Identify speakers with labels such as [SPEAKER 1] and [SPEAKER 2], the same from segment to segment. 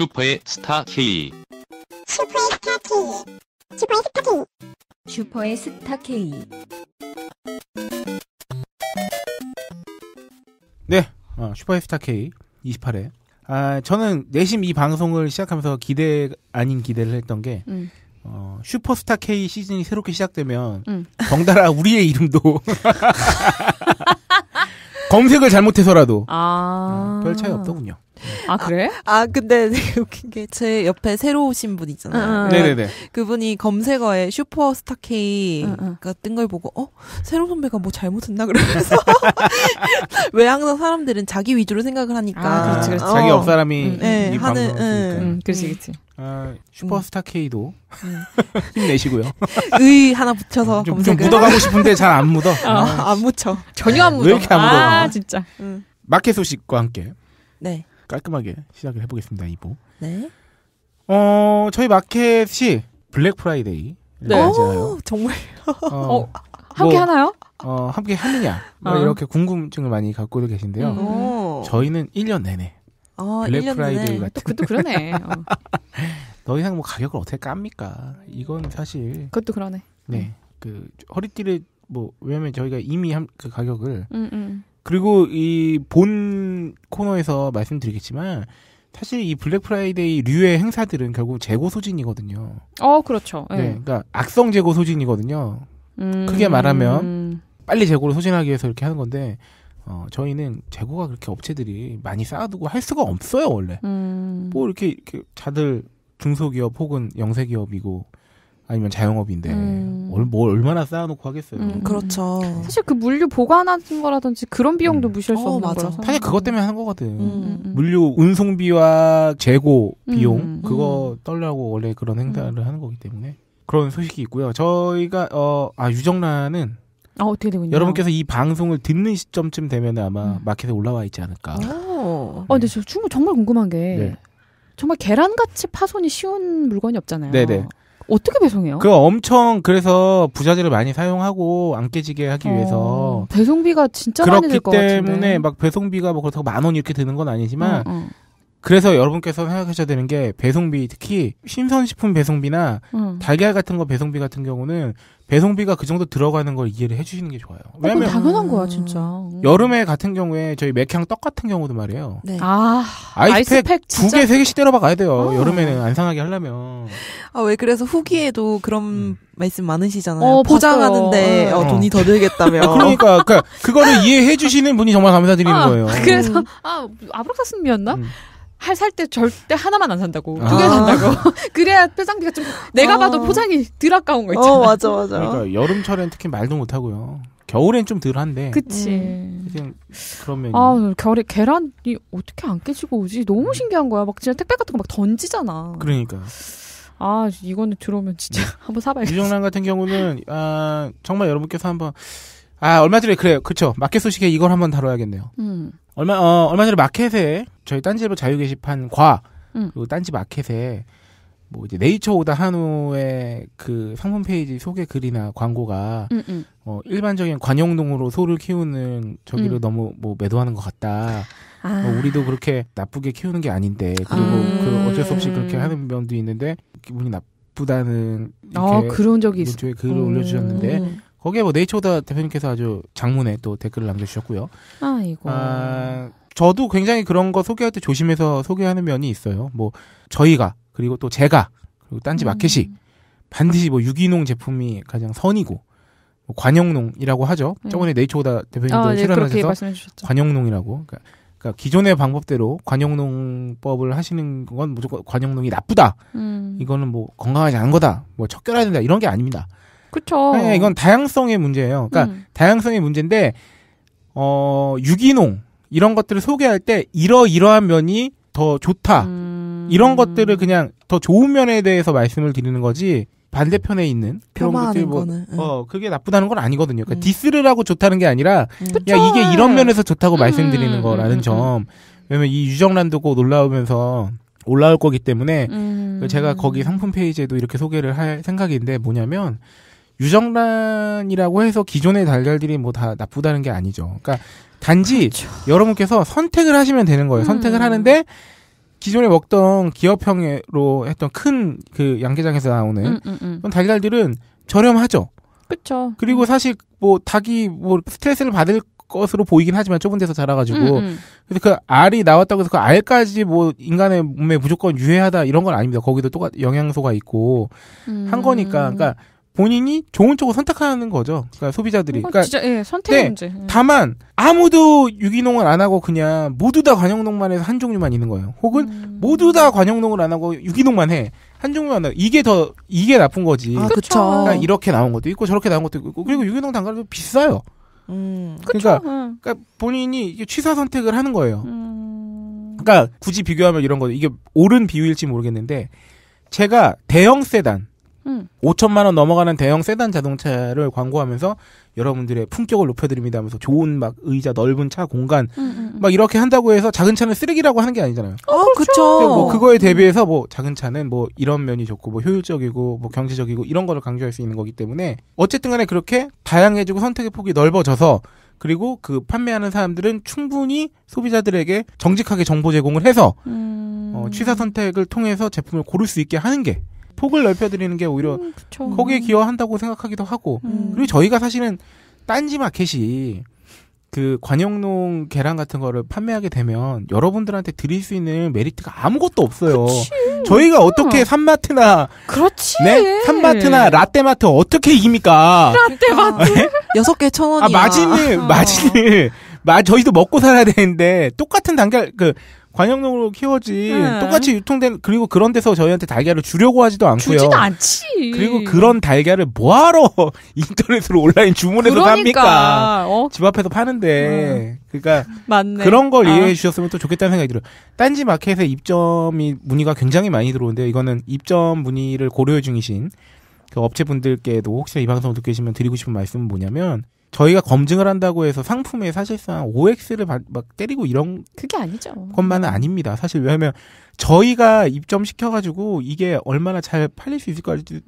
[SPEAKER 1] 슈퍼의 스타 K.
[SPEAKER 2] 슈퍼의 스타 K. 슈퍼의 스타 K.
[SPEAKER 3] 슈퍼의 스타 K.
[SPEAKER 4] 네, 어, 슈퍼스타 K 28회. 아, 저는 내심 이 방송을 시작하면서 기대 아닌 기대를 했던 게
[SPEAKER 5] 음.
[SPEAKER 4] 어, 슈퍼스타 K 시즌이 새롭게 시작되면
[SPEAKER 5] 음.
[SPEAKER 4] 덩달아 우리의 이름도 검색을 잘못해서라도
[SPEAKER 5] 아.
[SPEAKER 4] 어, 별 차이 없더군요.
[SPEAKER 5] 아, 그래?
[SPEAKER 6] 아 근데 되게 웃긴 게 제 옆에 새로 오신 분 있잖아요.
[SPEAKER 5] 응, 응.
[SPEAKER 4] 네네네.
[SPEAKER 6] 그분이 검색어에 슈퍼스타 K가. 뜬 걸 보고 어 새로 선배가 뭐 잘못했나 그러면서 왜 항상 사람들은 자기 위주로 생각을 하니까
[SPEAKER 5] 아, 그렇지, 그렇지.
[SPEAKER 4] 자기
[SPEAKER 6] 어.
[SPEAKER 4] 옆 사람이
[SPEAKER 5] 음,
[SPEAKER 6] 네,
[SPEAKER 4] 이
[SPEAKER 6] 하는, 음.
[SPEAKER 5] 그렇지, 그렇지.
[SPEAKER 4] 아, 슈퍼스타 K도 힘내시고요.
[SPEAKER 6] 의 하나 붙여서
[SPEAKER 4] 좀, 좀
[SPEAKER 6] 검색을
[SPEAKER 4] 묻어가고 싶은데 잘 안 묻어. 아,
[SPEAKER 6] 아, 안 묻혀.
[SPEAKER 5] 전혀 안 묻어.
[SPEAKER 4] 왜 이렇게 안 묻어?
[SPEAKER 5] 아, 진짜.
[SPEAKER 6] 응.
[SPEAKER 4] 마켓 소식과 함께
[SPEAKER 6] 네.
[SPEAKER 4] 깔끔하게 시작을 해보겠습니다. 2부.
[SPEAKER 6] 네.
[SPEAKER 4] 어, 저희 마켓이 블랙 프라이데이.
[SPEAKER 5] 네.
[SPEAKER 6] 오, 정말
[SPEAKER 4] 어,
[SPEAKER 5] 어, 함께
[SPEAKER 4] 뭐,
[SPEAKER 5] 하나요?
[SPEAKER 4] 어, 함께 하느냐. 뭐
[SPEAKER 5] 어.
[SPEAKER 4] 이렇게 궁금증을 많이 갖고 계신데요.
[SPEAKER 5] 음.
[SPEAKER 6] 오.
[SPEAKER 4] 저희는 1년 내내
[SPEAKER 6] 아,
[SPEAKER 4] 블랙
[SPEAKER 6] 1년
[SPEAKER 4] 프라이데이
[SPEAKER 6] 내내.
[SPEAKER 4] 같은
[SPEAKER 5] 또, 그것도 그러네. 어,
[SPEAKER 4] 더 이상 뭐 가격을 어떻게 깝니까? 이건 사실
[SPEAKER 5] 그것도 그러네.
[SPEAKER 4] 네. 그 허리띠를 뭐 왜냐면 저희가 이미 한 그 가격을
[SPEAKER 5] 응, 응.
[SPEAKER 4] 그리고 이 본 코너에서 말씀드리겠지만 사실 이 블랙 프라이데이 류의 행사들은 결국 재고 소진이거든요.
[SPEAKER 5] 어, 그렇죠. 예.
[SPEAKER 4] 네. 그러니까 악성 재고 소진이거든요.
[SPEAKER 5] 음,
[SPEAKER 4] 크게 말하면
[SPEAKER 5] 음,
[SPEAKER 4] 빨리 재고를 소진하기 위해서 이렇게 하는 건데 어, 저희는 재고가 그렇게 업체들이 많이 쌓아두고 할 수가 없어요 원래.
[SPEAKER 5] 음.
[SPEAKER 4] 뭐 이렇게, 이렇게 다들 중소기업 혹은 영세기업이고 아니면 자영업인데
[SPEAKER 5] 음.
[SPEAKER 4] 얼, 뭘 얼마나 쌓아놓고 하겠어요.
[SPEAKER 5] 음.
[SPEAKER 6] 그렇죠.
[SPEAKER 5] 사실 그 물류 보관하는 거라든지 그런 비용도
[SPEAKER 4] 음.
[SPEAKER 5] 무시할 수
[SPEAKER 6] 어,
[SPEAKER 5] 없는
[SPEAKER 6] 맞아.
[SPEAKER 5] 거라서.
[SPEAKER 4] 사실 그것 때문에 하는 거거든.
[SPEAKER 6] 음.
[SPEAKER 5] 음.
[SPEAKER 4] 물류 운송비와 재고 비용
[SPEAKER 5] 음.
[SPEAKER 4] 그거 떨려고 원래 그런 행사를 하는 거기 때문에 그런 소식이 있고요. 저희가 어 아 유정란은
[SPEAKER 5] 아, 어떻게 되고 있냐?
[SPEAKER 4] 여러분께서 이 방송을 듣는 시점쯤 되면 아마
[SPEAKER 5] 음.
[SPEAKER 4] 마켓에 올라와 있지 않을까.
[SPEAKER 6] 오.
[SPEAKER 5] 어, 근데 저 정말, 정말 궁금한 게
[SPEAKER 4] 네.
[SPEAKER 5] 정말 계란같이 파손이 쉬운 물건이 없잖아요.
[SPEAKER 4] 네네.
[SPEAKER 5] 어떻게 배송해요?
[SPEAKER 4] 그 엄청 그래서 부자재를 많이 사용하고 안 깨지게 하기 위해서
[SPEAKER 5] 어, 배송비가 진짜 많이
[SPEAKER 4] 그렇기
[SPEAKER 5] 들것 같은데.
[SPEAKER 4] 때문에 막 배송비가 뭐 그렇다고 만 원 이렇게 드는 건 아니지만
[SPEAKER 5] 어, 어,
[SPEAKER 4] 그래서 여러분께서 생각하셔야 되는 게 배송비 특히 신선식품 배송비나
[SPEAKER 5] 어.
[SPEAKER 4] 달걀 같은 거 배송비 같은 경우는 배송비가 그 정도 들어가는 걸 이해를 해주시는 게 좋아요.
[SPEAKER 5] 어,
[SPEAKER 4] 왜냐면
[SPEAKER 5] 당연한 거야 진짜. 음.
[SPEAKER 4] 여름에 같은 경우에 저희 맥향 떡 같은 경우도 말이에요.
[SPEAKER 6] 네.
[SPEAKER 5] 아
[SPEAKER 4] 아이스팩,
[SPEAKER 5] 아이스팩
[SPEAKER 4] 두 개, 세 개씩 때려 박아야 돼요.
[SPEAKER 5] 어.
[SPEAKER 4] 여름에는 안 상하게 하려면.
[SPEAKER 6] 아, 왜 그래서 후기에도 그런
[SPEAKER 4] 음.
[SPEAKER 6] 말씀 많으시잖아요.
[SPEAKER 5] 어,
[SPEAKER 6] 포장하는데.
[SPEAKER 5] 어,
[SPEAKER 6] 어. 돈이 더 들겠다며.
[SPEAKER 4] 그러니까, 그러니까 그거를 이해해 주시는 분이 정말 감사드리는
[SPEAKER 5] 아,
[SPEAKER 4] 거예요.
[SPEAKER 5] 그래서 아 아브락사스님이었나?
[SPEAKER 4] 음.
[SPEAKER 5] 할 살 때 절대 하나만 안 산다고
[SPEAKER 4] 아.
[SPEAKER 5] 두개 산다고 그래야 포장비가 좀 내가
[SPEAKER 6] 아.
[SPEAKER 5] 봐도 포장이 덜 아까운 거 있잖아.
[SPEAKER 6] 어, 맞아, 맞아.
[SPEAKER 4] 그러니까 여름철엔 특히 말도 못 하고요. 겨울엔 좀 덜한데.
[SPEAKER 5] 그치.
[SPEAKER 4] 그런 면이.
[SPEAKER 5] 아 겨울에 계란이 어떻게 안 깨지고 오지? 너무 신기한 거야. 막 진짜 택배 같은 거 막 던지잖아.
[SPEAKER 4] 그러니까.
[SPEAKER 5] 아 이거는 들어오면 진짜 한번 사봐야겠어.
[SPEAKER 4] 유정란 같은 경우는 아 정말 여러분께서 한번 아 얼마 전에 그래요 그렇죠 마켓 소식에 이걸 한번 다뤄야겠네요
[SPEAKER 5] 음.
[SPEAKER 4] 얼마 어 얼마 전에 마켓에 저희 딴지일보 자유 게시판과
[SPEAKER 5] 음.
[SPEAKER 4] 그리고 딴지 마켓에 뭐 이제 네이처 오다 한우의 그 상품 페이지 소개 글이나 광고가
[SPEAKER 5] 음, 음.
[SPEAKER 4] 어 일반적인 관용동으로 소를 키우는 저기를
[SPEAKER 5] 음.
[SPEAKER 4] 너무 뭐 매도하는 것 같다.
[SPEAKER 5] 아.
[SPEAKER 4] 뭐 우리도 그렇게 나쁘게 키우는 게 아닌데 그리고
[SPEAKER 5] 음.
[SPEAKER 4] 그 어쩔 수 없이 그렇게 하는 면도 있는데 기분이 나쁘다는
[SPEAKER 5] 어
[SPEAKER 4] 이렇게
[SPEAKER 5] 그런 적이 있어.
[SPEAKER 4] 글을
[SPEAKER 5] 음.
[SPEAKER 4] 올려주셨는데 거기에 뭐 네이처다 대표님께서 아주 장문에 또 댓글을 남겨주셨고요.
[SPEAKER 5] 아이고.
[SPEAKER 4] 아, 저도 굉장히 그런 거 소개할 때 조심해서 소개하는 면이 있어요. 뭐 저희가 그리고 또 제가 그리고 딴지 마켓이
[SPEAKER 5] 음.
[SPEAKER 4] 반드시 뭐 유기농 제품이 가장 선이고 뭐 관용농이라고 하죠.
[SPEAKER 5] 음.
[SPEAKER 4] 저번에 네이처다 대표님도
[SPEAKER 5] 아, 네,
[SPEAKER 4] 출연하셔서
[SPEAKER 5] 주셨죠.
[SPEAKER 4] 관용농이라고. 그러니까, 그러니까 기존의 방법대로 관용농법을 하시는 건 무조건 관용농이 나쁘다.
[SPEAKER 5] 음.
[SPEAKER 4] 이거는 뭐 건강하지 않은 거다. 뭐 척결해야 된다. 이런 게 아닙니다.
[SPEAKER 5] 그쵸.
[SPEAKER 4] 아니, 이건 다양성의 문제예요. 그러니까
[SPEAKER 5] 음.
[SPEAKER 4] 다양성의 문제인데 어 유기농 이런 것들을 소개할 때 이러이러한 면이 더 좋다.
[SPEAKER 5] 음.
[SPEAKER 4] 이런 것들을 그냥 더 좋은 면에 대해서 말씀을 드리는 거지 반대편에 있는 그런 것들 뭐
[SPEAKER 6] 거는. 응.
[SPEAKER 4] 어, 그게 나쁘다는 건 아니거든요. 그러니까
[SPEAKER 6] 음.
[SPEAKER 4] 디스를 하고 좋다는 게 아니라
[SPEAKER 6] 음.
[SPEAKER 4] 야 이게 이런 면에서 좋다고
[SPEAKER 5] 음,
[SPEAKER 4] 말씀드리는
[SPEAKER 5] 음,
[SPEAKER 4] 거라는
[SPEAKER 5] 음,
[SPEAKER 4] 점. 왜냐면 이 유정란도 곧 올라오면서 올라올 거기 때문에
[SPEAKER 5] 음.
[SPEAKER 4] 제가 거기 상품 페이지에도 이렇게 소개를 할 생각인데 뭐냐면 유정란이라고 해서 기존의 달걀들이 뭐 다 나쁘다는 게 아니죠. 그러니까 단지
[SPEAKER 5] 그렇죠.
[SPEAKER 4] 여러분께서 선택을 하시면 되는 거예요.
[SPEAKER 5] 음.
[SPEAKER 4] 선택을 하는데 기존에 먹던 기업형으로 했던 큰 그 양계장에서 나오는
[SPEAKER 5] 음, 음, 음.
[SPEAKER 4] 달걀들은 저렴하죠.
[SPEAKER 5] 그쵸.
[SPEAKER 4] 그리고 사실 뭐 닭이 뭐 스트레스를 받을 것으로 보이긴 하지만 좁은 데서 자라가지고
[SPEAKER 5] 음, 음.
[SPEAKER 4] 그래서 그 알이 나왔다고 해서 그 알까지 뭐 인간의 몸에 무조건 유해하다 이런 건 아닙니다. 거기도 똑같 영양소가 있고
[SPEAKER 5] 음.
[SPEAKER 4] 한 거니까 그러니까 본인이 좋은 쪽을 선택하는 거죠. 그러니까 소비자들이. 그러니까
[SPEAKER 5] 진짜 예, 선택
[SPEAKER 4] 네,
[SPEAKER 5] 문제. 예.
[SPEAKER 4] 다만 아무도 유기농을 안 하고 그냥 모두 다 관용농만 해서 한 종류만 있는 거예요. 혹은
[SPEAKER 5] 음.
[SPEAKER 4] 모두 다 관용농을 안 하고 유기농만 해. 한 종류만 해. 이게 더 이게 나쁜 거지.
[SPEAKER 6] 아,
[SPEAKER 5] 그쵸.
[SPEAKER 6] 그쵸.
[SPEAKER 4] 그러니까 이렇게 나온 것도 있고 저렇게 나온 것도 있고 그리고 유기농 단가도 비싸요.
[SPEAKER 6] 음.
[SPEAKER 4] 그러니까
[SPEAKER 5] 응.
[SPEAKER 4] 그러니까 본인이 이게 취사 선택을 하는 거예요.
[SPEAKER 5] 음.
[SPEAKER 4] 그러니까 굳이 비교하면 이런 거 이게 옳은 비유일지 모르겠는데 제가 대형 세단
[SPEAKER 5] 음.
[SPEAKER 4] 5천만 원 넘어가는 대형 세단 자동차를 광고하면서 여러분들의 품격을 높여드립니다 하면서 좋은 막 의자 넓은 차 공간
[SPEAKER 5] 음, 음.
[SPEAKER 4] 막 이렇게 한다고 해서 작은 차는 쓰레기라고 하는 게 아니잖아요.
[SPEAKER 6] 아, 그쵸.
[SPEAKER 4] 근데 뭐 그거에 대비해서 뭐 작은 차는 뭐 이런 면이 좋고 뭐 효율적이고 뭐 경제적이고 이런 거를 강조할 수 있는 거기 때문에 어쨌든 간에 그렇게 다양해지고 선택의 폭이 넓어져서 그리고 그 판매하는 사람들은 충분히 소비자들에게 정직하게 정보 제공을 해서
[SPEAKER 5] 음.
[SPEAKER 4] 어, 취사 선택을 통해서 제품을 고를 수 있게 하는 게 폭을 넓혀드리는 게 오히려
[SPEAKER 5] 음.
[SPEAKER 4] 거기에 기여한다고 생각하기도 하고
[SPEAKER 5] 음.
[SPEAKER 4] 그리고 저희가 사실은 딴지 마켓이 그 관영농 계란 같은 거를 판매하게 되면 여러분들한테 드릴 수 있는 메리트가 아무것도 없어요. 저희가 어떻게 산마트나
[SPEAKER 5] 그렇지.
[SPEAKER 4] 네 산마트나 라떼마트 어떻게 이깁니까?
[SPEAKER 6] 라떼마트. 여섯 개 천 원이야.
[SPEAKER 4] 아 마진을
[SPEAKER 5] 어.
[SPEAKER 4] 마진을 마 저희도 먹고 살아야 되는데 똑같은 단결 그 관영농으로 키워지
[SPEAKER 5] 네.
[SPEAKER 4] 똑같이 유통된 그리고 그런 데서 저희한테 달걀을 주려고 하지도 않고요.
[SPEAKER 5] 주지도 않지.
[SPEAKER 4] 그리고 그런 달걀을 뭐하러 인터넷으로 온라인 주문해서
[SPEAKER 5] 그러니까.
[SPEAKER 4] 삽니까?
[SPEAKER 5] 어,
[SPEAKER 4] 집 앞에서 파는데 그러니까
[SPEAKER 5] 맞네.
[SPEAKER 4] 그런 걸
[SPEAKER 5] 아.
[SPEAKER 4] 이해해 주셨으면 또 좋겠다는 생각이 들어요. 딴지 마켓에 입점이 문의가 굉장히 많이 들어오는데 이거는 입점 문의를 고려 중이신 그 업체분들께도 혹시나 이 방송을 듣고 계시면 드리고 싶은 말씀은 뭐냐면 저희가 검증을 한다고 해서 상품에 사실상 OX를 막 때리고 이런
[SPEAKER 5] 그게 아니죠.
[SPEAKER 4] 것만은 아닙니다. 사실 왜냐하면 저희가 입점시켜 가지고 이게 얼마나 잘 팔릴 수 있을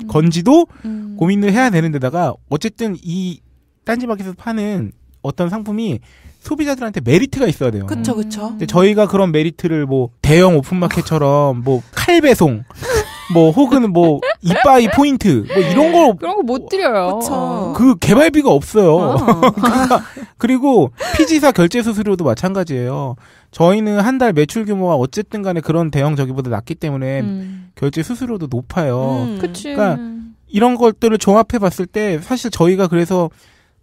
[SPEAKER 4] 건지도
[SPEAKER 5] 음.
[SPEAKER 4] 고민을 해야 되는 데다가 어쨌든 이 딴지마켓에서 파는 어떤 상품이 소비자들한테 메리트가 있어야 돼요.
[SPEAKER 6] 그쵸.
[SPEAKER 4] 근데 저희가 그런 메리트를 뭐 대형 오픈마켓처럼 뭐 칼 배송 뭐 혹은 뭐 이빠이 포인트 뭐 이런 걸
[SPEAKER 5] 그런 거 못 드려요.
[SPEAKER 6] 그쵸.
[SPEAKER 5] 어.
[SPEAKER 4] 그 개발비가 없어요.
[SPEAKER 5] 어.
[SPEAKER 4] 그리고 피지사 결제 수수료도 마찬가지예요. 저희는 한 달 매출 규모가 어쨌든 간에 그런 대형 저기보다 낮기 때문에
[SPEAKER 5] 음.
[SPEAKER 4] 결제 수수료도 높아요.
[SPEAKER 6] 음.
[SPEAKER 5] 그치.
[SPEAKER 4] 그러니까 이런 것들을 종합해 봤을 때 사실 저희가 그래서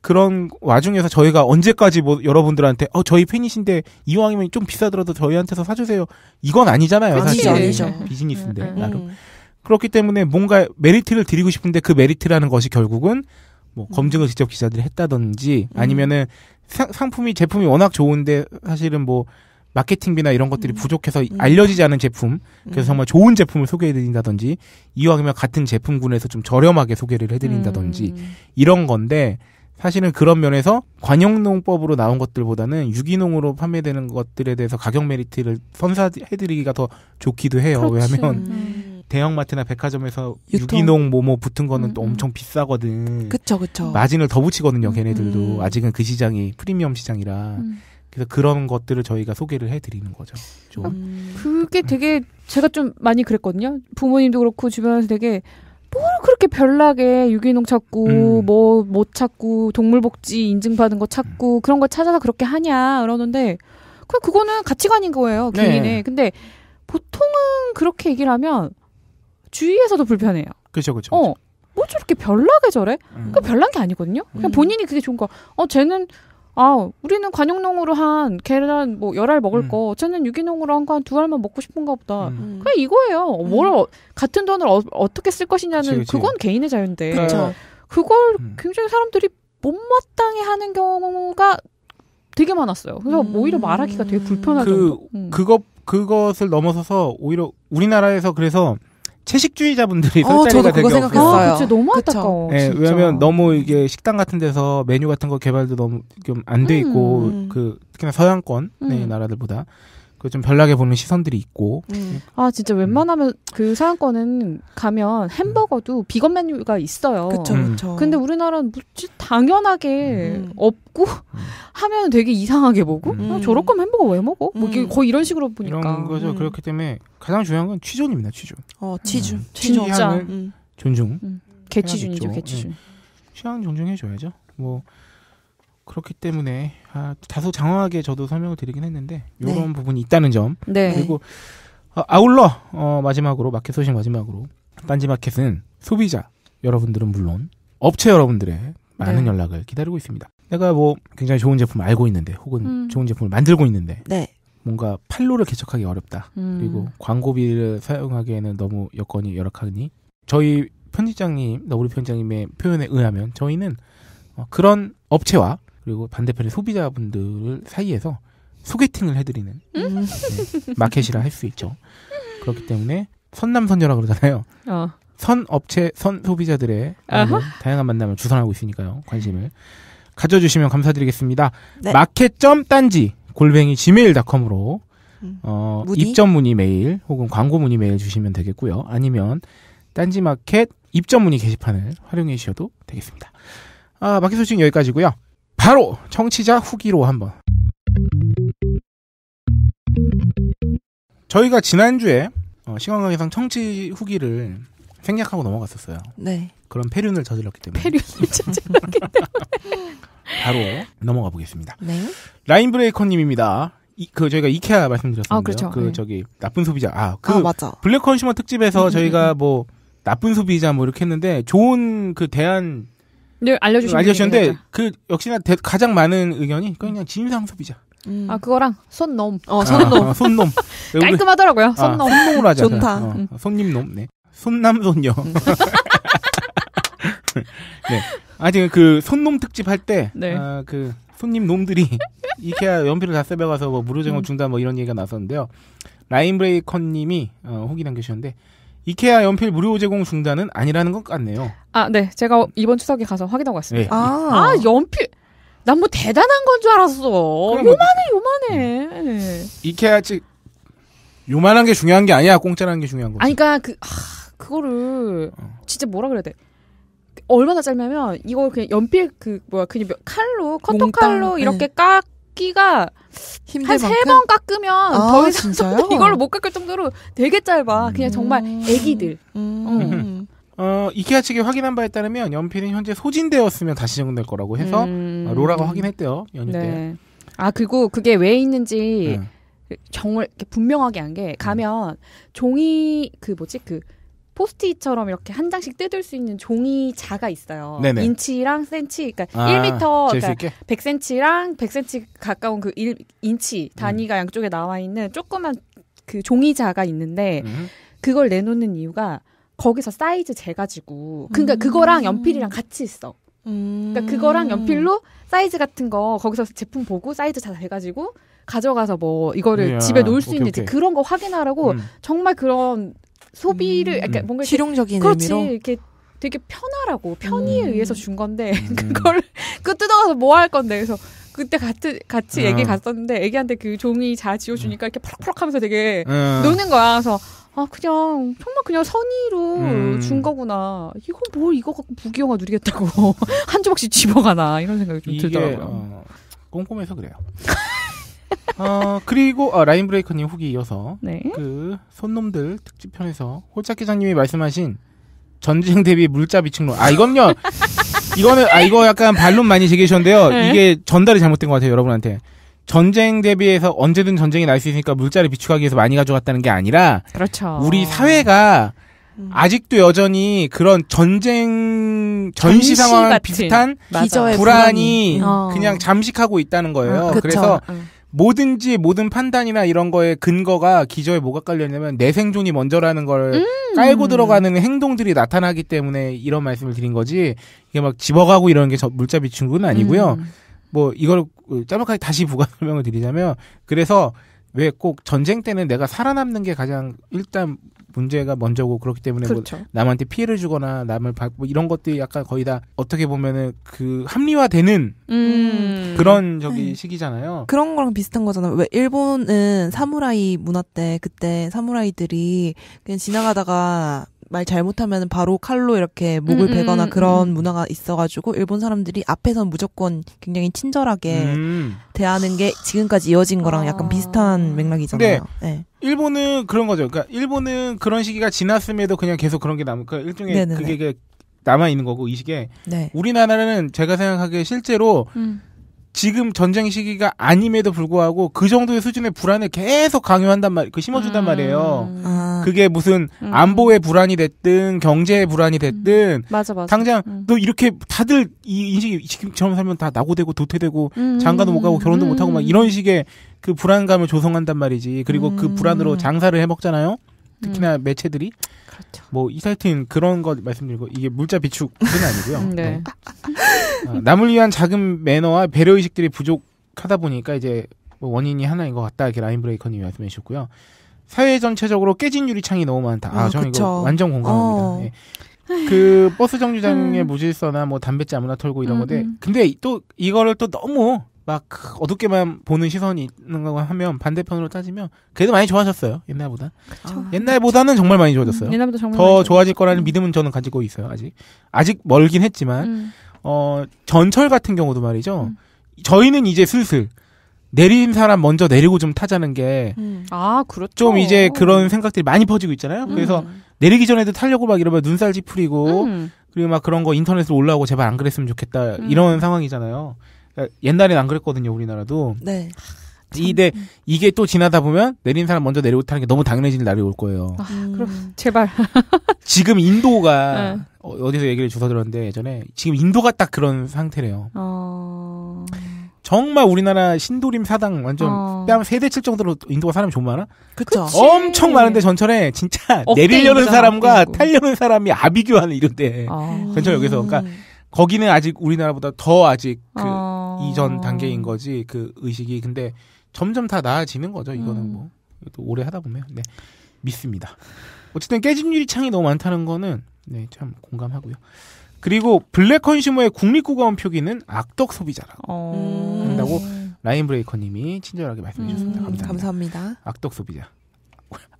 [SPEAKER 4] 그런 와중에서 저희가 언제까지 뭐 여러분들한테 어 저희 팬이신데 이왕이면 좀 비싸더라도 저희한테서 사주세요 이건 아니잖아요 사실
[SPEAKER 6] 아니죠.
[SPEAKER 4] 비즈니스인데
[SPEAKER 5] 음, 음.
[SPEAKER 4] 나름
[SPEAKER 6] 음.
[SPEAKER 4] 그렇기 때문에 뭔가 메리트를 드리고 싶은데 그 메리트라는 것이 결국은 뭐 검증을 직접 기자들이 했다든지
[SPEAKER 6] 음.
[SPEAKER 4] 아니면은 사- 상품이 제품이 워낙 좋은데 사실은 뭐 마케팅비나 이런 것들이
[SPEAKER 5] 음.
[SPEAKER 4] 부족해서
[SPEAKER 6] 음.
[SPEAKER 4] 알려지지 않은 제품 그래서
[SPEAKER 6] 음.
[SPEAKER 4] 정말 좋은 제품을 소개해드린다든지 이왕이면 같은 제품군에서 좀 저렴하게 소개를 해드린다든지
[SPEAKER 5] 음.
[SPEAKER 4] 이런 건데 사실은 그런 면에서 관행농법으로 나온 것들보다는 유기농으로 판매되는 것들에 대해서 가격 메리트를 선사해드리기가 더 좋기도 해요.
[SPEAKER 5] 그렇지.
[SPEAKER 4] 왜냐하면
[SPEAKER 6] 음.
[SPEAKER 4] 대형마트나 백화점에서
[SPEAKER 6] 유통.
[SPEAKER 4] 유기농 뭐뭐 붙은 거는
[SPEAKER 5] 음,
[SPEAKER 4] 또
[SPEAKER 5] 음.
[SPEAKER 4] 엄청 비싸거든.
[SPEAKER 6] 그쵸, 그쵸.
[SPEAKER 4] 마진을 더 붙이거든요.
[SPEAKER 5] 음,
[SPEAKER 4] 걔네들도
[SPEAKER 6] 음.
[SPEAKER 4] 아직은 그 시장이 프리미엄 시장이라
[SPEAKER 5] 음.
[SPEAKER 4] 그래서 그런 것들을 저희가 소개를 해드리는 거죠. 좀.
[SPEAKER 6] 음.
[SPEAKER 5] 그게 되게 제가 좀 많이 그랬거든요. 부모님도 그렇고 주변에서 되게 뭘 그렇게 별나게 유기농 찾고
[SPEAKER 4] 음.
[SPEAKER 5] 뭐못 찾고 동물복지 인증받은 거 찾고 그런 거 찾아서 그렇게 하냐 그러는데 그 그거는 가치관인 거예요
[SPEAKER 4] 네.
[SPEAKER 5] 개인의. 근데 보통은 그렇게 얘기를 하면 주위에서도 불편해요.
[SPEAKER 4] 그렇죠, 그렇죠.
[SPEAKER 5] 어. 뭐 저렇게 별나게 저래?
[SPEAKER 4] 음.
[SPEAKER 5] 그 별난 게 아니거든요. 그냥
[SPEAKER 6] 음.
[SPEAKER 5] 본인이 그게 좋은 거. 어, 쟤는 아, 우리는 관용농으로 한 계란 뭐 열 알 먹을
[SPEAKER 4] 음.
[SPEAKER 5] 거, 쟤는 유기농으로 한 거 한 두 알만 먹고 싶은가 보다.
[SPEAKER 4] 음.
[SPEAKER 6] 음.
[SPEAKER 5] 그냥 이거예요. 뭘 어- 같은 돈을 어, 떻게쓸 것이냐는
[SPEAKER 4] 그치, 그치.
[SPEAKER 5] 그건 개인의 자유인데
[SPEAKER 6] 그쵸.
[SPEAKER 5] 그걸
[SPEAKER 4] 음.
[SPEAKER 5] 굉장히 사람들이 못마땅해 하는 경우가 되게 많았어요. 그래서
[SPEAKER 6] 음.
[SPEAKER 5] 오히려 말하기가 되게 불편할
[SPEAKER 4] 그-.
[SPEAKER 5] 음.
[SPEAKER 4] 그것 그것을 넘어서서 오히려 우리나라에서 그래서 채식주의자분들이
[SPEAKER 6] 어,
[SPEAKER 4] 설자리가
[SPEAKER 6] 저도
[SPEAKER 4] 되게
[SPEAKER 6] 그거
[SPEAKER 4] 없어요.
[SPEAKER 6] 생각했어요.
[SPEAKER 5] 아, 그치 너무
[SPEAKER 6] 그쵸.
[SPEAKER 5] 안타까워.
[SPEAKER 4] 예,
[SPEAKER 5] 진짜.
[SPEAKER 4] 왜냐면 너무 이게 식당 같은 데서 메뉴 같은 거 개발도 너무 좀 안 돼 있고
[SPEAKER 6] 음.
[SPEAKER 4] 그 특히나 서양권 의
[SPEAKER 5] 음.
[SPEAKER 4] 나라들보다 그 좀 별나게 보는 시선들이 있고
[SPEAKER 6] 음.
[SPEAKER 5] 아 진짜 웬만하면 그 서양권은 가면 햄버거도 비건 메뉴가 있어요.
[SPEAKER 6] 그쵸,
[SPEAKER 4] 음.
[SPEAKER 6] 그쵸.
[SPEAKER 5] 근데 우리나라는 뭐지 당연하게
[SPEAKER 6] 음.
[SPEAKER 5] 없고 하면 되게 이상하게 보고
[SPEAKER 4] 음.
[SPEAKER 5] 아, 저럴 거면 햄버거 왜 먹어? 뭐 이게
[SPEAKER 6] 음.
[SPEAKER 5] 거의 이런 식으로 보니까
[SPEAKER 4] 이런 거죠.
[SPEAKER 6] 음.
[SPEAKER 4] 그렇기 때문에 가장 중요한 건 취존입니다. 취존.
[SPEAKER 6] 어.
[SPEAKER 4] 음.
[SPEAKER 6] 치주.
[SPEAKER 5] 진짜.
[SPEAKER 6] 음.
[SPEAKER 4] 존중.
[SPEAKER 5] 개취준이죠. 개취준.
[SPEAKER 4] 취향 존중해줘야죠. 뭐 그렇기 때문에 아, 다소 장황하게 저도 설명을 드리긴 했는데 이런
[SPEAKER 6] 네.
[SPEAKER 4] 부분이 있다는 점
[SPEAKER 5] 네.
[SPEAKER 4] 그리고 아, 아울러 어, 마지막으로 마켓 소식 마지막으로 딴지 마켓은 소비자 여러분들은 물론 업체 여러분들의 많은
[SPEAKER 5] 네.
[SPEAKER 4] 연락을 기다리고 있습니다. 내가 뭐 굉장히 좋은 제품 을 알고 있는데 혹은
[SPEAKER 5] 음.
[SPEAKER 4] 좋은 제품을 만들고 있는데
[SPEAKER 6] 네.
[SPEAKER 4] 뭔가 판로를 개척하기 어렵다.
[SPEAKER 5] 음.
[SPEAKER 4] 그리고 광고비를 사용하기에는 너무 여건이 열악하니 저희 편집장님, 너구리 편집장님의 표현에 의하면 저희는 어, 그런 업체와 그리고 반대편의 소비자분들 사이에서 소개팅을 해드리는
[SPEAKER 6] 음.
[SPEAKER 4] 네, 마켓이라 할 수 있죠. 그렇기 때문에 선남선녀라 그러잖아요.
[SPEAKER 5] 어.
[SPEAKER 4] 선 업체, 선 소비자들의 다양한 만남을 주선하고 있으니까요. 관심을 가져주시면 감사드리겠습니다.
[SPEAKER 6] 네.
[SPEAKER 4] 마켓.딴지 골뱅이 gmail.com으로
[SPEAKER 6] 음.
[SPEAKER 4] 어,
[SPEAKER 6] 문의?
[SPEAKER 4] 입점 문의 메일 혹은 광고 문의 메일 주시면 되겠고요. 아니면 딴지 마켓 입점 문의 게시판을 활용해 주셔도 되겠습니다. 아, 마켓 소식 여기까지고요. 바로 청취자 후기로 한번. 저희가 지난주에 어, 시간 관계상 청취 후기를 생략하고 넘어갔었어요.
[SPEAKER 6] 네.
[SPEAKER 4] 그런 패륜을 저질렀기 때문에
[SPEAKER 5] 패륜을 찾아.
[SPEAKER 4] 바로 넘어가 보겠습니다.
[SPEAKER 6] 네.
[SPEAKER 4] 라인 브레이커님입니다. 이, 그 저희가 이케아 말씀드렸었는데요.
[SPEAKER 5] 아, 그렇죠.
[SPEAKER 4] 그
[SPEAKER 5] 네.
[SPEAKER 4] 저기 나쁜 소비자. 아, 그
[SPEAKER 6] 아, 맞아.
[SPEAKER 4] 블랙 컨슈머 특집에서
[SPEAKER 6] 음,
[SPEAKER 4] 저희가 뭐 나쁜 소비자 뭐 이렇게 했는데 좋은 그 대안
[SPEAKER 5] 네, 알려주신
[SPEAKER 4] 알려주셨는데 그 역시나 대- 가장 많은 의견이 그냥 진상 소비자.
[SPEAKER 6] 음.
[SPEAKER 5] 아 그거랑 손놈
[SPEAKER 6] 어, 손놈.
[SPEAKER 4] 아, 손놈.
[SPEAKER 5] 깔끔하더라고요.
[SPEAKER 4] 아,
[SPEAKER 5] 손놈.
[SPEAKER 4] 손놈으로 하자.
[SPEAKER 6] 좋다.
[SPEAKER 4] 어,
[SPEAKER 5] 음.
[SPEAKER 4] 손님놈. 네. 손남 손녀. 네. 아직 그 손놈 특집 할때
[SPEAKER 5] 네.
[SPEAKER 4] 아, 그 손님 놈들이 이케아 연필을 다 써배가서 뭐 무료제공
[SPEAKER 5] 음.
[SPEAKER 4] 준다 뭐 이런 얘기가 나섰는데요. 라인브레이커님이 어, 후기 남겨주셨는데 이케아 연필 무료 제공 중단은 아니라는 것 같네요.
[SPEAKER 5] 아, 네. 제가 이번 추석에 가서 확인하고 왔습니다.
[SPEAKER 4] 네.
[SPEAKER 6] 아.
[SPEAKER 5] 아, 연필. 난 뭐 대단한 건 줄 알았어.
[SPEAKER 4] 뭐-
[SPEAKER 5] 요만해, 요만해.
[SPEAKER 4] 이케아 측 요만한 게 중요한 게 아니야. 공짜라는 게 중요한 거지.
[SPEAKER 5] 아니, 그니까, 그, 아, 그거를,
[SPEAKER 4] 어.
[SPEAKER 5] 진짜 뭐라 그래야 돼. 얼마나 짧냐면, 이걸 그냥 연필, 그, 뭐야, 그냥 몇- 칼로, 커터 칼로
[SPEAKER 6] 네.
[SPEAKER 5] 이렇게 깎 기가
[SPEAKER 6] 힘들
[SPEAKER 5] 한 세? 번 깎으면
[SPEAKER 6] 아,
[SPEAKER 5] 더 이상
[SPEAKER 6] 진짜요?
[SPEAKER 5] 이걸로 못 깎을 정도로 되게 짧아. 그냥 정말
[SPEAKER 6] 음.
[SPEAKER 5] 애기들.
[SPEAKER 6] 음.
[SPEAKER 4] 어, 이케아 측이 확인한 바에 따르면 연필은 현재 소진되었으면 다시 제공될 거라고 해서
[SPEAKER 5] 음.
[SPEAKER 4] 어, 로라가 확인했대요. 연휴 때.
[SPEAKER 5] 네. 아, 그리고 그게 왜 있는지
[SPEAKER 4] 응.
[SPEAKER 5] 정말 분명하게 한 게 가면 종이 그 뭐지 그 포스트잇처럼 이렇게 한 장씩 뜯을 수 있는 종이 자가 있어요.
[SPEAKER 4] 네네.
[SPEAKER 5] 인치랑 센치, 그러니까
[SPEAKER 4] 아,
[SPEAKER 5] 1m,
[SPEAKER 4] 잴수
[SPEAKER 5] 그러니까
[SPEAKER 4] 있게?
[SPEAKER 5] 100cm랑 100cm 가까운 그 1, 인치 단위가 양쪽에 나와 있는 조그만 그 종이 자가 있는데
[SPEAKER 4] 음.
[SPEAKER 5] 그걸 내놓는 이유가 거기서 사이즈 재가지고 그러니까
[SPEAKER 6] 음.
[SPEAKER 5] 그거랑 연필이랑 같이 있어.
[SPEAKER 6] 음.
[SPEAKER 5] 그러니까 그거랑 연필로 사이즈 같은 거 거기서 제품 보고 사이즈 다 돼가지고 가져가서 뭐 이거를
[SPEAKER 4] 이야,
[SPEAKER 5] 집에 놓을 수
[SPEAKER 4] 오케이,
[SPEAKER 5] 있는지
[SPEAKER 4] 오케이.
[SPEAKER 5] 그런 거 확인하라고
[SPEAKER 4] 음.
[SPEAKER 5] 정말 그런 소비를
[SPEAKER 6] 음.
[SPEAKER 5] 그러니까 뭔가 이렇게
[SPEAKER 6] 실용적인
[SPEAKER 5] 그렇지
[SPEAKER 6] 의미로.
[SPEAKER 5] 이렇게 되게 편하라고 편의에
[SPEAKER 6] 음.
[SPEAKER 5] 의해서 준 건데
[SPEAKER 4] 음.
[SPEAKER 5] 그걸 그 뜯어가서 뭐 할 건데 그래서 그때 같이 같이
[SPEAKER 4] 어.
[SPEAKER 5] 애기 갔었는데 애기한테 그 종이 자 지워주니까 이렇게 푸럭푸럭하면서 되게
[SPEAKER 4] 음.
[SPEAKER 5] 노는 거야. 그래서 아 그냥 정말 그냥 선의로
[SPEAKER 4] 음.
[SPEAKER 5] 준 거구나. 이거 뭘 이거 갖고 부귀영화 누리겠다고 한 조각씩 집어가나 이런 생각이 좀 들더라고요.
[SPEAKER 4] 어, 꼼꼼해서 그래요. 어, 그리고 어, 라인 브레이커님 후기 이어서
[SPEAKER 5] 네.
[SPEAKER 4] 그 손놈들 특집편에서 홀짝 기자님이 말씀하신 전쟁 대비 물자 비축론. 아 이건요. 이거는 아 이거 약간 반론 많이 제기하셨는데요.
[SPEAKER 5] 네.
[SPEAKER 4] 이게 전달이 잘못된 것 같아요 여러분한테. 전쟁 대비해서 언제든 전쟁이 날 수 있으니까 물자를 비축하기 위해서 많이 가져갔다는 게 아니라
[SPEAKER 5] 그렇죠.
[SPEAKER 4] 우리 사회가
[SPEAKER 6] 음.
[SPEAKER 4] 아직도 여전히 그런 전쟁 전시 상황. 비슷한
[SPEAKER 5] 맞아.
[SPEAKER 4] 불안이
[SPEAKER 5] 어.
[SPEAKER 4] 그냥 잠식하고 있다는 거예요.
[SPEAKER 6] 어.
[SPEAKER 4] 그래서
[SPEAKER 5] 응.
[SPEAKER 4] 뭐든지 모든 판단이나 이런 거에 근거가 기저에 뭐가 깔려있냐면 내 생존이 먼저라는 걸
[SPEAKER 5] 음.
[SPEAKER 4] 깔고 들어가는 행동들이 나타나기 때문에 이런 말씀을 드린 거지 이게 막 집어가고 이런 게 저- 물자 비축은 아니고요.
[SPEAKER 5] 음.
[SPEAKER 4] 뭐 이걸 짤막하게 다시 부가 설명을 드리자면 그래서 왜 꼭 전쟁 때는 내가 살아남는 게 가장 일단 문제가 먼저고 그렇기 때문에 뭐
[SPEAKER 5] 그렇죠.
[SPEAKER 4] 남한테 피해를 주거나 남을 받고 이런 것들이 약간 거의 다 어떻게 보면은 그 합리화되는
[SPEAKER 5] 음.
[SPEAKER 4] 그런 저기
[SPEAKER 6] 네.
[SPEAKER 4] 시기잖아요.
[SPEAKER 6] 그런 거랑 비슷한 거잖아. 왜 일본은 사무라이 문화 때 그때 사무라이들이 그냥 지나가다가 말 잘못하면 바로 칼로 이렇게 목을
[SPEAKER 5] 음, 음,
[SPEAKER 6] 베거나
[SPEAKER 5] 음,
[SPEAKER 6] 그런
[SPEAKER 5] 음.
[SPEAKER 6] 문화가 있어가지고 일본 사람들이 앞에선 무조건 굉장히 친절하게
[SPEAKER 4] 음.
[SPEAKER 6] 대하는 게 지금까지 이어진 거랑 약간
[SPEAKER 5] 아.
[SPEAKER 6] 비슷한 맥락이잖아요. 네.
[SPEAKER 4] 일본은 그런 거죠. 그러니까 일본은 그런 시기가 지났음에도 그냥 계속 그런 게 남은 그 일종의
[SPEAKER 6] 네네네.
[SPEAKER 4] 그게 남아 있는 거고 이 시기에
[SPEAKER 6] 네.
[SPEAKER 4] 우리나라는 제가 생각하기에 실제로
[SPEAKER 5] 음.
[SPEAKER 4] 지금 전쟁 시기가 아님에도 불구하고 그 정도의 수준의 불안을 계속 강요한단 말, 그 심어준단 말이에요.
[SPEAKER 5] 음.
[SPEAKER 6] 아,
[SPEAKER 4] 그게 무슨
[SPEAKER 5] 음.
[SPEAKER 4] 안보의 불안이 됐든 경제의 불안이 됐든
[SPEAKER 5] 맞아 맞아.
[SPEAKER 4] 당장
[SPEAKER 5] 음.
[SPEAKER 4] 너 이렇게 다들 이 인식이 지금처럼 살면 다 나고되고 도태되고
[SPEAKER 5] 음.
[SPEAKER 4] 장가도 못 가고 결혼도 못 하고 막
[SPEAKER 5] 음.
[SPEAKER 4] 이런 식의 그 불안감을 조성한단 말이지. 그리고 그
[SPEAKER 6] 음.
[SPEAKER 4] 불안으로 장사를 해 먹잖아요. 특히나 매체들이
[SPEAKER 6] 그렇죠.
[SPEAKER 4] 뭐 이 사이튼 그런 거 말씀드리고 이게 물자 비축은 아니고요.
[SPEAKER 5] 음, 네.
[SPEAKER 4] 어, 남을 위한 작은 매너와 배려 의식들이 부족하다 보니까 이제 뭐 원인이 하나인 것 같다 이렇게 라인 브레이커님이 말씀해 주셨고요. 사회 전체적으로 깨진 유리창이 너무 많다. 아,
[SPEAKER 6] 아,
[SPEAKER 4] 저는
[SPEAKER 6] 그쵸.
[SPEAKER 4] 이거 완전 공감합니다.
[SPEAKER 6] 어.
[SPEAKER 4] 예. 그 버스 정류장의
[SPEAKER 5] 음.
[SPEAKER 4] 무질서나 뭐 담뱃재 아무나 털고 이런
[SPEAKER 5] 음,
[SPEAKER 4] 건데
[SPEAKER 5] 음.
[SPEAKER 4] 근데 또 이거를 또 너무 막 어둡게만 보는 시선이 있는 거 하면 반대편으로 따지면 그래도 많이 좋아졌어요 옛날보다
[SPEAKER 6] 아,
[SPEAKER 4] 옛날보다는 정말 많이 좋아졌어요
[SPEAKER 5] 음, 정말
[SPEAKER 4] 더
[SPEAKER 5] 많이
[SPEAKER 4] 좋아질 거라는
[SPEAKER 5] 음.
[SPEAKER 4] 믿음은 저는 가지고 있어요 아직 아직 멀긴 했지만
[SPEAKER 5] 음.
[SPEAKER 4] 어 전철 같은 경우도 말이죠
[SPEAKER 5] 음.
[SPEAKER 4] 저희는 이제 슬슬 내린 사람 먼저 내리고 좀 타자는 게좀
[SPEAKER 6] 음.
[SPEAKER 5] 아 그렇죠.
[SPEAKER 4] 이제 그런 생각들이 많이 퍼지고 있잖아요 그래서
[SPEAKER 5] 음.
[SPEAKER 4] 내리기 전에도 타려고 막 이러면 눈살 찌푸리고
[SPEAKER 5] 음.
[SPEAKER 4] 그리고 막 그런 거 인터넷으로 올라오고 제발 안 그랬으면 좋겠다
[SPEAKER 5] 음.
[SPEAKER 4] 이런 상황이잖아요. 그러니까 옛날엔 안 그랬거든요 우리나라도.
[SPEAKER 6] 네.
[SPEAKER 4] 이데 이게 또 지나다 보면 내린 사람 먼저 내리고 타는 게 너무 당연해질 날이 올 거예요.
[SPEAKER 5] 아,
[SPEAKER 6] 음.
[SPEAKER 5] 그럼 제발.
[SPEAKER 4] 지금 인도가
[SPEAKER 5] 네.
[SPEAKER 4] 어, 어디서 얘기를 주워 들었는데 예전에 지금 인도가 딱 그런 상태래요.
[SPEAKER 5] 어.
[SPEAKER 4] 정말 우리나라 신도림 사당 완전
[SPEAKER 5] 어.
[SPEAKER 4] 뺨 세대 칠 정도로 인도가 사람이 좀 많아?
[SPEAKER 6] 그쵸.
[SPEAKER 5] 그치.
[SPEAKER 4] 엄청 많은데 전철에 진짜 내리려는 사람과. 타려는 사람이 아비규하는 이런데
[SPEAKER 5] 어.
[SPEAKER 4] 전철역에서 그러니까
[SPEAKER 6] 음.
[SPEAKER 4] 거기는 아직 우리나라보다 더 아직 그
[SPEAKER 5] 어.
[SPEAKER 4] 이전 단계인 거지 그 의식이 근데 점점 다 나아지는 거죠 이거는
[SPEAKER 5] 음.
[SPEAKER 4] 뭐 또 오래 하다 보면 네 믿습니다 어쨌든 깨진 유리창이 너무 많다는 거는 네 참 공감하고요 그리고 블랙 컨슈머의 국립국어원 표기는 악덕 소비자라고
[SPEAKER 5] 어.
[SPEAKER 4] 한다고 라인 브레이커님이 친절하게 말씀해 주셨습니다
[SPEAKER 5] 음,
[SPEAKER 4] 감사합니다.
[SPEAKER 6] 감사합니다.
[SPEAKER 4] 악덕 소비자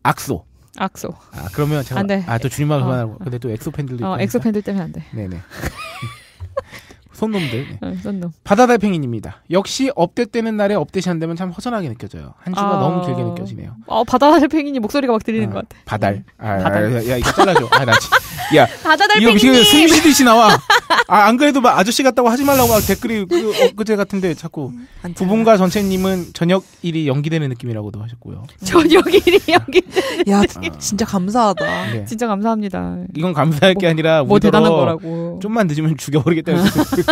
[SPEAKER 4] 악소
[SPEAKER 5] 악소.
[SPEAKER 4] 아 그러면 제가
[SPEAKER 5] 안 돼.
[SPEAKER 4] 아또 줄임말
[SPEAKER 5] 어.
[SPEAKER 4] 그만하고 근데 또 엑소 팬들도
[SPEAKER 5] 어,
[SPEAKER 4] 있고
[SPEAKER 5] 엑소 팬들 때문에 안 돼.
[SPEAKER 4] 네네 손놈들 네.
[SPEAKER 5] 어, 썬놈.
[SPEAKER 4] 바다달팽이입니다. 역시 업데이트되는 날에 업데이트 안 되면 참 허전하게 느껴져요. 한 주가
[SPEAKER 5] 아.
[SPEAKER 4] 너무 길게 느껴지네요.
[SPEAKER 5] 어, 바다달팽이님 목소리가 막 들리는
[SPEAKER 4] 아,
[SPEAKER 5] 것 같아.
[SPEAKER 4] 바달. 아,
[SPEAKER 5] 바달.
[SPEAKER 4] 야, 야, 이거 잘라줘. 아, 나 진- 야, 이거
[SPEAKER 5] 바다달팽이님.
[SPEAKER 4] 지금 숨쉬듯이 나와. 아, 안 그래도 막 아저씨 같다고 하지 말라고 막 댓글이 그, 엊그제 같은데 자꾸
[SPEAKER 6] 안
[SPEAKER 4] 부분과 전체님은 저녁 일이 연기되는 느낌이라고도 하셨고요.
[SPEAKER 5] 저녁 일이 여기.
[SPEAKER 6] 야,
[SPEAKER 4] 아.
[SPEAKER 6] 진짜 감사하다.
[SPEAKER 4] 네.
[SPEAKER 5] 진짜 감사합니다.
[SPEAKER 4] 이건 감사할 게 아니라
[SPEAKER 5] 뭐 대단한 거라고.
[SPEAKER 4] 좀만 늦으면 죽여버리겠다.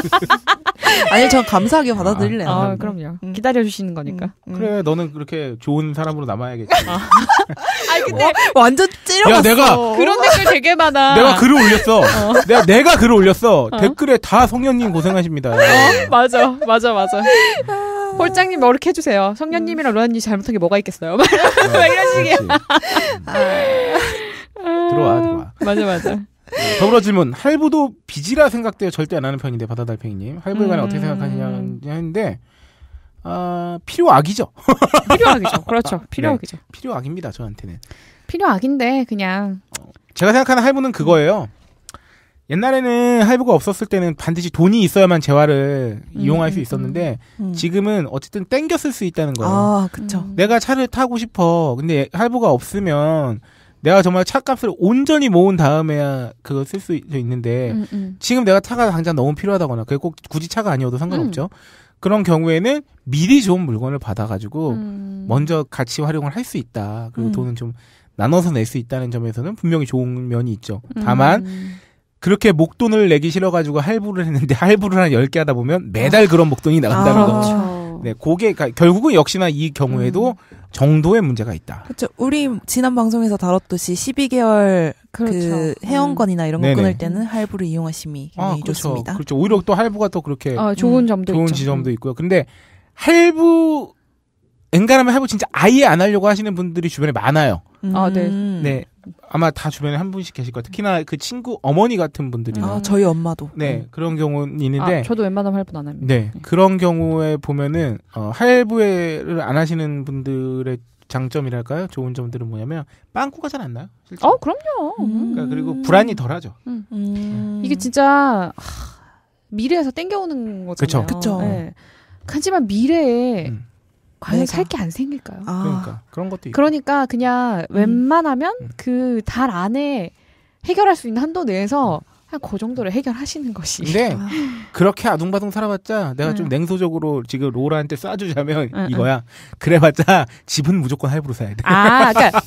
[SPEAKER 6] 아니, 전 감사하게 받아들일래요.
[SPEAKER 5] 아, 그럼요.
[SPEAKER 6] 음.
[SPEAKER 5] 기다려 주시는 거니까.
[SPEAKER 6] 음.
[SPEAKER 4] 그래, 너는 그렇게 좋은 사람으로 남아야겠지.
[SPEAKER 5] 아니 근데
[SPEAKER 6] 완전 찌려갔어.
[SPEAKER 4] 야, 내가
[SPEAKER 5] 그런 댓글 되게 많아.
[SPEAKER 4] 내가 글을 올렸어. 내가 내가 글을 올렸어. 댓글에 다 성현님 고생하십니다.
[SPEAKER 5] 맞아, 맞아, 맞아. 홀장님 뭐 이렇게 해주세요. 성년님이랑 로아님 잘못한 게 뭐가 있겠어요. 막
[SPEAKER 4] 네,
[SPEAKER 5] 이런 식이야.
[SPEAKER 4] 들어와, 들어와.
[SPEAKER 5] 맞아, 맞아.
[SPEAKER 4] 더불어 질문. 할부도 빚이라 생각돼요. 절대 안 하는 편인데 바다달팽이님. 할부에 관해
[SPEAKER 5] 음.
[SPEAKER 4] 어떻게 생각하느냐 하는데 아 필요악이죠.
[SPEAKER 5] 필요하기죠. 그렇죠. 필요하기죠.
[SPEAKER 4] 필요악입니다. 저한테는.
[SPEAKER 5] 필요하긴데 그냥
[SPEAKER 4] 제가 생각하는 할부는 그거예요. 옛날에는 할부가 없었을 때는 반드시 돈이 있어야만 재화를
[SPEAKER 5] 음,
[SPEAKER 4] 이용할 수
[SPEAKER 5] 음,
[SPEAKER 4] 있었는데
[SPEAKER 6] 음.
[SPEAKER 4] 지금은 어쨌든 땡겨 쓸 수 있다는 거예요.
[SPEAKER 6] 아, 그쵸.
[SPEAKER 5] 음.
[SPEAKER 4] 내가 차를 타고 싶어. 근데 할부가 없으면 내가 정말 차값을 온전히 모은 다음에야 그걸 쓸수 있는데
[SPEAKER 5] 음, 음.
[SPEAKER 4] 지금 내가 차가 당장 너무 필요하다거나 그게 꼭 굳이 차가 아니어도 상관없죠. 그런 경우에는 미리 좋은 물건을 받아가지고
[SPEAKER 5] 음.
[SPEAKER 4] 먼저 같이 활용을 할 수 있다. 그리고
[SPEAKER 6] 음.
[SPEAKER 4] 돈은 좀 나눠서 낼 수 있다는 점에서는 분명히 좋은 면이 있죠. 다만
[SPEAKER 5] 음.
[SPEAKER 4] 그렇게 목돈을 내기 싫어가지고 할부를 했는데 할부를 한 10개 하다 보면 매달 그런 목돈이 나간다는
[SPEAKER 6] 아,
[SPEAKER 4] 거.
[SPEAKER 5] 그렇죠.
[SPEAKER 4] 네, 그게 가- 결국은 역시나 이 경우에도 정도의 문제가 있다.
[SPEAKER 6] 그쵸. 우리 지난 방송에서 다뤘듯이 12개월 그
[SPEAKER 5] 그렇죠.
[SPEAKER 6] 회원권이나 이런 거
[SPEAKER 4] 네네.
[SPEAKER 6] 끊을 때는 할부를 이용하심이
[SPEAKER 4] 아,
[SPEAKER 6] 굉장히
[SPEAKER 4] 그렇죠.
[SPEAKER 6] 좋습니다.
[SPEAKER 4] 그렇죠. 오히려 또 할부가 또 그렇게
[SPEAKER 5] 어, 좋은
[SPEAKER 6] 음,
[SPEAKER 5] 점도
[SPEAKER 4] 좋은
[SPEAKER 5] 있죠.
[SPEAKER 4] 지점도 있고요. 근데 할부 엔간하면 할부 진짜 아예 안 하려고 하시는 분들이 주변에 많아요.
[SPEAKER 5] 아, 네.
[SPEAKER 6] 음.
[SPEAKER 4] 네. 아마 다 주변에 한 분씩 계실 거예요. 특히나 그 친구 어머니 같은 분들이
[SPEAKER 6] 아, 저희 엄마도.
[SPEAKER 4] 네, 그런 경우는 있는데
[SPEAKER 5] 아, 저도 웬만하면 할부 안 합니다.
[SPEAKER 4] 네, 그런 경우에 보면은 어, 할부를 안 하시는 분들의 장점이랄까요? 좋은 점들은 뭐냐면 빵꾸가 잘 안 나요. 실제로.
[SPEAKER 5] 어, 그럼요.
[SPEAKER 6] 음.
[SPEAKER 4] 그러니까 그리고 불안이 덜하죠.
[SPEAKER 6] 음.
[SPEAKER 5] 이게 진짜 하, 미래에서 땡겨오는 거잖아요.
[SPEAKER 4] 그쵸.
[SPEAKER 6] 그쵸.
[SPEAKER 5] 네. 하지만 미래에
[SPEAKER 4] 음.
[SPEAKER 5] 과연. 살 게 안 생길까요?
[SPEAKER 6] 아.
[SPEAKER 4] 그러니까 그런 것도 있고.
[SPEAKER 5] 그러니까 그냥 웬만하면
[SPEAKER 4] 음.
[SPEAKER 5] 그달 안에 해결할 수 있는 한도 내에서 그냥 그 정도를 해결하시는 것이.
[SPEAKER 4] 근데
[SPEAKER 6] 아.
[SPEAKER 4] 그렇게 아둥바둥 살아봤자 내가 좀
[SPEAKER 5] 응.
[SPEAKER 4] 냉소적으로 지금 로라한테 쏴주자면
[SPEAKER 5] 응,
[SPEAKER 4] 이거야. 그래봤자 집은 무조건 할부로 사야 돼.
[SPEAKER 5] 아, 그러니까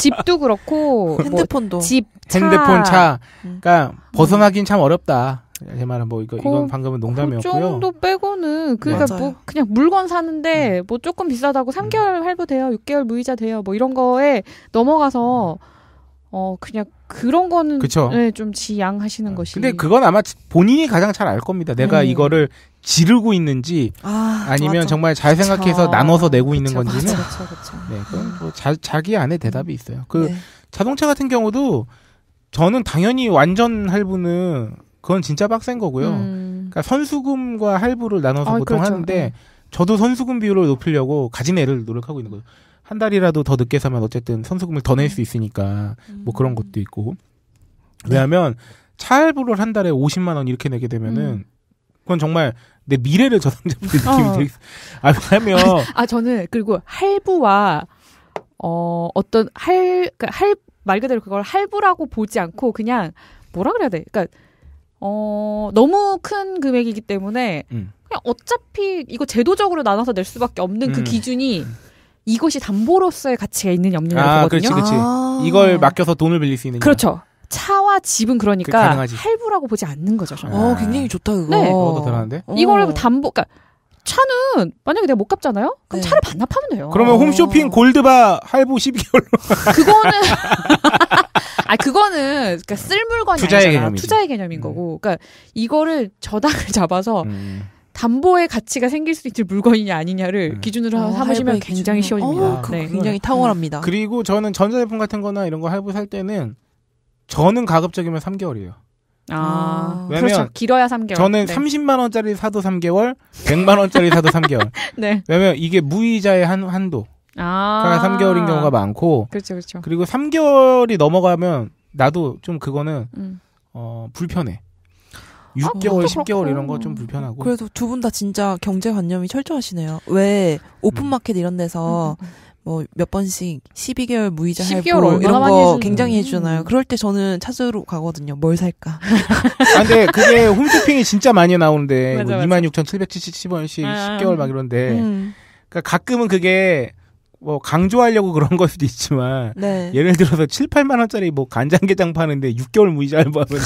[SPEAKER 5] 집도 그렇고 뭐
[SPEAKER 6] 핸드폰도
[SPEAKER 5] 집, 차,
[SPEAKER 4] 핸드폰, 차.
[SPEAKER 6] 음.
[SPEAKER 4] 그러니까 벗어나긴 참 어렵다. 제 말은 뭐 이거
[SPEAKER 5] 그-
[SPEAKER 4] 이건 방금은
[SPEAKER 5] 그
[SPEAKER 4] 농담이었고요.
[SPEAKER 5] 정도 빼고는 그러니까
[SPEAKER 6] 맞아요.
[SPEAKER 5] 뭐 그냥 물건 사는데 뭐 조금 비싸다고 3개월 할부 돼요, 6개월 무이자 돼요, 뭐 이런 거에 넘어가서 어 그냥 그런 거는
[SPEAKER 4] 그쵸.
[SPEAKER 5] 네, 좀 지양하시는 것이.
[SPEAKER 4] 근데 그건 아마 본인이 가장 잘 알 겁니다. 내가
[SPEAKER 5] 음.
[SPEAKER 4] 이거를 지르고 있는지
[SPEAKER 6] 아,
[SPEAKER 4] 아니면
[SPEAKER 6] 맞아.
[SPEAKER 4] 정말 잘 생각해서
[SPEAKER 5] 그쵸.
[SPEAKER 4] 나눠서 내고 있는
[SPEAKER 5] 그쵸,
[SPEAKER 4] 건지는
[SPEAKER 5] 그쵸, 그쵸, 그쵸.
[SPEAKER 4] 네, 그건 뭐 자, 자기 안에 대답이 있어요. 그
[SPEAKER 6] 네.
[SPEAKER 4] 자동차 같은 경우도 저는 당연히 완전 할부는 그건 진짜 빡센 거고요.
[SPEAKER 5] 음.
[SPEAKER 4] 그러니까 선수금과 할부를 나눠서
[SPEAKER 5] 아,
[SPEAKER 4] 보통
[SPEAKER 5] 그렇죠.
[SPEAKER 4] 하는데
[SPEAKER 5] 음.
[SPEAKER 4] 저도 선수금 비율을 높이려고 가진 애를 노력하고 있는 거예요. 한 달이라도 더 늦게 사면 어쨌든 선수금을 더 낼 수 있으니까 뭐 그런 것도 있고. 왜냐하면 차 할부를 한 달에 50만 원 이렇게 내게 되면은
[SPEAKER 5] 음.
[SPEAKER 4] 그건 정말 내 미래를 저당잡는 느낌이
[SPEAKER 5] 어.
[SPEAKER 4] 되게. 아 왜냐면
[SPEAKER 5] 아 저는 그리고 할부와 어 어떤 할할말 그대로 그걸 할부라고 보지 않고 그냥 뭐라 그래야 돼? 그러니까 어 너무 큰 금액이기 때문에
[SPEAKER 4] 음.
[SPEAKER 5] 그냥 어차피 이거 제도적으로 나눠서 낼 수밖에 없는 그
[SPEAKER 4] 음.
[SPEAKER 5] 기준이 이것이 담보로서의 가치가 있느냐 없느냐를
[SPEAKER 4] 아,
[SPEAKER 5] 보거든요.
[SPEAKER 4] 그렇지, 그렇지.
[SPEAKER 6] 아.
[SPEAKER 4] 이걸 맡겨서 돈을 빌릴 수 있는
[SPEAKER 5] 그렇죠. 차와 집은
[SPEAKER 4] 그
[SPEAKER 5] 그러니까
[SPEAKER 4] 가능하지.
[SPEAKER 5] 할부라고 보지 않는 거죠. 저는.
[SPEAKER 6] 어,
[SPEAKER 4] 아.
[SPEAKER 6] 굉장히 좋다 그거.
[SPEAKER 5] 네.
[SPEAKER 4] 어, 더 편한데?
[SPEAKER 6] 어.
[SPEAKER 5] 이거를 담보 그러니까 차는 만약에 내가 못 갚잖아요? 그럼
[SPEAKER 6] 네.
[SPEAKER 5] 차를 반납하면 돼요.
[SPEAKER 4] 그러면
[SPEAKER 6] 어.
[SPEAKER 4] 홈쇼핑 골드바 할부 12개월
[SPEAKER 5] 그거는 아 그거는 그러니까 쓸 물건이
[SPEAKER 4] 투자의
[SPEAKER 5] 아니잖아.
[SPEAKER 4] 개념이지.
[SPEAKER 5] 투자의 개념인
[SPEAKER 4] 음.
[SPEAKER 5] 거고. 그러니까 이거를 저당을 잡아서
[SPEAKER 4] 음.
[SPEAKER 5] 담보의 가치가 생길 수 있을 물건이냐 아니냐를
[SPEAKER 4] 음.
[SPEAKER 5] 기준으로
[SPEAKER 6] 어,
[SPEAKER 5] 삼으시면 굉장히
[SPEAKER 6] 기준으로.
[SPEAKER 5] 쉬워집니다.
[SPEAKER 6] 어, 그거
[SPEAKER 5] 네.
[SPEAKER 6] 굉장히 탁월합니다.
[SPEAKER 4] 그리고 저는 전자제품 같은 거나 이런 거 할부 살 때는 저는 가급적이면 3개월이에요.
[SPEAKER 5] 아,
[SPEAKER 6] 왜냐면
[SPEAKER 5] 그렇죠. 길어야 3개월.
[SPEAKER 4] 저는
[SPEAKER 5] 네.
[SPEAKER 4] 30만 원짜리 사도 3개월, 100만 원짜리 사도 3개월.
[SPEAKER 5] 네.
[SPEAKER 4] 왜냐면 이게 무이자의 한 한도.
[SPEAKER 5] 아.
[SPEAKER 4] 가 3개월인 경우가 많고
[SPEAKER 5] 그렇죠, 그렇죠.
[SPEAKER 4] 그리고 3개월이 넘어가면 나도 좀 그거는
[SPEAKER 5] 음.
[SPEAKER 4] 어 불편해.
[SPEAKER 5] 아,
[SPEAKER 4] 6개월,
[SPEAKER 5] 그것도
[SPEAKER 4] 10개월
[SPEAKER 5] 그렇고.
[SPEAKER 4] 이런 거 좀 불편하고.
[SPEAKER 6] 그래도 두 분 다 진짜 경제관념이 철저하시네요. 왜 오픈마켓 이런 데서
[SPEAKER 5] 음, 음,
[SPEAKER 6] 뭐 몇 번씩 12개월 무이자
[SPEAKER 5] 12개월
[SPEAKER 6] 할부 이런 거
[SPEAKER 5] 해주는데.
[SPEAKER 6] 굉장히 해주잖아요.
[SPEAKER 5] 음.
[SPEAKER 6] 그럴 때 저는 찾으러 가거든요. 뭘 살까?
[SPEAKER 4] 아, 근데 그게 홈쇼핑이 진짜 많이 나오는데
[SPEAKER 5] 맞아,
[SPEAKER 4] 뭐
[SPEAKER 5] 맞아.
[SPEAKER 4] 26,770원씩
[SPEAKER 5] 아.
[SPEAKER 4] 10개월 막 이런데
[SPEAKER 6] 음.
[SPEAKER 4] 그러니까 가끔은 그게 뭐 강조하려고 그런 걸 수도 있지만
[SPEAKER 6] 네.
[SPEAKER 4] 예를 들어서 7, 8만 원짜리 뭐 간장게장 파는데 6개월 무이자 할부하면은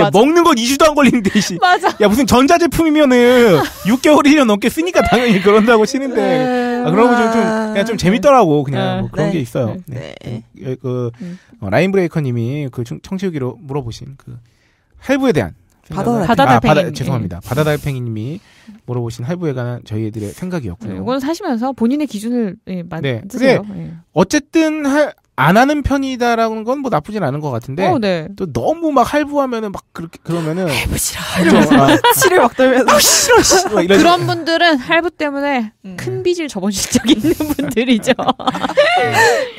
[SPEAKER 4] 야. 먹는 건 2주도 안 걸리는데 씨.
[SPEAKER 5] 맞아.
[SPEAKER 4] 야 무슨 전자제품이면은 6개월 1년 넘게 쓰니까 당연히 그런다고 치는데 아, 그런 거 좀 좀 그냥 좀 재밌더라고 그냥
[SPEAKER 5] 네.
[SPEAKER 4] 뭐 그런
[SPEAKER 6] 네.
[SPEAKER 4] 게 있어요.
[SPEAKER 6] 네.
[SPEAKER 4] 네. 예, 그
[SPEAKER 5] 음.
[SPEAKER 4] 어, 라인브레이커 님이 그 청- 청취후기로 물어보신 그 할부에 대한 생각을-
[SPEAKER 6] 바다
[SPEAKER 4] 아,
[SPEAKER 5] 달팽이.
[SPEAKER 4] 바다, 죄송합니다. 바다달팽이 님이 물어보신 할부에 관한 저희들의 생각이었고요.
[SPEAKER 5] 네, 이건 사시면서 본인의 기준을 예,
[SPEAKER 4] 네.
[SPEAKER 5] 만드세요. 예.
[SPEAKER 4] 어쨌든 할, 안 하는 편이다라는 건 뭐 나쁘진 않은 것 같은데
[SPEAKER 5] 어, 네.
[SPEAKER 4] 또 너무 막 할부하면은 막 그렇게 그러면은. 좀, 아,
[SPEAKER 6] 치를 막 떨면서.
[SPEAKER 4] 싫어 싫어 뭐 이런
[SPEAKER 5] 그런 분들은 할부 때문에
[SPEAKER 6] 음.
[SPEAKER 5] 큰 빚을 져보신 적이 있는 분들이죠.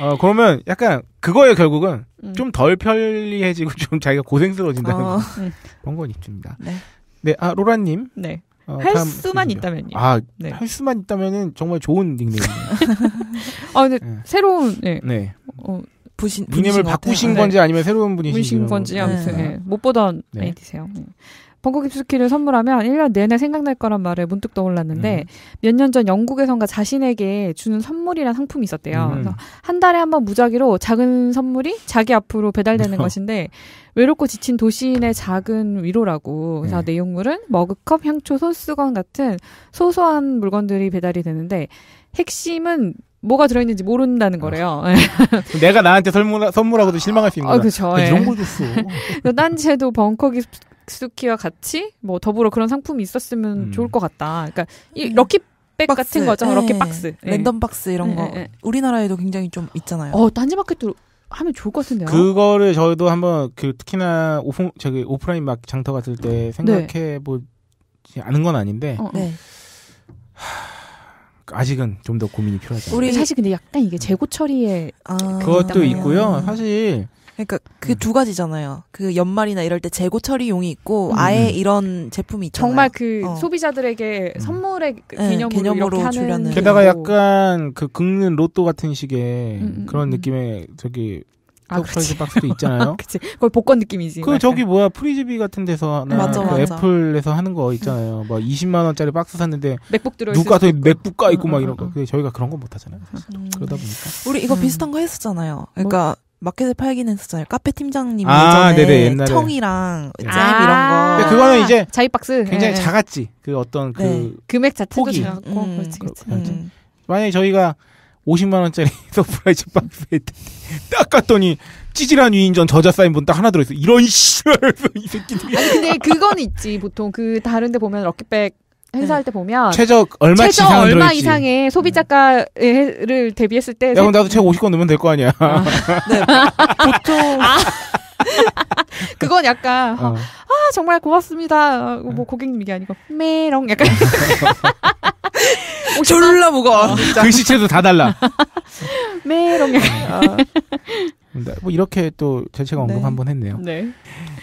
[SPEAKER 4] 어 그러면 약간 그거에 결국은
[SPEAKER 5] 음.
[SPEAKER 4] 좀덜 편리해지고 좀 자기가 고생스러워진다는
[SPEAKER 6] 어.
[SPEAKER 4] 그런 건 있습니다.
[SPEAKER 6] 네.
[SPEAKER 4] 네, 아 로라님
[SPEAKER 5] 네.
[SPEAKER 4] 어,
[SPEAKER 5] 할 수만. 있다면요.
[SPEAKER 4] 아,
[SPEAKER 5] 네.
[SPEAKER 4] 할 수만 있다면은 정말 좋은 닉네임이에요.
[SPEAKER 5] 아, 근데
[SPEAKER 4] 네.
[SPEAKER 5] 새로운 네.
[SPEAKER 4] 네.
[SPEAKER 5] 어,
[SPEAKER 6] 부신,
[SPEAKER 4] 닉네임을
[SPEAKER 6] 분이신 것
[SPEAKER 4] 바꾸신
[SPEAKER 6] 같아요.
[SPEAKER 4] 건지 아니면 새로운 분이신지
[SPEAKER 5] 문신 건지 아무튼
[SPEAKER 6] 네.
[SPEAKER 5] 예, 못 보던
[SPEAKER 4] 네.
[SPEAKER 5] 아이디세요. 네. 벙커 깊숙이를 선물하면 1년 내내 생각날 거란 말에 문득 떠올랐는데
[SPEAKER 4] 음.
[SPEAKER 5] 몇년 전 영국에선가 자신에게 주는 선물이란 상품이 있었대요.
[SPEAKER 4] 음.
[SPEAKER 5] 그래서 한 달에 한 번 무작위로 작은 선물이 자기 앞으로 배달되는
[SPEAKER 4] 어.
[SPEAKER 5] 것인데 외롭고 지친 도시인의 작은 위로라고. 그래서
[SPEAKER 4] 네.
[SPEAKER 5] 내용물은 머그컵, 향초, 손수건 같은 소소한 물건들이 배달이 되는데 핵심은 뭐가 들어있는지 모른다는 거래요.
[SPEAKER 4] 내가 나한테 선물, 선물하고도 실망할 수 있는
[SPEAKER 5] 아,
[SPEAKER 4] 거야. 아, 이런 걸 줬어.
[SPEAKER 5] 그 딴지에도 벙커 깊숙이와 같이 뭐 더불어 그런 상품이 있었으면
[SPEAKER 4] 음.
[SPEAKER 5] 좋을 것 같다. 그러니까 이
[SPEAKER 6] 음.
[SPEAKER 5] lucky bag
[SPEAKER 6] 박스.
[SPEAKER 5] 같은 거죠.
[SPEAKER 6] 네.
[SPEAKER 5] lucky 박스. 예.
[SPEAKER 6] 랜덤 박스 이런
[SPEAKER 5] 네,
[SPEAKER 6] 거.
[SPEAKER 5] 네, 네.
[SPEAKER 6] 우리나라에도 굉장히 좀 있잖아요.
[SPEAKER 5] 어, 딴지마켓도 하면 좋을 것 같은데요.
[SPEAKER 4] 그거를 저도 한번 그 특히나 오프 저기 오프라인 막 장터 갔을 때 생각해 보지 않은 건 아닌데
[SPEAKER 5] 어, 어.
[SPEAKER 6] 네.
[SPEAKER 4] 아직은 좀 더 고민이 필요하죠.
[SPEAKER 6] 우리-
[SPEAKER 5] 사실 근데 약간 이게 재고 처리에
[SPEAKER 6] 아,
[SPEAKER 4] 그것도. 있고요. 사실
[SPEAKER 6] 그러니까 그두 가지잖아요. 그 연말이나 이럴 때 재고 처리용이 있고
[SPEAKER 4] 음.
[SPEAKER 6] 아예 이런 제품이 있잖아요.
[SPEAKER 5] 정말 그
[SPEAKER 6] 어.
[SPEAKER 5] 소비자들에게
[SPEAKER 4] 음.
[SPEAKER 5] 선물의 그
[SPEAKER 6] 네,
[SPEAKER 5] 개념으로,
[SPEAKER 6] 개념으로
[SPEAKER 5] 이렇게 하는
[SPEAKER 6] 주려는.
[SPEAKER 4] 게다가
[SPEAKER 5] 게
[SPEAKER 4] 약간 그 긁는 로또 같은 식의
[SPEAKER 5] 음, 음,
[SPEAKER 4] 그런
[SPEAKER 5] 음.
[SPEAKER 4] 느낌의 저기
[SPEAKER 5] 아,
[SPEAKER 4] surprise
[SPEAKER 5] 그렇지.
[SPEAKER 4] 박스도 있잖아요.
[SPEAKER 5] 그치. 거의 복권 느낌이지.
[SPEAKER 4] 그. 저기 뭐야 프리스비 같은 데서나
[SPEAKER 6] 맞아,
[SPEAKER 4] 그
[SPEAKER 6] 맞아.
[SPEAKER 4] 애플에서 하는 거 있잖아요. 뭐 20만 원짜리 박스 샀는데
[SPEAKER 5] 맥북 들어
[SPEAKER 4] 누가 더 맥북 가 있고
[SPEAKER 5] 응,
[SPEAKER 4] 막
[SPEAKER 5] 응,
[SPEAKER 4] 이런
[SPEAKER 5] 응,
[SPEAKER 4] 거.
[SPEAKER 5] 응.
[SPEAKER 4] 근데 저희가 그런 거 못 하잖아요. 사실.
[SPEAKER 6] 음.
[SPEAKER 4] 그러다 보니까
[SPEAKER 6] 우리 이거
[SPEAKER 5] 음.
[SPEAKER 6] 비슷한 거 했었잖아요. 그러니까 마켓에 팔긴 했었잖아요. 카페 팀장님
[SPEAKER 4] 아,
[SPEAKER 6] 예전에
[SPEAKER 4] 네네, 옛날에.
[SPEAKER 6] 청이랑 잼
[SPEAKER 5] 아.
[SPEAKER 6] 이런 거.
[SPEAKER 4] 근데 그거는 이제
[SPEAKER 5] 자이 박스
[SPEAKER 4] 굉장히
[SPEAKER 5] 예, 예.
[SPEAKER 4] 작았지. 그 어떤 그
[SPEAKER 6] 네.
[SPEAKER 5] 금액 자체도
[SPEAKER 4] 폭이.
[SPEAKER 5] 작고
[SPEAKER 6] 음,
[SPEAKER 5] 그렇지 그렇지.
[SPEAKER 4] 그-.
[SPEAKER 6] 음.
[SPEAKER 4] 만약에 저희가 50만 원짜리 surprise 박스에 딱 갔더니 찌질한 위인전 저자 사인 본 딱 하나 들어있어. 이런 씨발 이 새끼들이
[SPEAKER 5] 아니 근데 그거는 있지 보통 그 다른데 보면 lucky bag 행사할 때 보면
[SPEAKER 4] 최저 얼마
[SPEAKER 5] 최저
[SPEAKER 4] 이상
[SPEAKER 5] 얼마. 이상의 소비자가를 대비했을 때
[SPEAKER 4] 야 그럼 나도 최고 50건 넣으면 될 거 아니야.
[SPEAKER 6] 네. 보통
[SPEAKER 5] 그건 약간
[SPEAKER 4] 어.
[SPEAKER 5] 아 정말 고맙습니다. 어, 뭐 고객님 이게 아니고 메롱 약간
[SPEAKER 6] 졸라 무거워. 진짜.
[SPEAKER 4] 글씨체도 다 달라.
[SPEAKER 5] 메롱 약간
[SPEAKER 4] 뭐 이렇게 또 제체가 언급
[SPEAKER 6] 네.
[SPEAKER 4] 한번 했네요.
[SPEAKER 5] 네.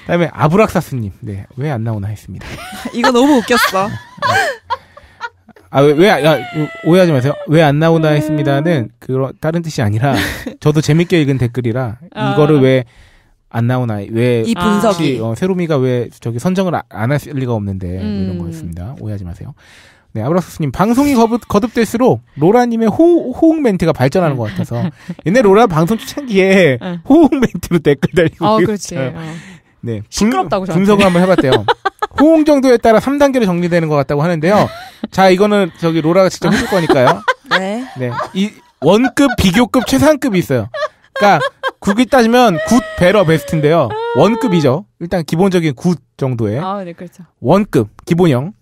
[SPEAKER 4] 그다음에 아브락사스님, 네 왜 안 나오나 했습니다.
[SPEAKER 6] 이거 너무 웃겼어.
[SPEAKER 4] 아왜 야, 오해하지 마세요. 왜 안 나오나 했습니다는 그런 다른 뜻이 아니라 저도 재밌게 읽은 댓글이라
[SPEAKER 5] 아.
[SPEAKER 4] 이거를 왜 안 나오나
[SPEAKER 6] 왜이
[SPEAKER 5] 아.
[SPEAKER 6] 분석이.
[SPEAKER 4] 혹시 어, 세로미가 왜 저기 선정을 안 할 리가 없는데 뭐 이런
[SPEAKER 5] 음.
[SPEAKER 4] 거였습니다. 오해하지 마세요. 네, 아브락스님 방송이 거듭, 거듭 될수록 로라님의 호, 호응 멘트가 발전하는 것 같아서 옛날 로라 방송 초창기에
[SPEAKER 5] 응.
[SPEAKER 4] 호응 멘트로 댓글 달리고
[SPEAKER 5] 어 그렇지.
[SPEAKER 4] 어. 네,
[SPEAKER 5] 시끄럽다고 저한테.
[SPEAKER 4] 분석을 한번 해봤대요. 호응 정도에 따라 3단계로 정리되는 것 같다고 하는데요. 자, 이거는 저기 로라가 직접 해줄 거니까요.
[SPEAKER 6] 네.
[SPEAKER 4] 네, 이 원급, 비교급, 최상급이 있어요. 그러니까 굳이 따지면 good, better, best인데요. 원급이죠. 일단 기본적인 good 정도의
[SPEAKER 5] 아, 네, 그렇죠.
[SPEAKER 4] 원급, 기본형,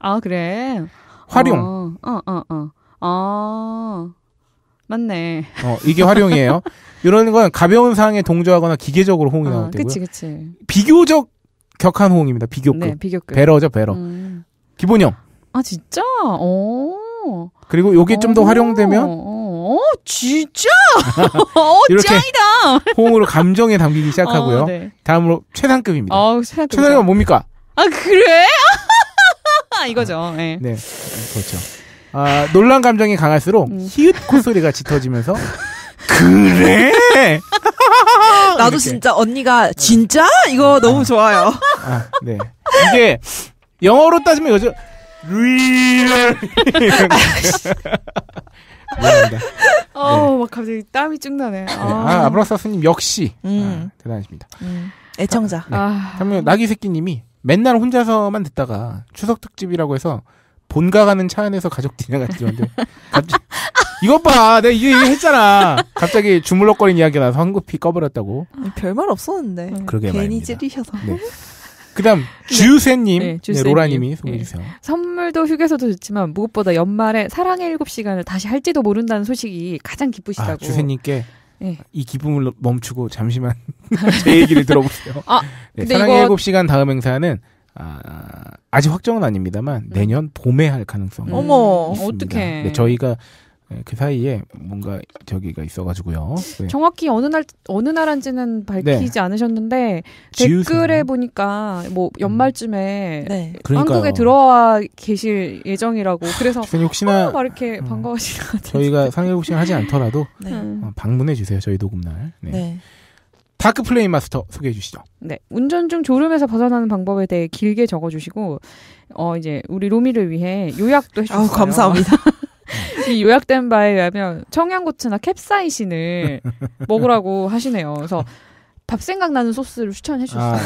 [SPEAKER 5] 아, 그래.
[SPEAKER 4] 활용.
[SPEAKER 5] 어, 어, 어, 어. 아, 맞네.
[SPEAKER 4] 어, 이게 활용이에요. 이런 건 가벼운 상황에 동조하거나 기계적으로 호응이
[SPEAKER 5] 아,
[SPEAKER 4] 나올 때고요.
[SPEAKER 5] 그치, 그치.
[SPEAKER 4] 비교적 격한 호응입니다. 비교급.
[SPEAKER 5] 네, 비교급.
[SPEAKER 4] better죠, better.
[SPEAKER 5] 음.
[SPEAKER 4] 기본형.
[SPEAKER 5] 아, 진짜? 오.
[SPEAKER 4] 그리고 요게 좀더
[SPEAKER 5] 오.
[SPEAKER 4] 활용되면
[SPEAKER 5] 어, 진짜? 어,
[SPEAKER 4] 이렇게
[SPEAKER 5] 짱이다!
[SPEAKER 4] 호응으로 감정에 담기기 시작하고요.
[SPEAKER 5] 어, 네.
[SPEAKER 4] 다음으로 최상급입니다.
[SPEAKER 5] 어, 최상급.
[SPEAKER 4] 최상급은 뭡니까?
[SPEAKER 5] 아, 그래? 이거죠. 네.
[SPEAKER 4] 네, 그렇죠. 아, 놀란 감정이 강할수록
[SPEAKER 5] 음.
[SPEAKER 4] 히읗 콧소리가 짙어지면서 그래?
[SPEAKER 6] 나도
[SPEAKER 4] 이렇게.
[SPEAKER 6] 진짜 언니가 진짜 이거 너무 좋아요.
[SPEAKER 4] 아, 네. 이게 영어로 따지면 요즘 real 미안합니다.
[SPEAKER 5] 어, 막 갑자기 땀이 쭉 나네.
[SPEAKER 4] 네. 아, 아브라사스님 역시
[SPEAKER 6] 음.
[SPEAKER 4] 아, 대단하십니다.
[SPEAKER 6] 음. 애청자.
[SPEAKER 4] 네.
[SPEAKER 5] 아,
[SPEAKER 4] 그러면 나기 새끼님이 맨날 혼자서만 듣다가 추석 특집이라고 해서 본가 가는 차 안에서 가족들이랑 같이 들었는데 갑자기 이것 봐, 내가 이게 했잖아. 갑자기 주물럭거리는 이야기가 나서 황급히 꺼버렸다고.
[SPEAKER 6] 별말 없었는데.
[SPEAKER 4] 그러게
[SPEAKER 6] 괜히
[SPEAKER 4] 말입니다.
[SPEAKER 6] 찌르셔서.
[SPEAKER 4] 네. 그 다음 주세님,
[SPEAKER 5] 네,
[SPEAKER 4] 네,
[SPEAKER 5] 주세님.
[SPEAKER 4] 로라님이 소개해
[SPEAKER 5] 네.
[SPEAKER 4] 주세요.
[SPEAKER 5] 선물도 휴게소도 좋지만 무엇보다 연말에 사랑의 일곱 시간을 다시 할지도 모른다는 소식이 가장 기쁘시다고.
[SPEAKER 4] 아, 주세님께
[SPEAKER 5] 네.
[SPEAKER 4] 이 기쁨을 멈추고 잠시만 제 얘기를 들어보세요.
[SPEAKER 5] 아,
[SPEAKER 4] 네, 사랑의
[SPEAKER 5] 이거-
[SPEAKER 4] 일곱 시간 다음 행사는 아, 아직 확정은 아닙니다만 내년 봄에 할 가능성이
[SPEAKER 5] 음,
[SPEAKER 6] 어머,
[SPEAKER 4] 있습니다.
[SPEAKER 5] 어떡해.
[SPEAKER 4] 네, 저희가 네, 그 사이에 뭔가 저기가 있어가지고요. 네.
[SPEAKER 5] 정확히 어느 날 어느 날인지는 밝히지 않으셨는데
[SPEAKER 4] 지우세요.
[SPEAKER 5] 댓글에 보니까 뭐 연말쯤에
[SPEAKER 6] 네.
[SPEAKER 5] 한국에 들어와 계실 예정이라고 그래서
[SPEAKER 4] 혹시나
[SPEAKER 5] 막 이렇게
[SPEAKER 4] 음,
[SPEAKER 5] 반가워하시는 것 같아요.
[SPEAKER 4] 저희가 시간 하지 않더라도
[SPEAKER 6] 네.
[SPEAKER 5] 음.
[SPEAKER 4] 어, 방문해 주세요. 저희 녹음날. 네.
[SPEAKER 6] 네.
[SPEAKER 4] 다크 플레임 마스터 소개해 주시죠.
[SPEAKER 5] 네, 운전 중 졸음에서 벗어나는 방법에 대해 길게 적어 주시고 어 이제 우리 로미를 위해 요약도 해 주셨어요.
[SPEAKER 6] 아우, 감사합니다.
[SPEAKER 5] 이 요약된 바에 의하면 청양고추나 캡사이신을 먹으라고 하시네요. 그래서 밥 생각나는 소스를 추천해 주셨어요.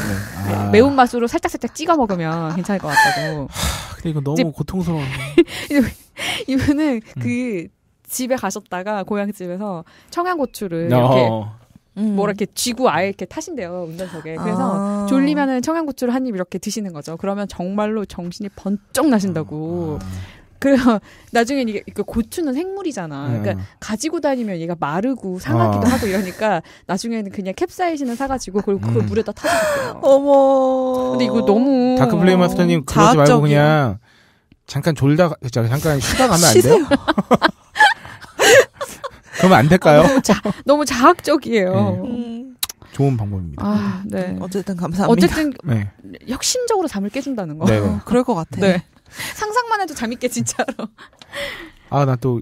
[SPEAKER 4] 네. 아.
[SPEAKER 5] 매운 맛으로 살짝 살짝 찍어 먹으면 괜찮을 것 같다고.
[SPEAKER 4] 근데 이거 너무
[SPEAKER 5] 이제-
[SPEAKER 4] 고통스러운데.
[SPEAKER 5] 이분은
[SPEAKER 4] 음.
[SPEAKER 5] 그 집에 가셨다가 고향집에서 청양고추를 이렇게
[SPEAKER 4] 어.
[SPEAKER 6] 음.
[SPEAKER 5] 뭐 이렇게 쥐고 아예 이렇게 타신대요 운전석에. 그래서
[SPEAKER 6] 아.
[SPEAKER 5] 졸리면은 청양고추를 한 입 이렇게 드시는 거죠. 그러면 정말로 정신이 번쩍 나신다고.
[SPEAKER 4] 아.
[SPEAKER 5] 그래서 나중엔 이게 그 고추는 생물이잖아.
[SPEAKER 4] 음.
[SPEAKER 5] 그러니까 가지고 다니면 얘가 마르고 상하기도
[SPEAKER 4] 어.
[SPEAKER 5] 하고 이러니까 나중에는 그냥 캡사이신을 사가지고 그걸, 그걸
[SPEAKER 4] 음.
[SPEAKER 5] 물에다 타주셨대요.
[SPEAKER 6] 어머.
[SPEAKER 5] 근데 이거 너무
[SPEAKER 4] 다크 플레임 마스터님 그러지 말고. 그냥 잠깐 졸다 자, 잠깐 쉬다 가면 안
[SPEAKER 6] 돼요?
[SPEAKER 4] 그러면 안 될까요?
[SPEAKER 5] 너무, 자, 너무 자학적이에요.
[SPEAKER 6] 음,
[SPEAKER 4] 좋은 방법입니다.
[SPEAKER 5] 아, 네.
[SPEAKER 6] 어쨌든 감사합니다.
[SPEAKER 5] 어쨌든
[SPEAKER 4] 네.
[SPEAKER 5] 혁신적으로 잠을 깨준다는 거.
[SPEAKER 4] 네.
[SPEAKER 6] 어, 그럴 것 같아.
[SPEAKER 5] 네. 상상만 해도 잠이 깨 진짜로.
[SPEAKER 4] 아, 나 또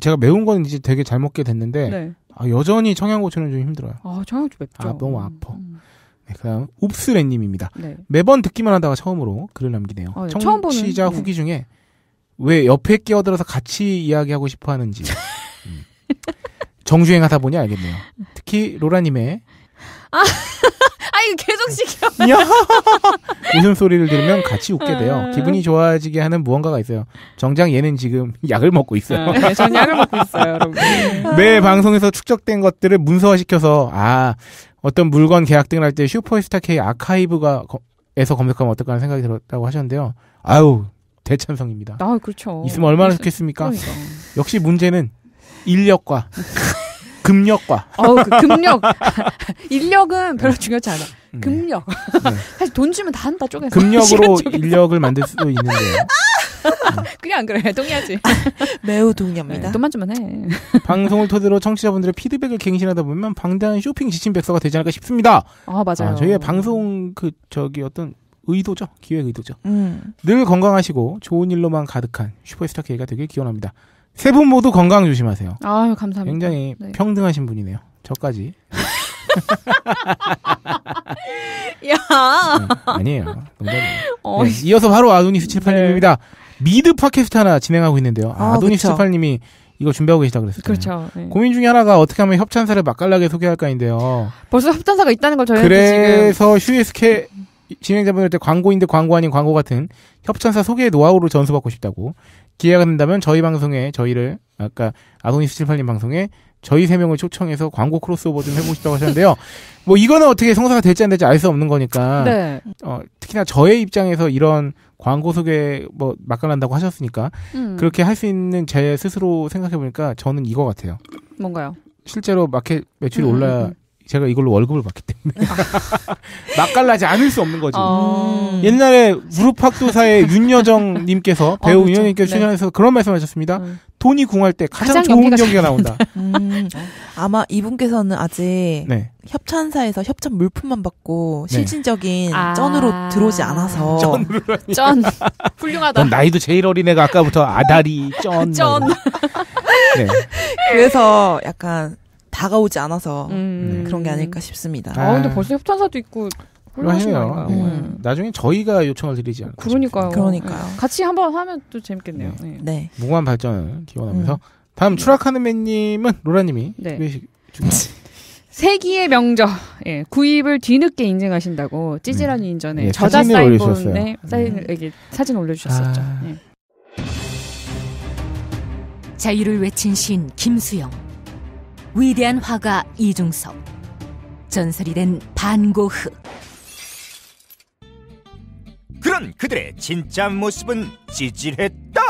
[SPEAKER 4] 제가 매운 건 이제 되게 잘 먹게 됐는데
[SPEAKER 5] 네.
[SPEAKER 4] 아, 여전히 청양고추는 좀 힘들어요.
[SPEAKER 5] 아, 청양 좀 맵죠.
[SPEAKER 4] 아, 너무 아파.
[SPEAKER 5] 음,
[SPEAKER 4] 네, 그다음 옵스레님입니다.
[SPEAKER 5] 네.
[SPEAKER 4] 매번 듣기만 하다가 처음으로 글을 남기네요.
[SPEAKER 5] 아, 네. 처음 보는,
[SPEAKER 4] 청취자
[SPEAKER 5] 네.
[SPEAKER 4] 후기 중에 왜 옆에 끼어들어서 같이 이야기하고 싶어 하는지 음. 정주행하다 보니 알겠네요. 특히 로라님의
[SPEAKER 5] 아, 이거 계속 시켜.
[SPEAKER 4] 웃음 소리를 들으면 같이 웃게
[SPEAKER 5] 아.
[SPEAKER 4] 돼요. 기분이 좋아지게 하는 무언가가 있어요. 정작 얘는 지금 약을 먹고 있어요.
[SPEAKER 5] 네, 전 약을 먹고 있어요, 여러분.
[SPEAKER 4] 매 방송에서 축적된 것들을 문서화시켜서 아 어떤 물건 계약 등을 할 때 슈퍼스타 K 아카이브가 거- 에서 검색하면 어떨까 하는 생각이 들었다고 하셨는데요. 아유 대찬성입니다.
[SPEAKER 5] 아, 그렇죠.
[SPEAKER 4] 있으면 얼마나 좋겠습니까?
[SPEAKER 5] 그러니까.
[SPEAKER 4] 역시 문제는 인력과 금력과
[SPEAKER 5] 어우, 그 금력. 인력은 별로 중요하지 않아.
[SPEAKER 4] 네.
[SPEAKER 5] 금력.
[SPEAKER 4] 네.
[SPEAKER 5] 사실 돈 주면 다 한다, 쪼개서.
[SPEAKER 4] 금력으로. 인력을 만들 수도 있는데요.
[SPEAKER 5] 그냥 안 그래. 동의하지.
[SPEAKER 6] 매우 동의합니다.
[SPEAKER 5] 돈만 주면 해.
[SPEAKER 4] 방송을 토대로 청취자분들의 피드백을 갱신하다 보면 방대한 쇼핑 지침 백서가 되지 않을까 싶습니다.
[SPEAKER 5] 아, 맞아요.
[SPEAKER 4] 아, 저희의 방송 그 저기 어떤 의도죠. 기획 의도죠.
[SPEAKER 6] 음.
[SPEAKER 4] 늘 건강하시고 좋은 일로만 가득한 슈퍼스타 K가 되길 기원합니다. 세 분 모두 건강 조심하세요.
[SPEAKER 5] 아유, 감사합니다.
[SPEAKER 4] 굉장히
[SPEAKER 5] 네.
[SPEAKER 4] 평등하신 분이네요. 저까지.
[SPEAKER 5] 야.
[SPEAKER 4] 네, 아니에요. 농담이에요.
[SPEAKER 5] 어,
[SPEAKER 4] 네, 이어서 바로 아도니스 78님입니다. 미드 팟캐스트 하나 진행하고 있는데요.
[SPEAKER 6] 아,
[SPEAKER 4] 아,
[SPEAKER 6] 그쵸.
[SPEAKER 4] 78님이 이거 준비하고 계시다 그랬어요.
[SPEAKER 5] 그렇죠. 네.
[SPEAKER 4] 고민 중에 하나가 어떻게 하면 협찬사를 맛깔나게 소개할까인데요.
[SPEAKER 5] 벌써 협찬사가 있다는 걸 저희한테 지금.
[SPEAKER 4] 그래서 슈에스케 진행자분들한테 광고인데 광고 아닌 광고 같은 협찬사 소개 노하우를 전수받고 싶다고 기회가 된다면 저희 방송에 저희를 아까 아도니스 78님 방송에 저희 세 명을 초청해서 광고 크로스오버 좀 해보고 싶다고 하셨는데요. 뭐 이거는 어떻게 성사가 될지 안 될지 알 수 없는 거니까
[SPEAKER 5] 네.
[SPEAKER 4] 어, 특히나 저의 입장에서 이런 광고 소개 뭐 막간한다고 하셨으니까
[SPEAKER 5] 음,
[SPEAKER 4] 그렇게 할 수 있는 제 스스로 생각해 보니까 저는 이거 같아요.
[SPEAKER 5] 뭔가요?
[SPEAKER 4] 실제로 마켓 매출이
[SPEAKER 5] 음,
[SPEAKER 4] 올라야
[SPEAKER 5] 음, 음.
[SPEAKER 4] 제가 이걸로 월급을 받기 때문에 맛깔나지 않을 수 없는 거지.
[SPEAKER 5] 어...
[SPEAKER 6] 음.
[SPEAKER 4] 옛날에 무릎팍도사의 윤여정님께서 배우
[SPEAKER 5] 그렇죠.
[SPEAKER 4] 윤여정님께서
[SPEAKER 5] 네.
[SPEAKER 4] 출연해서 그런 말씀하셨습니다.
[SPEAKER 5] 음.
[SPEAKER 4] 돈이 궁할 때 가장,
[SPEAKER 5] 가장
[SPEAKER 4] 좋은
[SPEAKER 5] 연기가
[SPEAKER 4] 경기가 나온다.
[SPEAKER 6] 음. 아마 이분께서는 아직
[SPEAKER 4] 네.
[SPEAKER 6] 협찬사에서 협찬 물품만 받고
[SPEAKER 4] 네.
[SPEAKER 6] 실질적인
[SPEAKER 5] 아.
[SPEAKER 6] 쩐으로 들어오지 않아서
[SPEAKER 5] 전 훌륭하다.
[SPEAKER 4] 넌 나이도 제일 어린 애가 아까부터 아다리 쩐.
[SPEAKER 5] 쩐.
[SPEAKER 4] 네.
[SPEAKER 6] 그래서 약간 다가오지 않아서
[SPEAKER 5] 음.
[SPEAKER 6] 그런 게 아닐까 싶습니다.
[SPEAKER 4] 아.
[SPEAKER 5] 아, 근데 벌써 협찬사도 있고 훌륭하신 거
[SPEAKER 4] 해요.
[SPEAKER 5] 아닌가요?
[SPEAKER 6] 음.
[SPEAKER 5] 음.
[SPEAKER 4] 나중에 저희가 요청을 드리지 않을까.
[SPEAKER 5] 그러니까요.
[SPEAKER 6] 그러니까요.
[SPEAKER 5] 네. 같이 한번 하면 또 재밌겠네요. 네.
[SPEAKER 6] 네.
[SPEAKER 4] 무궁한 발전을 기원하면서
[SPEAKER 6] 음.
[SPEAKER 4] 다음 추락하는 맨님은 로라님이
[SPEAKER 5] 네. 세기의 명저, 예, 구입을 뒤늦게 인증하신다고 찌질한 인전에
[SPEAKER 4] 예,
[SPEAKER 5] 저자. 사인본에 사인을 이렇게 사진 올려주셨었죠.
[SPEAKER 4] 아.
[SPEAKER 5] 예.
[SPEAKER 3] 자유를 외친 시인 김수영, 위대한 화가 이중섭, 전설이 된 반고흐.
[SPEAKER 1] 그런 그들의 진짜 모습은 찌질했다.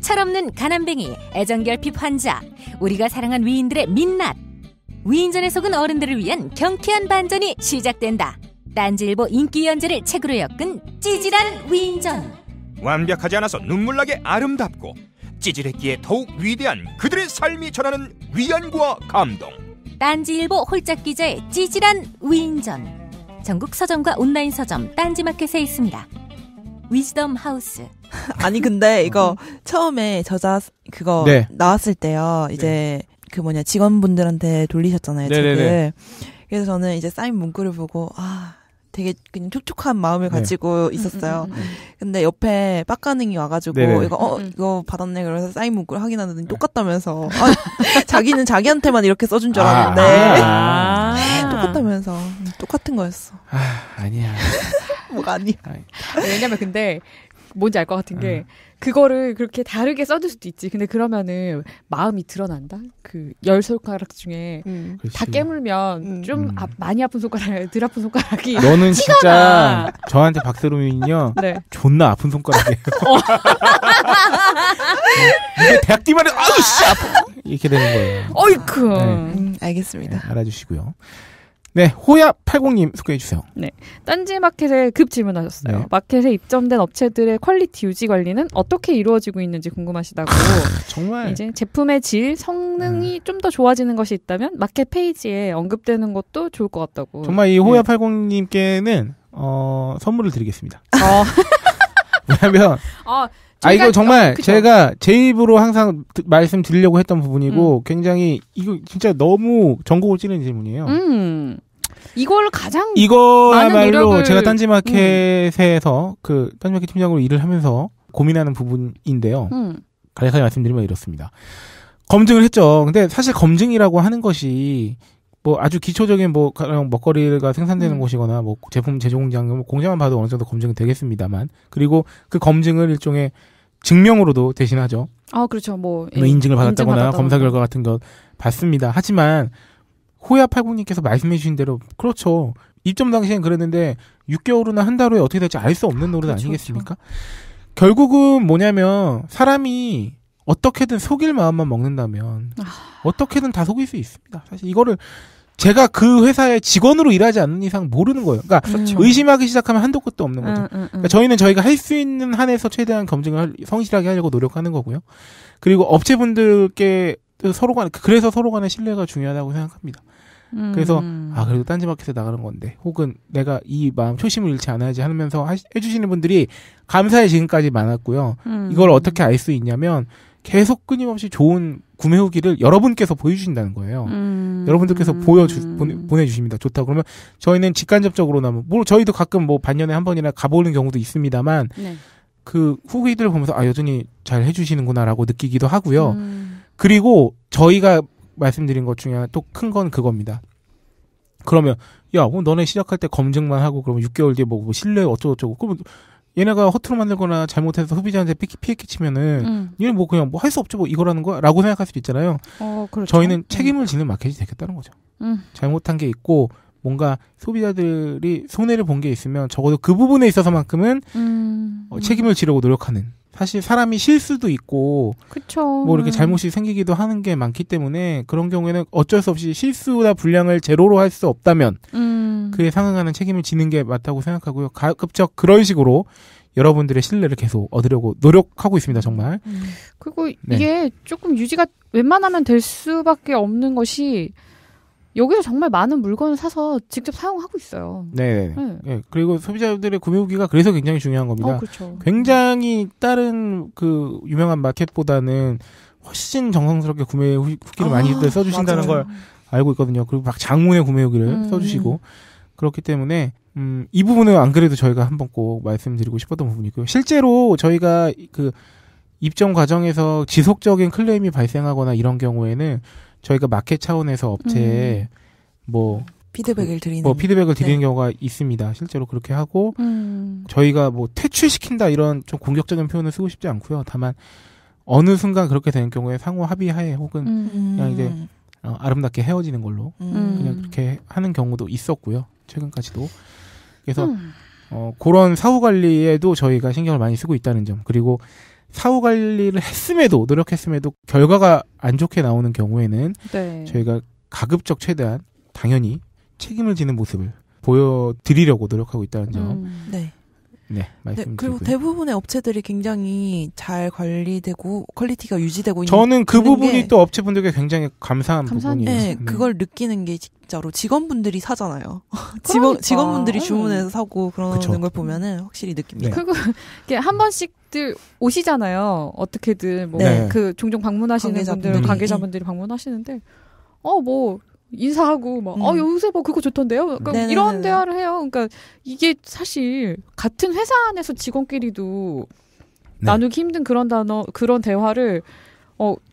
[SPEAKER 3] 철없는 가난뱅이, 애정결핍 환자, 우리가 사랑한 위인들의 민낯. 위인전에 속은 어른들을 위한 경쾌한 반전이 시작된다. 딴지일보 인기 연재를 책으로 엮은 찌질한 위인전.
[SPEAKER 1] 완벽하지 않아서 눈물나게 아름답고 찌질했기에 더욱 위대한 그들의 삶이 전하는 위안과 감동.
[SPEAKER 3] 딴지일보 홀짝 기자의 찌질한 위인전. 전국 서점과 온라인 서점 딴지마켓에 있습니다. 위즈덤 하우스.
[SPEAKER 6] 아니 근데 이거 처음에 저자 그거
[SPEAKER 4] 네.
[SPEAKER 6] 나왔을 때요. 이제 그 뭐냐 직원분들한테 돌리셨잖아요.
[SPEAKER 4] 네네네.
[SPEAKER 6] 책을. 그래서 저는 이제 사인 문구를 보고 아 되게 그냥 촉촉한 마음을
[SPEAKER 4] 네.
[SPEAKER 6] 가지고 있었어요.
[SPEAKER 5] 음, 음, 음, 음.
[SPEAKER 6] 근데 옆에 빡가능이 와가지고
[SPEAKER 4] 네네.
[SPEAKER 6] 이거 어. 이거 받았네 그래서 사인 문구를 확인하는데 똑같다면서 아, 자기는 자기한테만 이렇게 써준 줄
[SPEAKER 4] 아,
[SPEAKER 6] 알았는데
[SPEAKER 4] 아.
[SPEAKER 6] 똑같다면서 똑같은 거였어.
[SPEAKER 4] 아, 아니야.
[SPEAKER 6] 뭐가 아니야.
[SPEAKER 5] 왜냐면 근데 뭔지 알 것 같은
[SPEAKER 4] 음.
[SPEAKER 5] 게 그거를 그렇게 다르게 써둘 수도 있지. 근데 그러면은 마음이 드러난다. 그 열 손가락 중에
[SPEAKER 6] 음.
[SPEAKER 5] 다. 깨물면
[SPEAKER 6] 음.
[SPEAKER 5] 좀
[SPEAKER 4] 음.
[SPEAKER 5] 아, 많이 아픈 손가락, 덜 아픈 손가락이
[SPEAKER 4] 너는 진짜
[SPEAKER 5] 나.
[SPEAKER 4] 저한테 박세롬이는요
[SPEAKER 5] 네.
[SPEAKER 4] 존나 아픈 손가락이에요. 이게 대학 뛰면 아우 씨 아파 이렇게 되는 거예요.
[SPEAKER 5] 어이쿠.
[SPEAKER 4] 네.
[SPEAKER 6] 음,
[SPEAKER 4] 네,
[SPEAKER 6] 알겠습니다.
[SPEAKER 4] 알아주시고요. 네, 호야80님 소개해 주세요.
[SPEAKER 5] 딴지 마켓에 급 질문하셨어요.
[SPEAKER 4] 네.
[SPEAKER 5] 마켓에 입점된 업체들의 quality 유지 관리는 어떻게 이루어지고 있는지 궁금하시다고.
[SPEAKER 4] 정말
[SPEAKER 5] 이제 제품의 질, 성능이 좀더 좋아지는 것이 있다면 마켓 페이지에 언급되는 것도 좋을 것 같다고.
[SPEAKER 4] 정말 이 호야80님께는 어, 선물을 드리겠습니다.
[SPEAKER 5] 어,
[SPEAKER 4] 왜냐면
[SPEAKER 5] 아,
[SPEAKER 4] 아 이거 정말
[SPEAKER 5] 어, 그죠.
[SPEAKER 4] 제가 제 입으로 항상 드- 말씀드리려고 했던 부분이고
[SPEAKER 5] 음.
[SPEAKER 4] 굉장히 이거 진짜 너무 전곡을 찌르는 질문이에요.
[SPEAKER 5] 음. 이걸 가장
[SPEAKER 4] 이거야말로
[SPEAKER 5] 음.
[SPEAKER 4] 제가 딴지마켓에서 그 딴지마켓 팀장으로 일을 하면서 고민하는 부분인데요.
[SPEAKER 5] 음.
[SPEAKER 4] 간략하게 말씀드리면 이렇습니다. 검증을 했죠. 근데 사실 검증이라고 하는 것이 뭐 아주 기초적인 뭐 가령 먹거리가 생산되는
[SPEAKER 5] 음.
[SPEAKER 4] 곳이거나 뭐 제품 제조 공장 뭐 공장만 봐도 어느 정도 검증이 되겠습니다만 그리고 그 검증을 일종의 증명으로도 대신하죠.
[SPEAKER 5] 아, 그렇죠. 뭐
[SPEAKER 4] 뭐 인증을 받았다거나
[SPEAKER 5] 인증받았다거나.
[SPEAKER 4] 검사 결과 같은 거 받습니다. 하지만 호야 팔공님께서 말씀해 주신 대로 그렇죠. 입점 당시엔 그랬는데 6개월 후나 한 달 후에 어떻게 될지 알 수 없는 노릇
[SPEAKER 5] 그렇죠,
[SPEAKER 4] 아니겠습니까? 결국은 뭐냐면 사람이 어떻게든 속일 마음만 먹는다면
[SPEAKER 5] 아.
[SPEAKER 4] 어떻게든 다 속일 수 있습니다. 사실 이거를 제가 그 회사의 직원으로 일하지 않는 이상 모르는 거예요. 그러니까
[SPEAKER 5] 그렇죠.
[SPEAKER 4] 의심하기 시작하면 한도 끝도 없는 거죠.
[SPEAKER 5] 음, 음, 음.
[SPEAKER 4] 그러니까 저희는 저희가 할 수 있는 한에서 최대한 검증을 할- 성실하게 하려고 노력하는 거고요. 그리고 업체분들께 서로 간 그래서 서로 간의 신뢰가 중요하다고 생각합니다.
[SPEAKER 5] 음.
[SPEAKER 4] 그래서 아 그래도 딴지마켓에 나가는 건데 혹은 내가 이 마음 초심을 잃지 않아야지 하면서 하- 해주시는 분들이 감사해 지금까지 많았고요.
[SPEAKER 5] 음.
[SPEAKER 4] 이걸 어떻게 알 수 있냐면 계속 끊임없이 좋은 구매 후기를 여러분께서 보여주신다는 거예요.
[SPEAKER 5] 음.
[SPEAKER 4] 여러분들께서 보여주 보내, 보내주십니다. 좋다 그러면 저희는 직간접적으로나뭐 뭐 저희도 가끔 뭐 반년에 한 번이나 가보는 경우도 있습니다만
[SPEAKER 5] 네.
[SPEAKER 4] 그 후기들 보면서 아 여전히 잘 해주시는구나라고 느끼기도 하고요.
[SPEAKER 5] 음.
[SPEAKER 4] 그리고 저희가 말씀드린 것 중에 하나 또 큰 건 그겁니다. 그러면 야, 뭐 너네 시작할 때 검증만 하고 그러면 6개월 뒤에 뭐, 뭐 신뢰 어쩌고 저쩌고 그러면 얘네가 허투루 만들거나 잘못해서 소비자한테 피, 피해 끼치면은
[SPEAKER 5] 음.
[SPEAKER 4] 얘는 뭐 그냥 뭐 할 수 없죠 뭐 이거라는 거라고 생각할 수도 있잖아요.
[SPEAKER 5] 어, 그렇죠.
[SPEAKER 4] 저희는
[SPEAKER 5] 음.
[SPEAKER 4] 책임을 지는 마켓이 되겠다는 거죠.
[SPEAKER 5] 음.
[SPEAKER 4] 잘못한 게 있고 뭔가 소비자들이 손해를 본 게 있으면 적어도 그 부분에 있어서만큼은
[SPEAKER 5] 음.
[SPEAKER 4] 어, 책임을 지려고 노력하는. 사실 사람이 실수도 있고
[SPEAKER 5] 그쵸.
[SPEAKER 4] 뭐 이렇게
[SPEAKER 5] 음.
[SPEAKER 4] 잘못이 생기기도 하는 게 많기 때문에 그런 경우에는 어쩔 수 없이 실수나 불량을 제로로 할 수 없다면
[SPEAKER 5] 음.
[SPEAKER 4] 그에 상응하는 책임을 지는 게 맞다고 생각하고요. 가급적 그런 식으로 여러분들의 신뢰를 계속 얻으려고 노력하고 있습니다. 정말.
[SPEAKER 6] 음.
[SPEAKER 5] 그리고
[SPEAKER 4] 네.
[SPEAKER 5] 이게 조금 유지가 웬만하면 될 수밖에 없는 것이 여기서 정말 많은 물건을 사서 직접 사용하고 있어요.
[SPEAKER 4] 네.
[SPEAKER 5] 네.
[SPEAKER 4] 네. 그리고 소비자들의 구매 후기가 그래서 굉장히 중요한 겁니다.
[SPEAKER 5] 어, 그렇죠.
[SPEAKER 4] 굉장히 다른 그 유명한 마켓보다는 훨씬 정성스럽게 구매 후- 후기를
[SPEAKER 6] 아,
[SPEAKER 4] 많이들 써주신다는
[SPEAKER 6] 맞아요.
[SPEAKER 4] 걸 알고 있거든요. 그리고 막 장문의 구매 후기를
[SPEAKER 5] 음.
[SPEAKER 4] 써주시고 그렇기 때문에 음, 이 부분은 안 그래도 저희가 한번 꼭 말씀드리고 싶었던 부분이고요. 실제로 저희가 그 입점 과정에서 지속적인 클레임이 발생하거나 이런 경우에는 저희가 마켓 차원에서 업체에 뭐,
[SPEAKER 6] 피드백을 드리는.
[SPEAKER 4] 뭐 피드백을 드리는
[SPEAKER 6] 네.
[SPEAKER 4] 경우가 있습니다. 실제로 그렇게 하고
[SPEAKER 5] 음.
[SPEAKER 4] 저희가 뭐 퇴출시킨다 이런 좀 공격적인 표현을 쓰고 싶지 않고요. 다만 어느 순간 그렇게 되는 경우에 상호 합의하에 혹은
[SPEAKER 5] 음.
[SPEAKER 6] 음.
[SPEAKER 4] 그냥 이제 어, 아름답게 헤어지는 걸로
[SPEAKER 6] 음.
[SPEAKER 4] 그냥 그렇게 하는 경우도 있었고요. 최근까지도. 그래서
[SPEAKER 5] 음.
[SPEAKER 4] 어, 그런 사후 관리에도 저희가 신경을 많이 쓰고 있다는 점. 그리고 사후 관리를 했음에도 노력했음에도 결과가 안 좋게 나오는 경우에는
[SPEAKER 5] 네.
[SPEAKER 4] 저희가 가급적 최대한 당연히 책임을 지는 모습을 보여드리려고 노력하고 있다는 점.
[SPEAKER 5] 음.
[SPEAKER 6] 네.
[SPEAKER 4] 네,
[SPEAKER 6] 네,
[SPEAKER 4] 말씀드리고요.
[SPEAKER 6] 그리고 대부분의 업체들이 굉장히 잘 관리되고 quality가 유지되고 있는.
[SPEAKER 4] 저는 그 부분이
[SPEAKER 6] 게-
[SPEAKER 4] 또 업체분들께 굉장히 감사한
[SPEAKER 5] 감사한
[SPEAKER 4] 부분이에요.
[SPEAKER 6] 네,
[SPEAKER 4] 네.
[SPEAKER 6] 그걸 느끼는 게 진짜로 직원분들이 사잖아요.
[SPEAKER 5] 그러니까.
[SPEAKER 6] 직원 직원분들이
[SPEAKER 5] 음.
[SPEAKER 6] 주문해서 사고 그러는
[SPEAKER 4] 그쵸.
[SPEAKER 6] 걸 보면은 확실히 느낍니다.
[SPEAKER 4] 네.
[SPEAKER 5] 그리고 이렇게 한 번씩들 오시잖아요. 어떻게든 뭐
[SPEAKER 4] 네.
[SPEAKER 5] 그 종종 방문하시는
[SPEAKER 6] 관계자분들이.
[SPEAKER 5] 분들 관계자분들이 방문하시는데 어 뭐 인사하고 막어
[SPEAKER 6] 음.
[SPEAKER 5] 요새 뭐 그거 좋던데요. 그러니까. 이런 대화를 해요. 그러니까 이게 사실 같은 회사 안에서 직원끼리도
[SPEAKER 4] 네.
[SPEAKER 5] 나누기 힘든 그런 단어 그런 대화를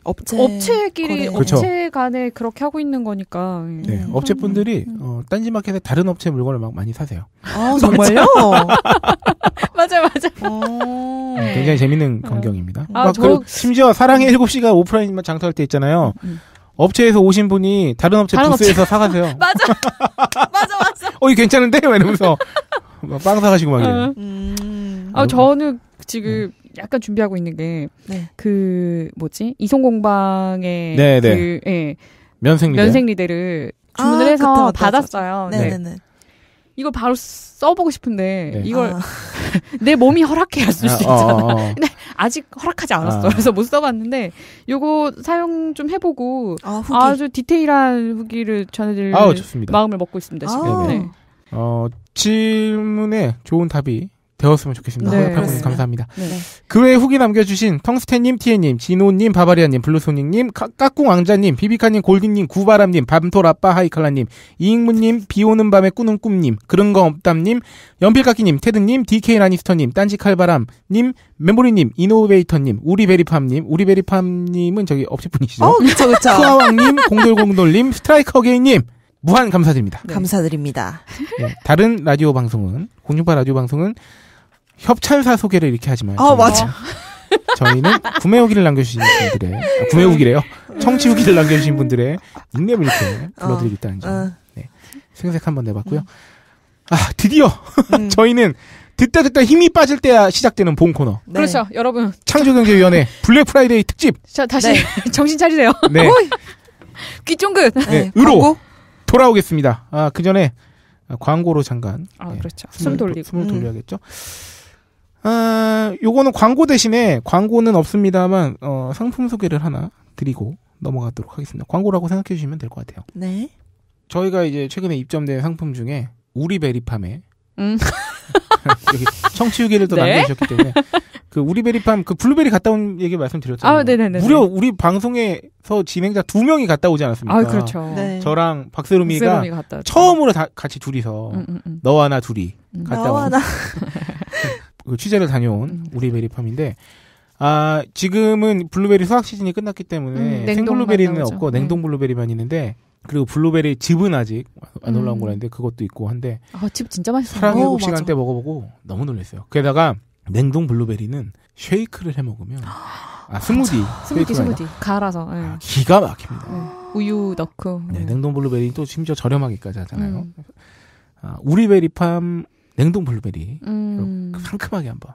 [SPEAKER 6] 업체
[SPEAKER 5] 업체끼리
[SPEAKER 6] 거래.
[SPEAKER 4] 그쵸.
[SPEAKER 5] 업체 간에 그렇게 하고 있는 거니까.
[SPEAKER 4] 네,
[SPEAKER 6] 음.
[SPEAKER 4] 업체분들이
[SPEAKER 5] 음.
[SPEAKER 4] 어, 딴지마켓에 다른 업체 물건을 막 많이 사세요.
[SPEAKER 6] 아 정말요?
[SPEAKER 5] 맞아요, 맞아요.
[SPEAKER 6] 어.
[SPEAKER 4] 굉장히 재밌는
[SPEAKER 5] 어.
[SPEAKER 4] 광경입니다.
[SPEAKER 5] 아,
[SPEAKER 4] 막
[SPEAKER 5] 저-
[SPEAKER 4] 그, 심지어 사랑의 7시가 오프라인만 장터할 때 있잖아요.
[SPEAKER 5] 음.
[SPEAKER 4] 업체에서 오신 분이 다른 업체
[SPEAKER 5] 다른
[SPEAKER 4] 부스에서 사가세요.
[SPEAKER 5] 맞아. 맞아, 맞아.
[SPEAKER 4] 어, 이 괜찮은데? 막 이러면서 막빵 사가시고 막 이래요.
[SPEAKER 5] 어.
[SPEAKER 6] 음.
[SPEAKER 5] 아, 저는 지금 약간 준비하고 있는 게,
[SPEAKER 6] 네.
[SPEAKER 5] 그, 뭐지? 이송공방의
[SPEAKER 4] 네,
[SPEAKER 5] 그,
[SPEAKER 4] 네.
[SPEAKER 5] 예,
[SPEAKER 4] 면생리.
[SPEAKER 5] 면생리대를 주문을
[SPEAKER 6] 아,
[SPEAKER 5] 해서
[SPEAKER 6] 그때
[SPEAKER 5] 받았어요.
[SPEAKER 6] 네,
[SPEAKER 5] 네.
[SPEAKER 6] 네, 네.
[SPEAKER 5] 이걸 바로 써보고 싶은데
[SPEAKER 4] 네.
[SPEAKER 5] 이걸
[SPEAKER 6] 아,
[SPEAKER 5] 내 몸이 허락해야 쓸수
[SPEAKER 4] 아,
[SPEAKER 5] 있잖아.
[SPEAKER 4] 어, 어, 어.
[SPEAKER 5] 아직 허락하지 않았어.
[SPEAKER 4] 아.
[SPEAKER 5] 그래서 못 써봤는데 요거 사용 좀 해보고
[SPEAKER 6] 아, 후기.
[SPEAKER 5] 아주 디테일한 후기를 전해드릴
[SPEAKER 4] 아우 좋습니다.
[SPEAKER 5] 마음을 먹고 있습니다. 지금.
[SPEAKER 6] 아.
[SPEAKER 5] 네.
[SPEAKER 4] 어, 질문에 좋은 답이 되었으면 좋겠습니다.
[SPEAKER 5] 네,
[SPEAKER 6] 그렇습니다.
[SPEAKER 4] 감사합니다.
[SPEAKER 5] 네.
[SPEAKER 4] 그 외에 후기 남겨주신 텅스텐님, 티에님, 진호님, 바바리아님, 블루소닉님, 까- 까꿍 왕자님, 비비카님, 골딩님, 구바람님, 밤톨아빠 하이칼라님, 이익무님, 비오는 밤에 꾸는 꿈님, 그런 거 없담님, 연필깎이님, 테드님, DK 라니스터님, 딴지 칼바람님, 메모리님, 이노베이터님, 우리 베리팜님, 우리 베리팜님은 저기 업체 분이시죠?
[SPEAKER 6] 어, 그쵸, 그쵸.
[SPEAKER 4] 크아왕님, 공돌공돌님, 스트라이커 게이님, 무한 감사드립니다.
[SPEAKER 5] 네.
[SPEAKER 6] 감사드립니다.
[SPEAKER 4] 네, 다른 라디오 방송은 공중파 라디오 방송은 협찬사 소개를 이렇게 하지만
[SPEAKER 6] 아,
[SPEAKER 4] 저희는-
[SPEAKER 6] 맞아.
[SPEAKER 4] 저희는 구매 후기를 남겨주신 분들의 아, 구매 후기래요 청취 후기를 남겨주신 분들의 닉네임을 이렇게 불러드리고 있다는 점
[SPEAKER 6] 어,
[SPEAKER 4] 생색 한번 내봤고요 아 드디어
[SPEAKER 6] 음.
[SPEAKER 4] 저희는 듣다 듣다 힘이 빠질 때야 시작되는 본 코너
[SPEAKER 6] 네.
[SPEAKER 5] 그렇죠, 여러분.
[SPEAKER 4] 창조경제위원회 블랙 프라이데이 특집
[SPEAKER 5] 자 다시
[SPEAKER 6] 네.
[SPEAKER 5] 정신 차리세요.
[SPEAKER 4] 네,
[SPEAKER 5] 귀 쫑긋.
[SPEAKER 4] 네,
[SPEAKER 6] 네,
[SPEAKER 4] 으로.
[SPEAKER 6] 광고?
[SPEAKER 4] 돌아오겠습니다 아그 전에 광고로 잠깐
[SPEAKER 5] 아
[SPEAKER 4] 네,
[SPEAKER 5] 그렇죠.
[SPEAKER 4] 숨을
[SPEAKER 5] 숨
[SPEAKER 4] 도-
[SPEAKER 5] 돌리고.
[SPEAKER 4] 숨을
[SPEAKER 6] 음.
[SPEAKER 4] 돌려야겠죠. 아, 요거는 광고 대신에 광고는 없습니다만 어, 상품 소개를 하나 드리고 넘어가도록 하겠습니다. 광고라고 생각해 주시면 될 것 같아요.
[SPEAKER 6] 네.
[SPEAKER 4] 저희가 이제 최근에 입점된 상품 중에 우리 베리팜에
[SPEAKER 5] 음.
[SPEAKER 4] 여기 청취후기를 또
[SPEAKER 5] 네.
[SPEAKER 4] 남겨주셨기 때문에 그 우리 베리팜 그 블루베리 갔다 온 얘기 말씀드렸잖아요.
[SPEAKER 5] 아, 네네네.
[SPEAKER 4] 무려 우리 방송에서 진행자 두 명이 갔다 오지 않았습니까?
[SPEAKER 5] 아 그렇죠.
[SPEAKER 6] 네.
[SPEAKER 4] 저랑 박세롬이가. 처음으로 다 같이 둘이서
[SPEAKER 5] 음, 음, 음.
[SPEAKER 4] 너와 나 둘이
[SPEAKER 5] 음.
[SPEAKER 4] 갔다 온
[SPEAKER 6] 나.
[SPEAKER 4] 그 취재를 다녀온
[SPEAKER 5] 음.
[SPEAKER 4] 우리 베리팜인데 아 지금은 블루베리 수확 시즌이 끝났기 때문에
[SPEAKER 5] 음,
[SPEAKER 4] 생블루베리는. 없고
[SPEAKER 5] 네.
[SPEAKER 4] 냉동 블루베리만 있는데 그리고 블루베리 즙은 아직 안 올라온
[SPEAKER 5] 음.
[SPEAKER 4] 거라는데 그것도 있고 한데
[SPEAKER 5] 아, 집 진짜 맛있어요.
[SPEAKER 6] 어,
[SPEAKER 4] 취재 갔을
[SPEAKER 6] 맞아.
[SPEAKER 4] 때 먹어보고 너무 놀랐어요. 게다가 냉동 블루베리는 쉐이크를 해 먹으면 아 스무디
[SPEAKER 5] 스무디 스무디 갈아서 예.
[SPEAKER 4] 아, 기가 막힙니다.
[SPEAKER 5] 네. 우유 넣고.
[SPEAKER 4] 네,
[SPEAKER 5] 음.
[SPEAKER 4] 냉동 블루베리 또 심지어 저렴하기까지 하잖아요.
[SPEAKER 5] 음.
[SPEAKER 4] 아, 우리 베리팜 냉동 블루베리
[SPEAKER 5] 음.
[SPEAKER 4] 상큼하게 한번.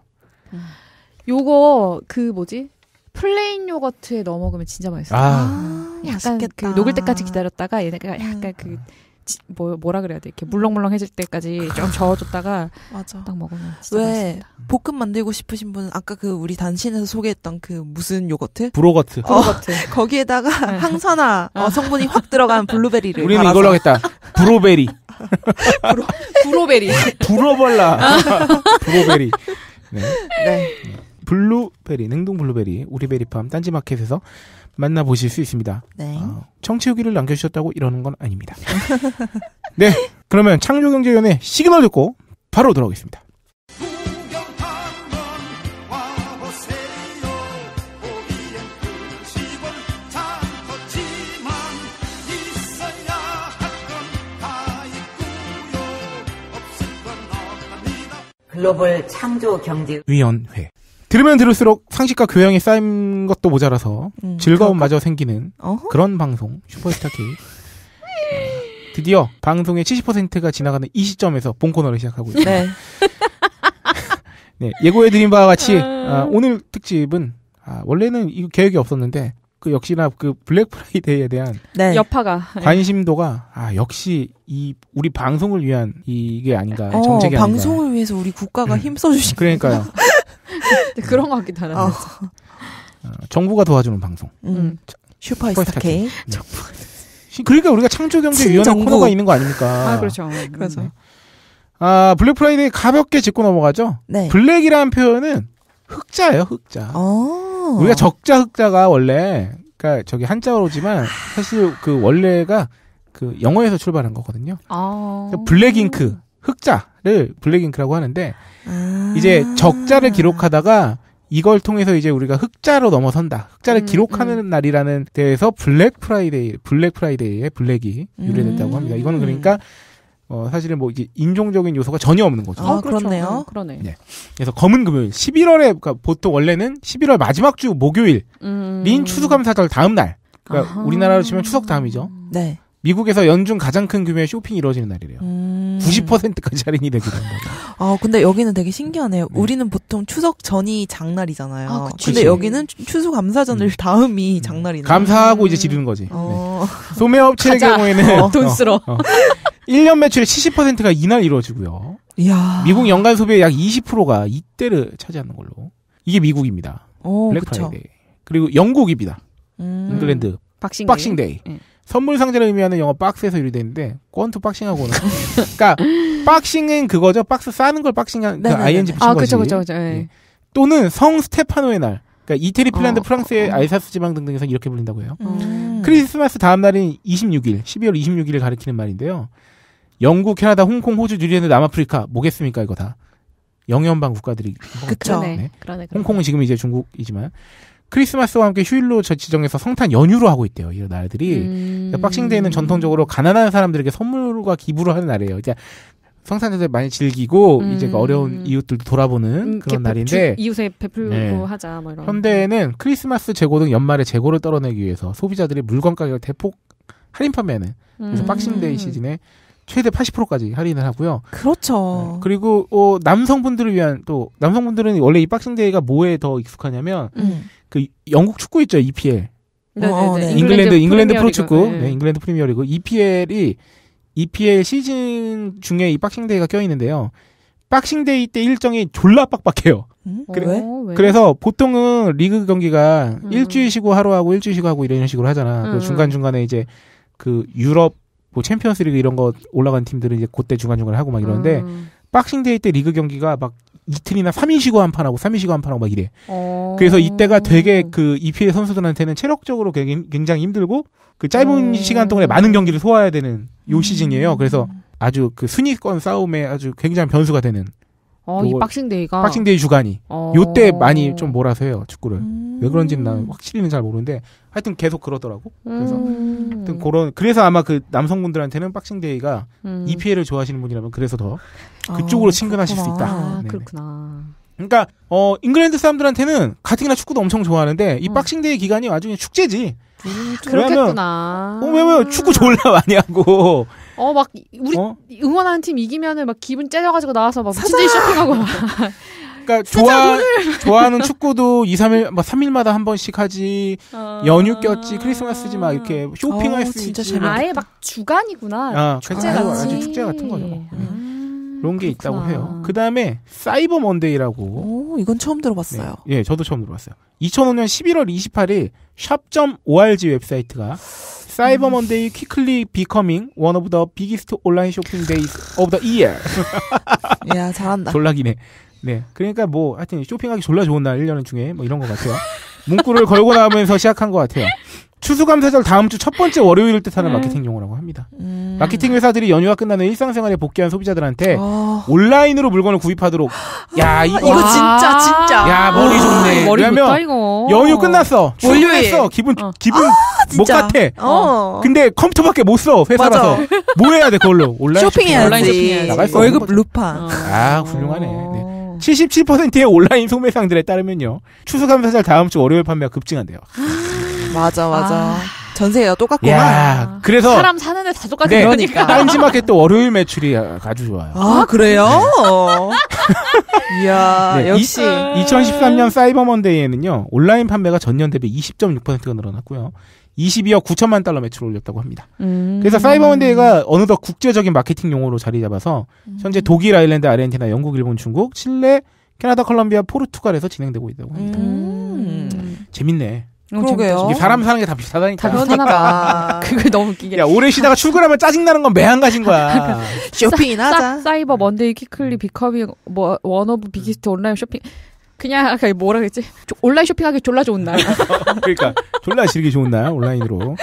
[SPEAKER 5] 요거 그 뭐지? 플레인 요거트에 넣어 먹으면 진짜 맛있어요.
[SPEAKER 4] 아,
[SPEAKER 6] 아,
[SPEAKER 5] 약간
[SPEAKER 6] 맛있겠다.
[SPEAKER 5] 그 녹을 때까지 기다렸다가 얘네가
[SPEAKER 6] 음.
[SPEAKER 5] 약간 그 지- 뭐 뭐라 그래야 돼? 이렇게 물렁물렁해질 때까지 좀 저어줬다가
[SPEAKER 6] 맞아.
[SPEAKER 5] 딱 먹으면 진짜
[SPEAKER 6] 왜
[SPEAKER 5] 맛있습니다.
[SPEAKER 6] 볶음 만들고 싶으신 분은 아까 그 우리 단신에서 소개했던 그 무슨 요거트?
[SPEAKER 4] 브로거트.
[SPEAKER 6] 어,
[SPEAKER 5] 요거트.
[SPEAKER 6] 거기에다가
[SPEAKER 5] 네.
[SPEAKER 6] 항산화 어,
[SPEAKER 5] 아.
[SPEAKER 6] 성분이 확 들어간 블루베리를
[SPEAKER 4] 우리는. 이걸로 하겠다. 브로베리.
[SPEAKER 5] 브로베리.
[SPEAKER 4] 불어벌라. 브로베리. 네.
[SPEAKER 6] 네.
[SPEAKER 4] 블루베리, 냉동 블루베리, 우리베리팜 딴지마켓에서 만나보실 수 있습니다.
[SPEAKER 6] 네.
[SPEAKER 4] 어, 청취 후기를 남겨주셨다고 이러는 건 아닙니다. 네. 그러면 창조경제위원회 시그널 듣고 바로 돌아오겠습니다.
[SPEAKER 7] 글로벌 창조 경제
[SPEAKER 4] 위원회. 들으면 들을수록 상식과 교양이 쌓인 것도 모자라서
[SPEAKER 6] 음,
[SPEAKER 4] 즐거움마저 생기는
[SPEAKER 6] 어허.
[SPEAKER 4] 그런 방송 슈퍼스타 K. 어, 드디어 방송의 70%가 지나가는 이 시점에서 본 코너를 시작하고 있습니다.
[SPEAKER 6] 네.
[SPEAKER 4] 네, 예고해드린 바와 같이
[SPEAKER 5] 음.
[SPEAKER 4] 아, 오늘 특집은 아, 원래는 이 계획이 없었는데 그 역시나 그 블랙 프라이데이에 대한
[SPEAKER 6] 네.
[SPEAKER 5] 여파가
[SPEAKER 4] 관심도가 아 역시 이 우리 방송을 위한 이게 아닌가
[SPEAKER 6] 어,
[SPEAKER 4] 정책이 아닌가.
[SPEAKER 6] 방송을 위해서 우리 국가가
[SPEAKER 4] 음.
[SPEAKER 6] 힘써주신
[SPEAKER 4] 그러니까요.
[SPEAKER 5] 네, 그런 것 같기도 하네.
[SPEAKER 6] 어.
[SPEAKER 4] 어, 정부가 도와주는 방송.
[SPEAKER 6] 음. 슈퍼스타
[SPEAKER 4] 슈퍼스타
[SPEAKER 6] K.
[SPEAKER 4] 시- 그러니까 우리가 창조경제위원회
[SPEAKER 6] 친정부.
[SPEAKER 4] 코너가 있는 거 아닙니까?
[SPEAKER 5] 아 그렇죠.
[SPEAKER 6] 그래서.
[SPEAKER 5] 음.
[SPEAKER 4] 아 블랙 프라이데이 가볍게 짚고 넘어가죠.
[SPEAKER 6] 네.
[SPEAKER 4] 블랙이라는 표현은 흑자예요, 흑자.
[SPEAKER 6] 어.
[SPEAKER 4] 우리가 적자 흑자가 원래 그러니까 저기 한자어로지만 사실 그 원래가 그 영어에서 출발한 거거든요.
[SPEAKER 5] 아.
[SPEAKER 4] 그러니까 black ink 흑자를 black ink라고 하는데
[SPEAKER 6] 아.
[SPEAKER 4] 이제 적자를 기록하다가 이걸 통해서 이제 우리가 흑자로 넘어선다. 흑자를
[SPEAKER 5] 음,
[SPEAKER 4] 기록하는 날이라는 데에서 블랙 프라이데이, 블랙 프라이데이의 블랙이 유래됐다고
[SPEAKER 6] 음.
[SPEAKER 4] 합니다. 이거는 그러니까 어 사실은 뭐 이제 인종적인 요소가 전혀 없는 거죠.
[SPEAKER 6] 아,
[SPEAKER 5] 그렇죠.
[SPEAKER 6] 그렇네요.
[SPEAKER 5] 그러네.
[SPEAKER 4] 네. 그래서 검은 금요일 11월에 그러니까 보통 원래는 11월 마지막 주 목요일
[SPEAKER 5] 음.
[SPEAKER 4] 인 추수감사절 다음 날. 그러니까
[SPEAKER 5] 아하.
[SPEAKER 4] 우리나라로 치면 추석 다음이죠.
[SPEAKER 6] 네.
[SPEAKER 4] 미국에서 연중 가장 큰 규모의 쇼핑이 이루어지는 날이래요.
[SPEAKER 6] 음.
[SPEAKER 4] 90%까지 할인이 되기도 한다고.
[SPEAKER 6] 아, 근데 여기는 되게 신기하네요.
[SPEAKER 4] 네.
[SPEAKER 6] 우리는 보통 추석 전이 장날이잖아요.
[SPEAKER 5] 아, 그치.
[SPEAKER 6] 근데
[SPEAKER 4] 그치.
[SPEAKER 6] 여기는 추- 추수감사절을
[SPEAKER 4] 음.
[SPEAKER 6] 다음이 장날이네요.
[SPEAKER 4] 감사하고 이제 지르는 거지. 네.
[SPEAKER 6] 어. 어.
[SPEAKER 4] 소매업체의
[SPEAKER 5] 가자.
[SPEAKER 4] 경우에는
[SPEAKER 5] 돈 쓸어.
[SPEAKER 4] 1년 매출의 70%가 이날 이루어지고요.
[SPEAKER 6] 이야.
[SPEAKER 4] 미국 연간 소비의 약 20%가 이때를 차지하는 걸로. 이게 미국입니다.
[SPEAKER 6] 어,
[SPEAKER 4] 블랙
[SPEAKER 6] 그쵸.
[SPEAKER 4] 프라이데이. 그리고 영국입니다.
[SPEAKER 6] 음.
[SPEAKER 4] 잉글랜드
[SPEAKER 5] boxing.
[SPEAKER 4] 박싱데이.
[SPEAKER 5] 예.
[SPEAKER 4] 선물 상자를 의미하는 영어 박스에서 유래되는데 권투 boxing하고는 그러니까 boxing은 그거죠. 박스 싸는 걸 boxing한 그
[SPEAKER 6] 네네네네.
[SPEAKER 4] ING 붙인
[SPEAKER 5] 아,
[SPEAKER 4] 거지.
[SPEAKER 5] 그쵸, 그쵸, 그쵸. 예.
[SPEAKER 4] 예. 또는 성 스테파노의 날. 그러니까 이태리, 핀란드,
[SPEAKER 5] 어,
[SPEAKER 4] 프랑스의
[SPEAKER 5] 어.
[SPEAKER 4] 알사스 지방 등등에서 이렇게 불린다고 해요.
[SPEAKER 6] 음.
[SPEAKER 4] 크리스마스 다음 날인 26일, 12월 26일을 가리키는 말인데요. 영국, 캐나다, 홍콩, 호주, 뉴질랜드, 남아프리카 뭐겠습니까 이거 다. 영연방 국가들이
[SPEAKER 6] 그쵸.
[SPEAKER 5] 그러네.
[SPEAKER 4] 네.
[SPEAKER 5] 그러네. 그러네.
[SPEAKER 4] 홍콩은 지금 이제 중국이지만 크리스마스와 함께 휴일로 저 지정해서 성탄 연휴로 하고 있대요. 이 날들이.
[SPEAKER 5] 음.
[SPEAKER 4] 그러니까 박싱데이는 전통적으로 가난한 사람들에게 선물과 기부를 하는 날이에요. 이제 성탄절 많이 즐기고
[SPEAKER 5] 음.
[SPEAKER 4] 이제 그 어려운 이웃들도 돌아보는
[SPEAKER 5] 음,
[SPEAKER 4] 그런 날인데
[SPEAKER 5] 주- 이웃에 베풀고
[SPEAKER 4] 네.
[SPEAKER 5] 하자 뭐 이런.
[SPEAKER 4] 현대에는 크리스마스 재고 등 연말에 재고를 떨어내기 위해서 소비자들이 물건 가격을 대폭 할인 판매하는 그래서
[SPEAKER 5] 음.
[SPEAKER 4] 박싱데이 시즌에 최대 80%까지 할인을 하고요.
[SPEAKER 6] 그렇죠.
[SPEAKER 4] 그리고 어, 남성분들을 위한 또 남성분들은 원래 이 박싱데이가 뭐에 더 익숙하냐면
[SPEAKER 6] 음.
[SPEAKER 4] 그 영국 축구 있죠 EPL
[SPEAKER 5] 네네네.
[SPEAKER 6] 어, 네.
[SPEAKER 4] 잉글랜드 잉글랜드. 프로축구
[SPEAKER 5] 네.
[SPEAKER 4] 네, 잉글랜드 프리미어리그 EPL이 EPL 시즌 중에 이 박싱데이가 껴 있는데요. 박싱데이 때 일정이 졸라 빡빡해요.
[SPEAKER 6] 음?
[SPEAKER 5] 어,
[SPEAKER 6] 왜?
[SPEAKER 5] 왜?
[SPEAKER 4] 그래서 보통은 리그 경기가
[SPEAKER 5] 음.
[SPEAKER 4] 일주일 쉬고 하루 하고 일주일 쉬고 하고 이런 식으로 하잖아.
[SPEAKER 5] 음.
[SPEAKER 4] 중간 중간에 이제 그 유럽 뭐 챔피언스리그 이런 거 올라간 팀들은 이제 그때 중간 중간에 하고 막 이러는데
[SPEAKER 5] 음.
[SPEAKER 4] 박싱데이 때 리그 경기가 막 이틀이나 3일 쉬고 한 판 하고 3일 쉬고 한 판 하고 막 이래.
[SPEAKER 5] 어.
[SPEAKER 4] 그래서 이때가 되게 그 EPL 선수들한테는 체력적으로 굉장히 굉장히 힘들고 그 짧은
[SPEAKER 5] 음.
[SPEAKER 4] 시간 동안에 많은 경기를 소화해야 되는 요
[SPEAKER 6] 음.
[SPEAKER 4] 시즌이에요. 그래서 아주 그 순위권 싸움에 아주 굉장한 변수가 되는
[SPEAKER 5] 어, 이 박싱데이가
[SPEAKER 4] 박싱데이 주간이
[SPEAKER 5] 어.
[SPEAKER 4] 요때 많이 좀 몰아서 해요 축구를.
[SPEAKER 6] 음.
[SPEAKER 4] 왜 그런지는 난 확실히는 잘 모르는데 하여튼 계속 그러더라고. 그래서
[SPEAKER 5] 음.
[SPEAKER 4] 하여튼 그런 그래서 아마 그 남성분들한테는 박싱데이가
[SPEAKER 5] 음.
[SPEAKER 4] EPL을 좋아하시는 분이라면 그래서 더
[SPEAKER 6] 아,
[SPEAKER 4] 그쪽으로 친근하실 수
[SPEAKER 6] 그렇구나.
[SPEAKER 4] 있다.
[SPEAKER 5] 아. 그렇구나.
[SPEAKER 4] 그러니까 어 잉글랜드 사람들한테는 가뜩이나 축구도 엄청 좋아하는데 이
[SPEAKER 5] 음.
[SPEAKER 4] 박싱데이 기간이 나중에 축제지.
[SPEAKER 5] 그렇겠구나.
[SPEAKER 4] 어, 왜, 왜, 축구 졸라 많이 하고,
[SPEAKER 5] 어, 막, 우리
[SPEAKER 4] 어?
[SPEAKER 5] 응원하는 팀 이기면은 막 기분 째져가지고 나와서 막 미친 듯이 쇼핑하고 막.
[SPEAKER 4] 그니까, 좋아, 좋아하는 축구도 2, 3일, 막 3일마다 한 번씩 하지, 연휴 꼈지, 크리스마스지, 막 이렇게 쇼핑할
[SPEAKER 6] 어,
[SPEAKER 4] 수
[SPEAKER 6] 진짜
[SPEAKER 4] 있지.
[SPEAKER 6] 재밌겠다.
[SPEAKER 5] 아예 막 주간이구나.
[SPEAKER 4] 아,
[SPEAKER 5] 축제.
[SPEAKER 4] 아주 축제 같은 거죠.
[SPEAKER 5] 음,
[SPEAKER 4] 그런 게 있다고
[SPEAKER 5] 그렇구나.
[SPEAKER 4] 해요. 그 다음에, 사이버 먼데이라고.
[SPEAKER 6] 오, 이건 처음 들어봤어요.
[SPEAKER 4] 네. 예, 저도 처음 들어봤어요. 2005년 11월 28일, Shop.org 웹사이트가, Cyber Monday quickly becoming one of the biggest online shopping days of the year.
[SPEAKER 6] 이야, 잘한다.
[SPEAKER 4] 졸라기네. 네. 그러니까 뭐, 하여튼 쇼핑하기 졸라 좋은 날 1년 중에 뭐 이런 것 같아요. 문구를 걸고 나오면서 시작한 것 같아요. 추수감사절 다음 주 첫 번째 월요일을 뜻하는
[SPEAKER 5] 음.
[SPEAKER 4] 마케팅 용어라고 합니다.
[SPEAKER 6] 음.
[SPEAKER 4] 마케팅 회사들이 연휴가 끝나는 일상생활에 복귀한 소비자들한테
[SPEAKER 6] 아,
[SPEAKER 4] 온라인으로 물건을 구입하도록 야 이거
[SPEAKER 6] 이거 진짜, 진짜.
[SPEAKER 4] 야 머리 좋네.
[SPEAKER 5] 머리
[SPEAKER 4] 왜냐면
[SPEAKER 5] 좋다.
[SPEAKER 4] 연휴 끝났어.
[SPEAKER 6] 월요일.
[SPEAKER 4] 출근했어. 기분
[SPEAKER 5] 어.
[SPEAKER 4] 기분 못
[SPEAKER 6] 진짜.
[SPEAKER 4] 같아.
[SPEAKER 6] 어.
[SPEAKER 4] 근데 컴퓨터밖에 못 써. 회사라서 뭐 해야 돼 그걸로 온라인
[SPEAKER 6] 쇼핑해야지.
[SPEAKER 4] 나갈 수
[SPEAKER 6] 월급. 루파.
[SPEAKER 5] 어.
[SPEAKER 4] 아 훌륭하네. 네.
[SPEAKER 5] 어.
[SPEAKER 4] 77%의 온라인 소매상들에 따르면요. 추수감사절 다음 주 월요일 판매가 급증한대요.
[SPEAKER 6] 맞아, 맞아.
[SPEAKER 5] 아.
[SPEAKER 6] 전세가 똑같구나.
[SPEAKER 4] 야, 그래서
[SPEAKER 5] 사람 사는데 다 똑같은
[SPEAKER 4] 네.
[SPEAKER 5] 거니까.
[SPEAKER 4] 딴지마켓도 월요일 매출이 아주 좋아요.
[SPEAKER 6] 아, 그래요? 이야,
[SPEAKER 4] 네,
[SPEAKER 6] 역시.
[SPEAKER 4] 2013년 사이버 먼데이에는요. 온라인 판매가 전년 대비 20.6%가 늘어났고요. 22억 9천만 달러 매출을 올렸다고 합니다.
[SPEAKER 5] 음.
[SPEAKER 4] 그래서 사이버 먼데이가 어느덧 국제적인 마케팅 용어로 자리 잡아서 현재 독일, 아일랜드, 아르헨티나, 영국, 일본, 중국, 칠레, 캐나다, 콜롬비아, 포르투갈에서 진행되고 있다고 합니다.
[SPEAKER 6] 음.
[SPEAKER 4] 재밌네.
[SPEAKER 5] 어,
[SPEAKER 6] 그러게요.
[SPEAKER 4] 사람 사는 게 다 비슷하다니까.
[SPEAKER 5] 다 비슷하나 봐.
[SPEAKER 6] 그러니까.
[SPEAKER 5] 그걸 너무 웃기게.
[SPEAKER 4] 야, 오래 쉬다가 출근하면 짜증나는 건 매한 가지인 거야.
[SPEAKER 6] 쇼핑이나 하자.
[SPEAKER 5] 사, Cyber Monday quickly becoming 뭐 one of biggest online shopping 그냥 아까 뭐라 그랬지 조- 온라인 쇼핑하기 졸라 좋은 날.
[SPEAKER 4] 그러니까 졸라 즐기 좋은 날 온라인으로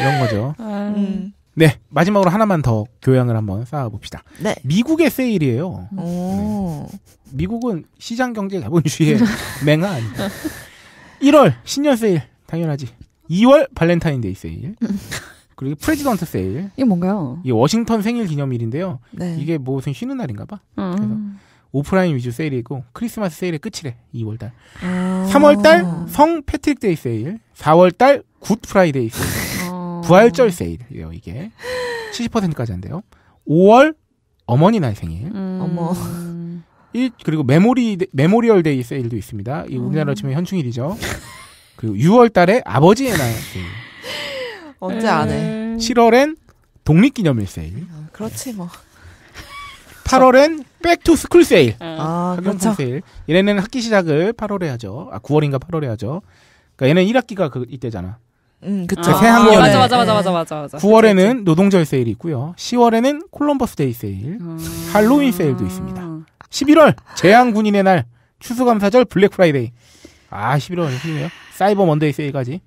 [SPEAKER 4] 이런 거죠.
[SPEAKER 6] 음.
[SPEAKER 4] 네 마지막으로 하나만 더 교양을 한번 쌓아봅시다.
[SPEAKER 6] 네.
[SPEAKER 4] 미국의 세일이에요.
[SPEAKER 6] 오.
[SPEAKER 4] 미국은 시장 경제 자본주의의 맹아 아니다. 1월 신년 세일 당연하지. 2월 발렌타인데이 세일. 그리고 프레지던트 세일.
[SPEAKER 5] 이게 뭔가요?
[SPEAKER 4] 이게 워싱턴 생일 기념일인데요.
[SPEAKER 6] 네.
[SPEAKER 4] 이게 무슨 쉬는 날인가 봐.
[SPEAKER 5] 음.
[SPEAKER 4] 오프라인 위주 세일이고 크리스마스 세일의 끝이래. 2월 달.
[SPEAKER 6] 아.
[SPEAKER 4] 3월 달 성 패트릭 데이 세일, 4월 달 굿 프라이데이 세일,
[SPEAKER 5] 어.
[SPEAKER 4] 부활절 세일이에요 이게 70%까지 한대요. 5월 어머니 날 생일,
[SPEAKER 5] 음.
[SPEAKER 6] 어머.
[SPEAKER 4] 일 그리고 메모리 메모리얼 데이 세일도 있습니다. 이 우리나라로 치면 현충일이죠. 그리고 6월 달에 아버지의 날 세일.
[SPEAKER 6] 언제 안 해?
[SPEAKER 4] 7월엔 독립기념일 세일.
[SPEAKER 6] 아, 그렇지 뭐.
[SPEAKER 4] 8월엔 back to school 세일.
[SPEAKER 6] 아,
[SPEAKER 4] 학용품
[SPEAKER 6] 그렇죠.
[SPEAKER 4] 세일. 얘네는 학기 시작을 8월에 하죠. 아, 9월인가 8월에 하죠. 그러니까 얘는 1학기가 그 이때잖아.
[SPEAKER 6] 음, 그쵸.
[SPEAKER 4] 새 학년에.
[SPEAKER 5] 맞아 맞아 맞아 맞아 맞아 맞아.
[SPEAKER 4] 9월에는 노동절 세일이 있고요. 10월에는 콜럼버스 데이 세일. 할로윈 세일도 있습니다. 11월 재향군인의 날 추수감사절 블랙 프라이데이. 아 11월 힘이네요. 사이버 먼데이 세일까지.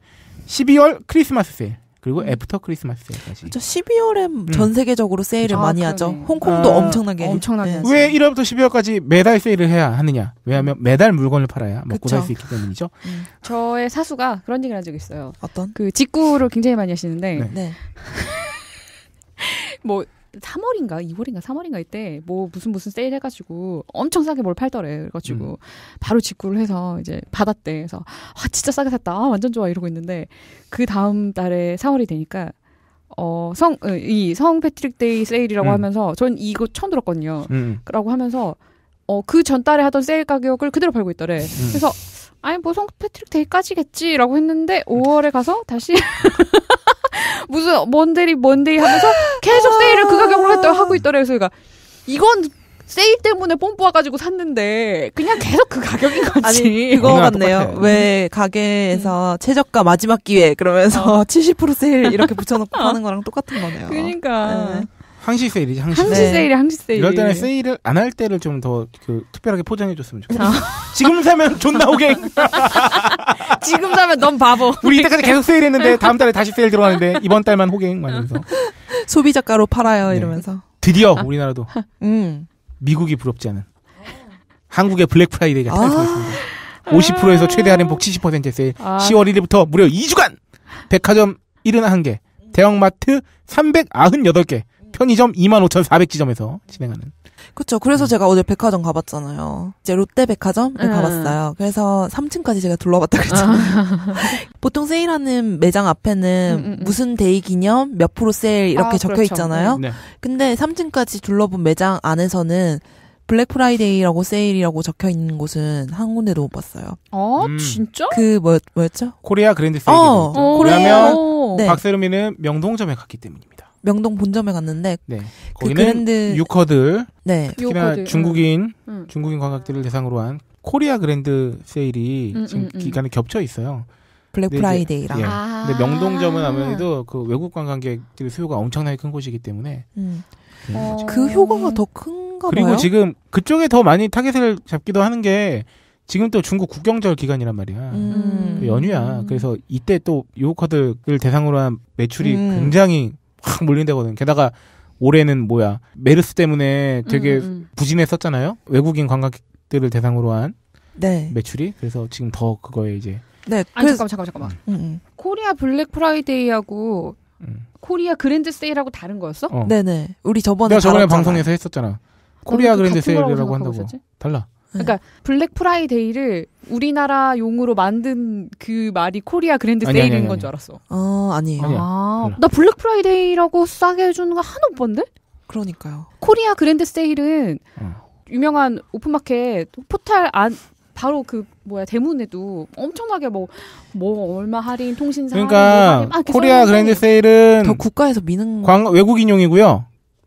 [SPEAKER 4] 12월 크리스마스 세일. 그리고 after 크리스마스 세일까지.
[SPEAKER 6] 그렇죠. 12월에 전 세계적으로 세일을
[SPEAKER 5] 아,
[SPEAKER 6] 많이
[SPEAKER 5] 그러네.
[SPEAKER 6] 하죠. 홍콩도
[SPEAKER 4] 아,
[SPEAKER 6] 엄청나게.
[SPEAKER 5] 엄청나게
[SPEAKER 6] 네.
[SPEAKER 4] 왜 1월부터 12월까지 매달 세일을 해야 하느냐? 왜냐하면 매달 물건을 팔아야 먹고. 살 수 있기 때문이죠.
[SPEAKER 6] 음,
[SPEAKER 5] 저의 사수가 그런 얘기를 한 적이 있어요.
[SPEAKER 6] 어떤?
[SPEAKER 5] 그 직구를 굉장히 많이 하시는데
[SPEAKER 4] 네.
[SPEAKER 6] 네.
[SPEAKER 5] 뭐 3월인가 2월인가 3월인가 이때 뭐 무슨 무슨 세일 해가지고 엄청 싸게 뭘 팔더래. 그래가지고
[SPEAKER 4] 음.
[SPEAKER 5] 바로 직구를 해서 이제 받았대. 그래서 아 진짜 싸게 샀다. 아, 완전 좋아 이러고 있는데 그 다음 달에 4월이 되니까 어 성 이 성 패트릭 데이 세일이라고
[SPEAKER 4] 음.
[SPEAKER 5] 하면서 전 이거 처음 들었거든요.
[SPEAKER 4] 음.
[SPEAKER 5] 라고 하면서 어 그 전달에 하던 세일 가격을 그대로 팔고 있더래.
[SPEAKER 4] 음.
[SPEAKER 5] 그래서 아니 뭐 성 패트릭 데이까지겠지라고 했는데 5월에 가서 다시 무슨 먼데이 먼데이 하면서 계속 세일을 그 가격으로 했더 하고 있더래. 그래서 그러니까 이건 세일 때문에 뽐뿌 와가지고 샀는데 그냥 계속 그 가격인 거지.
[SPEAKER 6] 아니 그거 같네요. 왜 가게에서 최저가 마지막 기회 그러면서 70% 세일 이렇게 붙여놓고 파는 거랑 똑같은 거네요.
[SPEAKER 5] 그러니까
[SPEAKER 6] 네.
[SPEAKER 4] 항시 세일이지 항시.
[SPEAKER 5] 항시
[SPEAKER 6] 네.
[SPEAKER 5] 세일이 항시 세일.
[SPEAKER 4] 이럴 때는 세일을 안 할 때를 좀 더 그 특별하게 포장해 줬으면 좋겠어.
[SPEAKER 5] 아.
[SPEAKER 4] 지금 사면 존나 오게.
[SPEAKER 5] 지금 사면 넌 바보.
[SPEAKER 4] 우리 이때까지 계속 세일했는데 다음 달에 다시 세일 들어가는데 이번 달만 호갱 말면서
[SPEAKER 6] 소비자가로 팔아요
[SPEAKER 4] 네.
[SPEAKER 6] 이러면서.
[SPEAKER 4] 드디어 우리나라도
[SPEAKER 6] 음.
[SPEAKER 4] 미국이 부럽지 않은 한국의 블랙 프라이데이가
[SPEAKER 6] 아.
[SPEAKER 4] 탄생했습니다. 50%에서 최대 할인폭 70% 세일.
[SPEAKER 5] 아.
[SPEAKER 4] 10월 1일부터 무려 2주간 백화점 71개, 대형마트 398개, 편의점 25,400지점에서 진행하는.
[SPEAKER 6] 그렇죠. 그래서 제가 어제 백화점 가봤잖아요. 이제 롯데 백화점을
[SPEAKER 5] 음.
[SPEAKER 6] 가봤어요. 그래서 3층까지 제가 둘러봤다 그랬잖아요. 보통 세일하는 매장 앞에는
[SPEAKER 5] 음, 음, 음.
[SPEAKER 6] 무슨 데이 기념 몇 프로 세일 이렇게
[SPEAKER 5] 아,
[SPEAKER 6] 적혀
[SPEAKER 5] 그렇죠.
[SPEAKER 6] 있잖아요.
[SPEAKER 4] 네.
[SPEAKER 6] 근데 3층까지 둘러본 매장 안에서는 블랙 프라이데이라고 세일이라고 적혀 있는 곳은 한 군데도 못 봤어요.
[SPEAKER 5] 어
[SPEAKER 4] 음.
[SPEAKER 5] 진짜?
[SPEAKER 6] 그 뭐, 뭐였죠?
[SPEAKER 4] 코리아 그랜드 세일.
[SPEAKER 6] 어,
[SPEAKER 5] 어,
[SPEAKER 4] 왜냐면
[SPEAKER 6] 네.
[SPEAKER 4] 박세롬이는 명동점에 갔기 때문입니다.
[SPEAKER 6] 명동 본점에 갔는데
[SPEAKER 4] 네.
[SPEAKER 6] 그
[SPEAKER 4] 거기는
[SPEAKER 6] 그랜드
[SPEAKER 4] 유커들,
[SPEAKER 6] 네.
[SPEAKER 4] 특히나
[SPEAKER 5] 유커들,
[SPEAKER 4] 중국인,
[SPEAKER 5] 응.
[SPEAKER 4] 중국인 관광객들을 대상으로 한 코리아 그랜드 세일이
[SPEAKER 5] 음,
[SPEAKER 4] 지금
[SPEAKER 5] 음, 음.
[SPEAKER 4] 기간에 겹쳐 있어요.
[SPEAKER 6] 블랙
[SPEAKER 4] 근데
[SPEAKER 6] 프라이데이랑.
[SPEAKER 4] 예.
[SPEAKER 5] 아.
[SPEAKER 4] 근데 명동점은 아무래도 그 외국 관광객들의 수요가 엄청나게 큰 곳이기 때문에
[SPEAKER 6] 음.
[SPEAKER 5] 어.
[SPEAKER 6] 그 효과가 더 큰가
[SPEAKER 4] 그리고
[SPEAKER 6] 봐요.
[SPEAKER 4] 지금 그쪽에 더 많이 타겟을 잡기도 하는 게 지금 또 중국 국경절 기간이란 말이야.
[SPEAKER 6] 음.
[SPEAKER 4] 그 연휴야. 그래서 이때 또 유커들을 대상으로 한 매출이
[SPEAKER 6] 음.
[SPEAKER 4] 굉장히 확 몰린다거든. 게다가 올해는 뭐야 메르스 때문에 되게
[SPEAKER 5] 음, 음.
[SPEAKER 4] 부진했었잖아요. 외국인 관광객들을 대상으로 한
[SPEAKER 6] 네.
[SPEAKER 4] 매출이. 그래서 지금 더 그거에 이제
[SPEAKER 6] 네.
[SPEAKER 5] 아니
[SPEAKER 6] 그래서
[SPEAKER 5] 잠깐만 잠깐만 잠깐만.
[SPEAKER 6] 음, 음.
[SPEAKER 5] 코리아 블랙 프라이데이하고
[SPEAKER 4] 음.
[SPEAKER 5] 코리아 그랜드 세일하고 다른 거였어?
[SPEAKER 4] 어.
[SPEAKER 6] 네네. 우리 저번에
[SPEAKER 4] 내가 저번에. 방송에서 했었잖아. 코리아
[SPEAKER 5] 나는 그
[SPEAKER 4] 그랜드 세일이라고 한다고.
[SPEAKER 5] 있었지?
[SPEAKER 4] 달라.
[SPEAKER 5] 그러니까 블랙 프라이데이를 우리나라 용으로 만든 그 말이 코리아 그랜드
[SPEAKER 4] 아니,
[SPEAKER 5] 세일인
[SPEAKER 4] 아니,
[SPEAKER 5] 건
[SPEAKER 4] 아니.
[SPEAKER 5] 줄 알았어.
[SPEAKER 6] 어, 아니에요.
[SPEAKER 4] 아니야.
[SPEAKER 5] 아. 나 블랙 프라이데이라고 싸게 해주는 거 하나도 못 봤는데?
[SPEAKER 6] 그러니까요.
[SPEAKER 5] 코리아 그랜드 세일은
[SPEAKER 4] 어.
[SPEAKER 5] 유명한 오픈마켓 포탈 안 바로 그 뭐야 대문에도 엄청나게 뭐뭐 얼마 할인 통신사 뭐
[SPEAKER 4] 그러니까
[SPEAKER 5] 할인 막 이렇게
[SPEAKER 4] 코리아 그랜드 세일은
[SPEAKER 6] 더 국가에서 미는
[SPEAKER 4] 광, 외국인용이고요.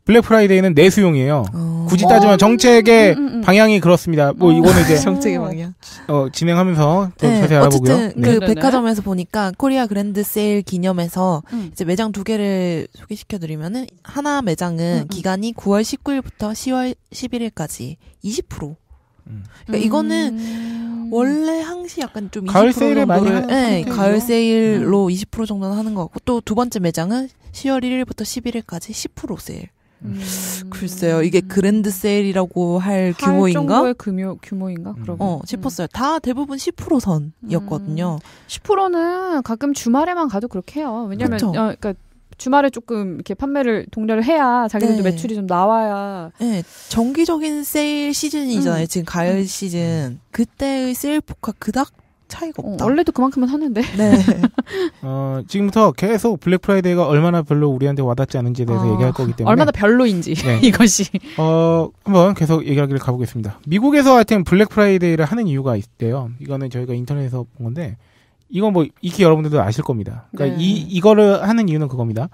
[SPEAKER 4] 블랙 프라이데이는 내수용이에요.
[SPEAKER 6] 어.
[SPEAKER 4] 굳이
[SPEAKER 5] 어,
[SPEAKER 4] 따지면 정책의
[SPEAKER 5] 음, 음, 음.
[SPEAKER 4] 방향이 그렇습니다. 뭐
[SPEAKER 5] 어.
[SPEAKER 4] 이거는 이제
[SPEAKER 6] 정책의 방향.
[SPEAKER 4] 어, 진행하면서 더
[SPEAKER 6] 네,
[SPEAKER 4] 자세히 알아보고요.
[SPEAKER 6] 어쨌든
[SPEAKER 4] 네.
[SPEAKER 6] 그
[SPEAKER 5] 네네네.
[SPEAKER 6] 백화점에서 보니까 코리아 그랜드 세일 기념해서
[SPEAKER 5] 음.
[SPEAKER 6] 이제 매장 두 개를 소개시켜 드리면은 하나 매장은
[SPEAKER 5] 음, 음.
[SPEAKER 6] 기간이 9월 19일부터 10월 11일까지 20%.
[SPEAKER 4] 음.
[SPEAKER 6] 그러니까 이거는
[SPEAKER 5] 음.
[SPEAKER 6] 원래 항시 약간 좀20%
[SPEAKER 4] 가을 세일을 많이
[SPEAKER 6] 정도를-
[SPEAKER 4] 하는
[SPEAKER 6] 네. 가을 세일로 20% 정도는 하는 것 같고 또 두 번째 매장은 10월 1일부터 11일까지 10% 세일.
[SPEAKER 5] 음.
[SPEAKER 6] 글쎄요, 이게 그랜드 세일이라고 할
[SPEAKER 5] 할
[SPEAKER 6] 규모인가?
[SPEAKER 5] 정도의 규모 규모인가?
[SPEAKER 4] 음.
[SPEAKER 5] 그럼
[SPEAKER 6] 어, 싶었어요. 다 대부분 10% 선이었거든요.
[SPEAKER 5] 10%는 가끔 주말에만 가도 그렇게 해요. 왜냐면
[SPEAKER 6] 그쵸.
[SPEAKER 5] 어, 그러니까 주말에 조금 이렇게 판매를 독려를 해야 자기들도
[SPEAKER 6] 네.
[SPEAKER 5] 매출이 좀 나와야
[SPEAKER 6] 네, 정기적인 세일 시즌이잖아요.
[SPEAKER 5] 음.
[SPEAKER 6] 지금 가을 시즌. 그때의 세일 폭과 그닥 차이가
[SPEAKER 5] 어,
[SPEAKER 6] 없다.
[SPEAKER 5] 원래도 그만큼은 하는데.
[SPEAKER 6] 네.
[SPEAKER 4] 어, 지금부터 계속 블랙 프라이데이가 얼마나 별로 우리한테 와닿지 않은지에 대해서
[SPEAKER 5] 아,
[SPEAKER 4] 얘기할 거기 때문에
[SPEAKER 5] 얼마나 별로인지
[SPEAKER 4] 네.
[SPEAKER 5] 이것이.
[SPEAKER 4] 어, 한번 계속 얘기하기를 가보겠습니다. 미국에서 하여튼 블랙 프라이데이를 하는 이유가 있대요. 이거는 저희가 인터넷에서 본 건데 이건 뭐 익히 여러분들도 아실 겁니다. 그러니까
[SPEAKER 5] 네.
[SPEAKER 4] 이 이거를 하는 이유는 그겁니다.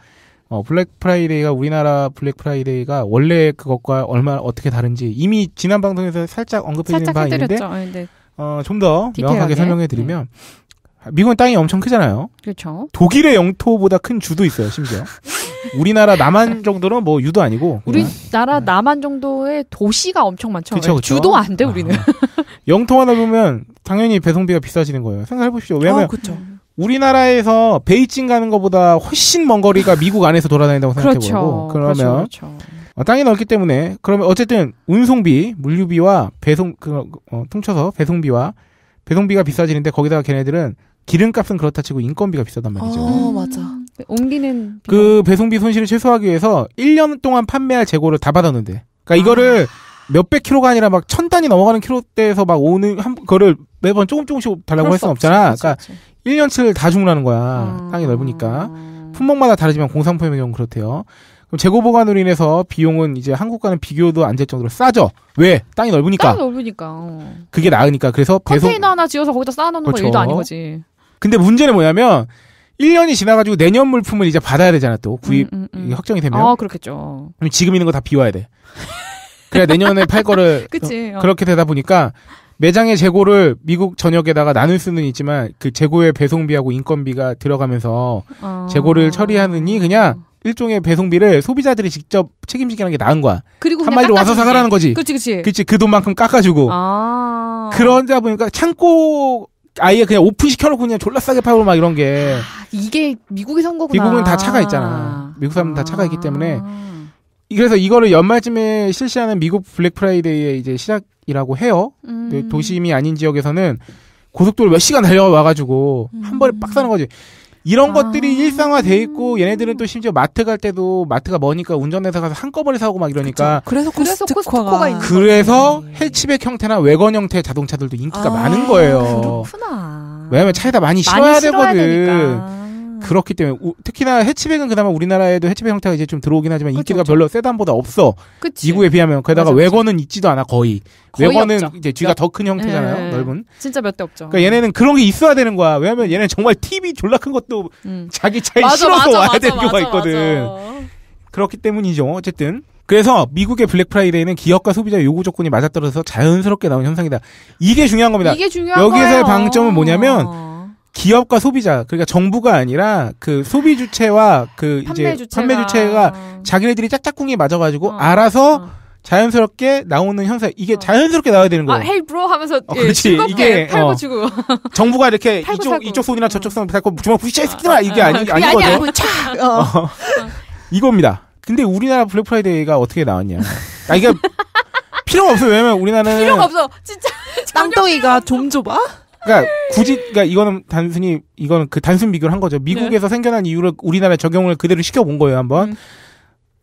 [SPEAKER 4] 어, 블랙 프라이데이가 우리나라 블랙 프라이데이가 원래 그것과 얼마나 어떻게 다른지 이미 지난 방송에서 살짝 언급해 드린
[SPEAKER 5] 살짝
[SPEAKER 4] 바 있는데
[SPEAKER 5] 해드렸죠. 네, 네.
[SPEAKER 4] 어, 좀 더. 명확하게 설명해 드리면 미국은 땅이 엄청 크잖아요.
[SPEAKER 5] 그렇죠.
[SPEAKER 4] 독일의 영토보다 큰 주도 있어요, 심지어. 우리나라 남한 정도는 뭐 유도 아니고.
[SPEAKER 5] 우리나라 남한 정도의 도시가 엄청 많죠.
[SPEAKER 4] 그쵸, 그쵸.
[SPEAKER 5] 주도 안 돼 우리는.
[SPEAKER 4] 아, 영토만 보면 당연히 배송비가 비싸지는 거예요. 생각해 보십시오. 왜냐면
[SPEAKER 6] 어.
[SPEAKER 4] 우리나라에서 베이징 가는 것보다 훨씬 먼 거리가 미국 안에서 돌아다닌다고 생각해 보고
[SPEAKER 5] 그렇죠.
[SPEAKER 4] 그러면
[SPEAKER 5] 그렇죠. 그렇죠.
[SPEAKER 4] 어, 땅이 넓기 때문에 그러면 어쨌든 운송비, 물류비와 배송 그 어, 퉁쳐서 배송비와 배송비가 비싸지는데 거기다가 걔네들은 기름값은 그렇다 치고 인건비가 비싸단 말이죠.
[SPEAKER 6] 어, 맞아.
[SPEAKER 5] 옮기는
[SPEAKER 4] 그 배송비 손실을 최소화하기 위해서 1년 동안 판매할 재고를 다 받았는데. 그러니까 이거를 몇백 킬로가 아니라 막 천 단위 넘어가는 킬로대에서 막 오는 한 거를 매번 조금 조금씩 달라고 할 수는 없잖아. 그러니까 1년치를 다 주문하는 거야.
[SPEAKER 5] 음.
[SPEAKER 4] 땅이 넓으니까. 품목마다 다르지만 공산품의 경우는 그렇대요. 재고 보관으로 인해서 비용은 이제 한국과는 비교도 안 될 정도로 싸죠. 왜? 땅이 넓으니까.
[SPEAKER 5] 땅이 넓으니까. 어.
[SPEAKER 4] 그게 나으니까. 그래서 배송
[SPEAKER 5] 컨테이너 하나 지어서 거기다 쌓아놓는 거
[SPEAKER 4] 그렇죠.
[SPEAKER 5] 일도 아닌 거지.
[SPEAKER 4] 근데 문제는 뭐냐면 1년이 지나가지고 내년 물품을 이제 받아야 되잖아 또 구입
[SPEAKER 5] 음, 음, 음.
[SPEAKER 4] 확정이 되면
[SPEAKER 5] 아 그렇겠죠.
[SPEAKER 4] 그럼 지금 있는 거 다 비워야 돼. 그래야 내년에 팔 거를
[SPEAKER 5] 그치. 어.
[SPEAKER 4] 그렇게 되다 보니까 매장의 재고를 미국 전역에다가 나눌 수는 있지만 그 재고의 배송비하고 인건비가 들어가면서
[SPEAKER 5] 어.
[SPEAKER 4] 재고를 처리하느니 그냥 일종의 배송비를 소비자들이 직접 책임지게 하는 게 나은 거야.
[SPEAKER 5] 그리고
[SPEAKER 4] 한마디로 와서. 사가라는 거지.
[SPEAKER 5] 그치 그치.
[SPEAKER 4] 그치 그 돈만큼 깎아주고
[SPEAKER 5] 아.
[SPEAKER 4] 그러다 보니까 창고 아예 그냥 오픈 시켜놓고 그냥 졸라 싸게 팔고 막 이런 게
[SPEAKER 5] 이게 미국에서 온 거구나.
[SPEAKER 4] 미국은 다 차가 있잖아. 미국 사람은 다 차가 있기 때문에
[SPEAKER 5] 아.
[SPEAKER 4] 그래서 이거를 연말쯤에 실시하는 미국 블랙 프라이데이의 이제 시작이라고 해요.
[SPEAKER 5] 음.
[SPEAKER 4] 근데 도심이 아닌 지역에서는 고속도로 몇 시간 달려와가지고 한 번에 빡 사는 거지. 이런
[SPEAKER 5] 아.
[SPEAKER 4] 것들이 일상화돼 있고 얘네들은 또 심지어 마트 갈 때도 마트가 머니까 운전해서 가서 한꺼번에 사고 막 이러니까
[SPEAKER 6] 그래서
[SPEAKER 5] 그래서
[SPEAKER 6] 코스트코가
[SPEAKER 5] 코스트코가 있는
[SPEAKER 4] 그래서
[SPEAKER 6] 거지.
[SPEAKER 4] 해치백 형태나 외건 형태의 자동차들도 인기가
[SPEAKER 6] 아,
[SPEAKER 4] 많은 거예요.
[SPEAKER 5] 그렇구나.
[SPEAKER 4] 왜냐면 차에다 많이
[SPEAKER 5] 많이
[SPEAKER 4] 실어야
[SPEAKER 5] 실어야
[SPEAKER 4] 되거든.
[SPEAKER 5] 되니까.
[SPEAKER 4] 그렇기 때문에 우- 특히나 해치백은 그나마 우리나라에도 해치백 형태가 이제 좀 들어오긴 하지만
[SPEAKER 5] 그쵸,
[SPEAKER 4] 인기가
[SPEAKER 5] 그쵸.
[SPEAKER 4] 별로 세단보다 없어.
[SPEAKER 5] 그치.
[SPEAKER 4] 미국에 비하면 게다가
[SPEAKER 5] 맞아.
[SPEAKER 4] 외건은 있지도 않아 거의.
[SPEAKER 5] 거의
[SPEAKER 4] 외건은
[SPEAKER 5] 없죠.
[SPEAKER 4] 이제 뒤가 더 큰 형태잖아요.
[SPEAKER 5] 예, 예.
[SPEAKER 4] 넓은.
[SPEAKER 5] 진짜 몇 대 없죠.
[SPEAKER 4] 그러니까 얘네는 그런 게 있어야 되는 거야. 왜냐면 얘는 정말 TV 졸라 큰 것도
[SPEAKER 5] 음.
[SPEAKER 4] 자기 차에
[SPEAKER 5] 맞아,
[SPEAKER 4] 실어서
[SPEAKER 5] 맞아,
[SPEAKER 4] 와야 되는 경우가 있거든. 그렇기 때문이죠. 어쨌든. 그래서 미국의 블랙 프라이데이는 기업과 소비자 요구 조건이 맞아떨어져서 자연스럽게 나온 현상이다. 이게 중요한 겁니다.
[SPEAKER 5] 이게 중요한
[SPEAKER 4] 여기서의
[SPEAKER 5] 거예요.
[SPEAKER 4] 방점은 뭐냐면 기업과 소비자, 그러니까 정부가 아니라 그 소비 주체와 그 이제
[SPEAKER 5] 판매 주체가,
[SPEAKER 4] 판매 주체가 자기네들이 짝짝꿍이 맞아가지고
[SPEAKER 5] 어,
[SPEAKER 4] 알아서
[SPEAKER 5] 어.
[SPEAKER 4] 자연스럽게 나오는 현상 이게
[SPEAKER 5] 어.
[SPEAKER 4] 자연스럽게 나와야 되는
[SPEAKER 5] 아,
[SPEAKER 4] 거예요.
[SPEAKER 5] hey bro 하면서
[SPEAKER 4] 어,
[SPEAKER 5] 예,
[SPEAKER 4] 그렇지. 이게,
[SPEAKER 5] 팔고
[SPEAKER 4] 어.
[SPEAKER 5] 주고
[SPEAKER 4] 정부가 이렇게
[SPEAKER 5] 팔고
[SPEAKER 4] 이쪽
[SPEAKER 5] 사고.
[SPEAKER 4] 이쪽 손이나 저쪽 손 잡고 주먹 부딪혀
[SPEAKER 5] 어.
[SPEAKER 4] 있으라 이게 아니
[SPEAKER 5] 그게
[SPEAKER 4] 아니거든.
[SPEAKER 6] 어.
[SPEAKER 4] 이겁니다. 근데 우리나라 블랙 프라이데이가 어떻게 나왔냐? 아 이게 필요가 없어요. 왜냐면 우리나라는
[SPEAKER 5] 필요가 없어. 진짜
[SPEAKER 6] 땅덩이가 좀 좁아?
[SPEAKER 4] 그러니까 굳이 그러니까 이거는 단순히 이거는 그 단순 비교를 한 거죠. 미국에서 생겨난 이유를 우리나라에 적용을 그대로 시켜 본 거예요, 한번.
[SPEAKER 5] 음.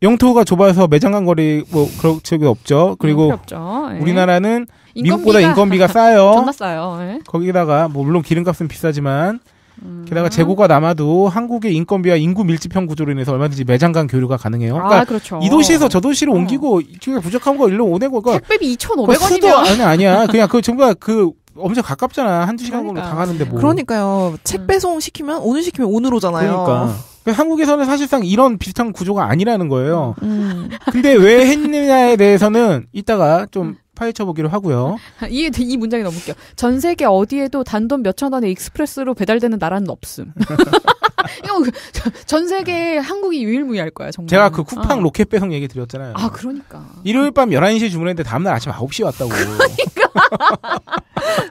[SPEAKER 4] 영토가 좁아서 매장 간 거리 뭐 그런 적이 없죠. 그리고
[SPEAKER 5] 필요 없죠. 예.
[SPEAKER 4] 우리나라는 미국보다 인건비가 싸요.
[SPEAKER 5] 존나 싸요. 예.
[SPEAKER 4] 거기다가 뭐 물론 기름값은 비싸지만
[SPEAKER 5] 음.
[SPEAKER 4] 게다가 재고가 남아도 한국의 인건비와 인구 밀집형 구조로 인해서 얼마든지 매장 간 교류가 가능해요. 그러니까
[SPEAKER 5] 아, 그렇죠.
[SPEAKER 4] 이 도시에서 저 도시로
[SPEAKER 5] 어.
[SPEAKER 4] 옮기고 이쪽에 부족한 거 일로 오내고 그거
[SPEAKER 5] 택배비
[SPEAKER 4] 그거 수도
[SPEAKER 5] 2,500원이면
[SPEAKER 4] 아니 아니야. 그냥 그 전부가 그 엄청 가깝잖아. 한두 시간 걸로
[SPEAKER 5] 그러니까.
[SPEAKER 4] 다 가는데 뭐.
[SPEAKER 6] 그러니까요. 책
[SPEAKER 5] 음.
[SPEAKER 6] 배송 시키면 오늘 시키면 오늘 오잖아요.
[SPEAKER 4] 그러니까. 그러니까 한국에서는 사실상 이런 비슷한 구조가 아니라는 거예요.
[SPEAKER 6] 음.
[SPEAKER 4] 근데 왜 했느냐에 대해서는 이따가 좀 파헤쳐 보기로 하고요.
[SPEAKER 5] 이, 이 문장이 너무 웃겨. 전 세계 어디에도 단돈 몇천 원에 express로 배달되는 나라는 없음. 이거 그- 전 세계에 한국이 유일무이할 거야, 정말.
[SPEAKER 4] 제가 그 쿠팡
[SPEAKER 5] 어.
[SPEAKER 4] 로켓 배송 얘기 드렸잖아요.
[SPEAKER 5] 아, 그러니까.
[SPEAKER 4] 일요일 밤 11시에 주문했는데 다음날 아침 9시에 왔다고.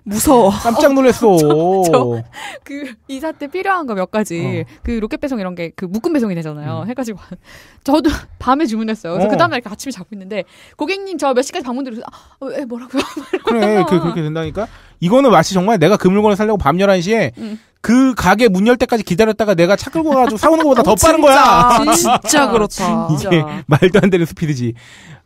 [SPEAKER 6] 무서워.
[SPEAKER 4] 깜짝 놀랐어.
[SPEAKER 5] 저- 그 이사 때 필요한 거 몇 가지 그 로켓 배송 이런 게 그 묶음 배송이 되잖아요.
[SPEAKER 4] 음.
[SPEAKER 5] 해가지고 저도 밤에 주문했어요. 그래서
[SPEAKER 4] 어.
[SPEAKER 5] 그 다음날 이렇게 아침에 자고 있는데 고객님 저 몇 시까지 방문 드려서 아, 어, 에, 뭐라고요?
[SPEAKER 4] 그래, 그, 그렇게 된다니까? 이거는 마치 정말 내가 그 물건을 살려고 밤 11시에
[SPEAKER 5] 음.
[SPEAKER 4] 그 가게 문 열 때까지 기다렸다가 내가 차 끌고 가가지고 사오는 것보다 더 빠른 거야.
[SPEAKER 6] 아, 진짜 그렇다.
[SPEAKER 4] 이게 말도 안 되는 스피드지.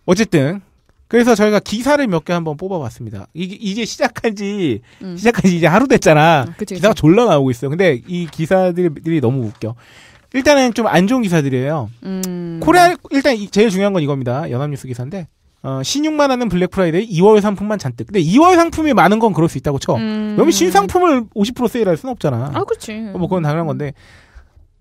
[SPEAKER 4] 어쨌든 그래서 저희가 기사를 몇 개 한번 뽑아봤습니다. 이게 이제 시작한 지
[SPEAKER 5] 음.
[SPEAKER 4] 시작한 지 이제 하루 됐잖아.
[SPEAKER 5] 음, 그치,
[SPEAKER 4] 기사가
[SPEAKER 5] 그치.
[SPEAKER 4] 졸라 나오고 있어. 근데 이 기사들이 너무 웃겨. 일단은 좀 안 좋은 기사들이에요.
[SPEAKER 5] 음.
[SPEAKER 4] 코리아 일단 이- 제일 중요한 건 이겁니다. 연합뉴스 기사인데 어, 시늉만 하는 블랙 프라이데이 이월 상품만 잔뜩. 근데 이월 상품이 많은 건 그럴 수 있다고 쳐.
[SPEAKER 5] 음.
[SPEAKER 4] 여기 신상품을 50% 세일할 수는 없잖아.
[SPEAKER 5] 아, 그렇지.
[SPEAKER 4] 뭐 그건 당연한 건데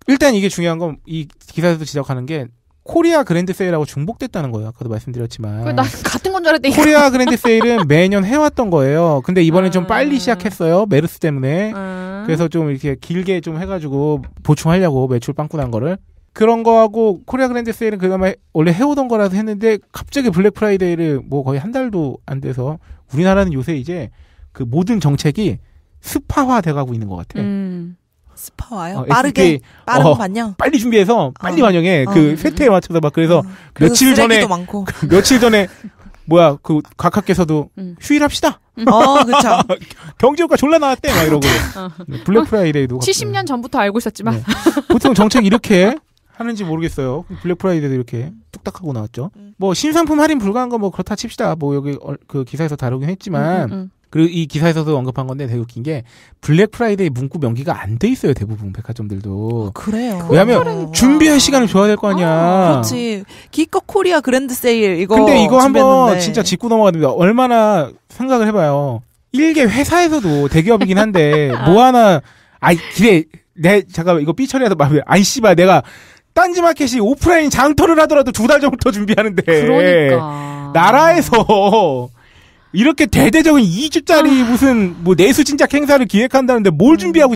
[SPEAKER 4] 일단 이게 중요한 건 이 기사에서 지적하는 게 코리아 그랜드 세일하고 중복됐다는 거예요. 아까도 말씀드렸지만.
[SPEAKER 5] 그, 난 같은 건 줄 알았더니.
[SPEAKER 4] 코리아 그랜드 세일은 매년 해왔던 거예요. 근데 이번엔 좀
[SPEAKER 5] 음.
[SPEAKER 4] 빨리 시작했어요. 메르스 때문에.
[SPEAKER 5] 음.
[SPEAKER 4] 그래서 좀 이렇게 길게 좀 해가지고 보충하려고 매출 빵꾸 난 거를. 그런 거하고 코리아 그랜드 세일은 그다음에 원래 해오던 거라서 했는데 갑자기 블랙 프라이데이를 뭐 거의 한 달도 안 돼서 우리나라는 요새 이제 그 모든 정책이 SPA화 돼가고 있는 것 같아.
[SPEAKER 5] 음.
[SPEAKER 6] SPA화요.
[SPEAKER 4] 어,
[SPEAKER 6] 빠르게 빠른
[SPEAKER 4] 어.
[SPEAKER 6] 반영.
[SPEAKER 4] 빨리 준비해서 빨리
[SPEAKER 6] 어.
[SPEAKER 4] 반영해.
[SPEAKER 6] 어.
[SPEAKER 4] 그 세태에 맞춰서 막 그래서
[SPEAKER 6] 그리고
[SPEAKER 4] 며칠 전에
[SPEAKER 6] 많고.
[SPEAKER 4] 며칠 전에 뭐야 그 각하께서도
[SPEAKER 5] 음.
[SPEAKER 4] 휴일합시다.
[SPEAKER 6] 어, 그쵸.
[SPEAKER 4] 경제 효과 졸라 나왔대 막 이러고
[SPEAKER 5] 어.
[SPEAKER 4] 네, 블랙 프라이데이도
[SPEAKER 5] 70년 전부터 알고 있었지만.
[SPEAKER 4] 네. 보통 정책 이렇게 하는지 모르겠어요. 블랙 프라이데이도 이렇게 뚝딱 하고 나왔죠.
[SPEAKER 6] 음.
[SPEAKER 4] 뭐 신상품 할인 불가한 거 뭐 그렇다 칩시다. 뭐 여기 얼- 그 기사에서 다루긴 했지만
[SPEAKER 5] 음, 음,
[SPEAKER 4] 그리고 이 기사에서도 언급한 건데 되게 웃긴 게 블랙 프라이데이 문구 명기가 안 돼 있어요. 대부분 백화점들도.
[SPEAKER 6] 그래요.
[SPEAKER 4] 왜냐면 준비할 시간을 줘야 될 거 아니야.
[SPEAKER 6] 아, 그렇지. 기껏 코리아 그랜드 세일 이거
[SPEAKER 4] 근데 이거 한번
[SPEAKER 6] 준비했는데.
[SPEAKER 4] 진짜 짚고 넘어가야 됩니다. 얼마나 생각을 해봐요. 일개 회사에서도 대기업이긴 한데 뭐 하나 아이 기대 내 잠깐 이거 삐 처리해서 말해 아이 씨발 내가 딴지마켓이 오프라인 장터를 하더라도 두 달 전부터 준비하는데.
[SPEAKER 5] 그러니까.
[SPEAKER 4] 나라에서 이렇게 대대적인 2주짜리 무슨 뭐 내수 진작 행사를 기획한다는데 뭘 준비하고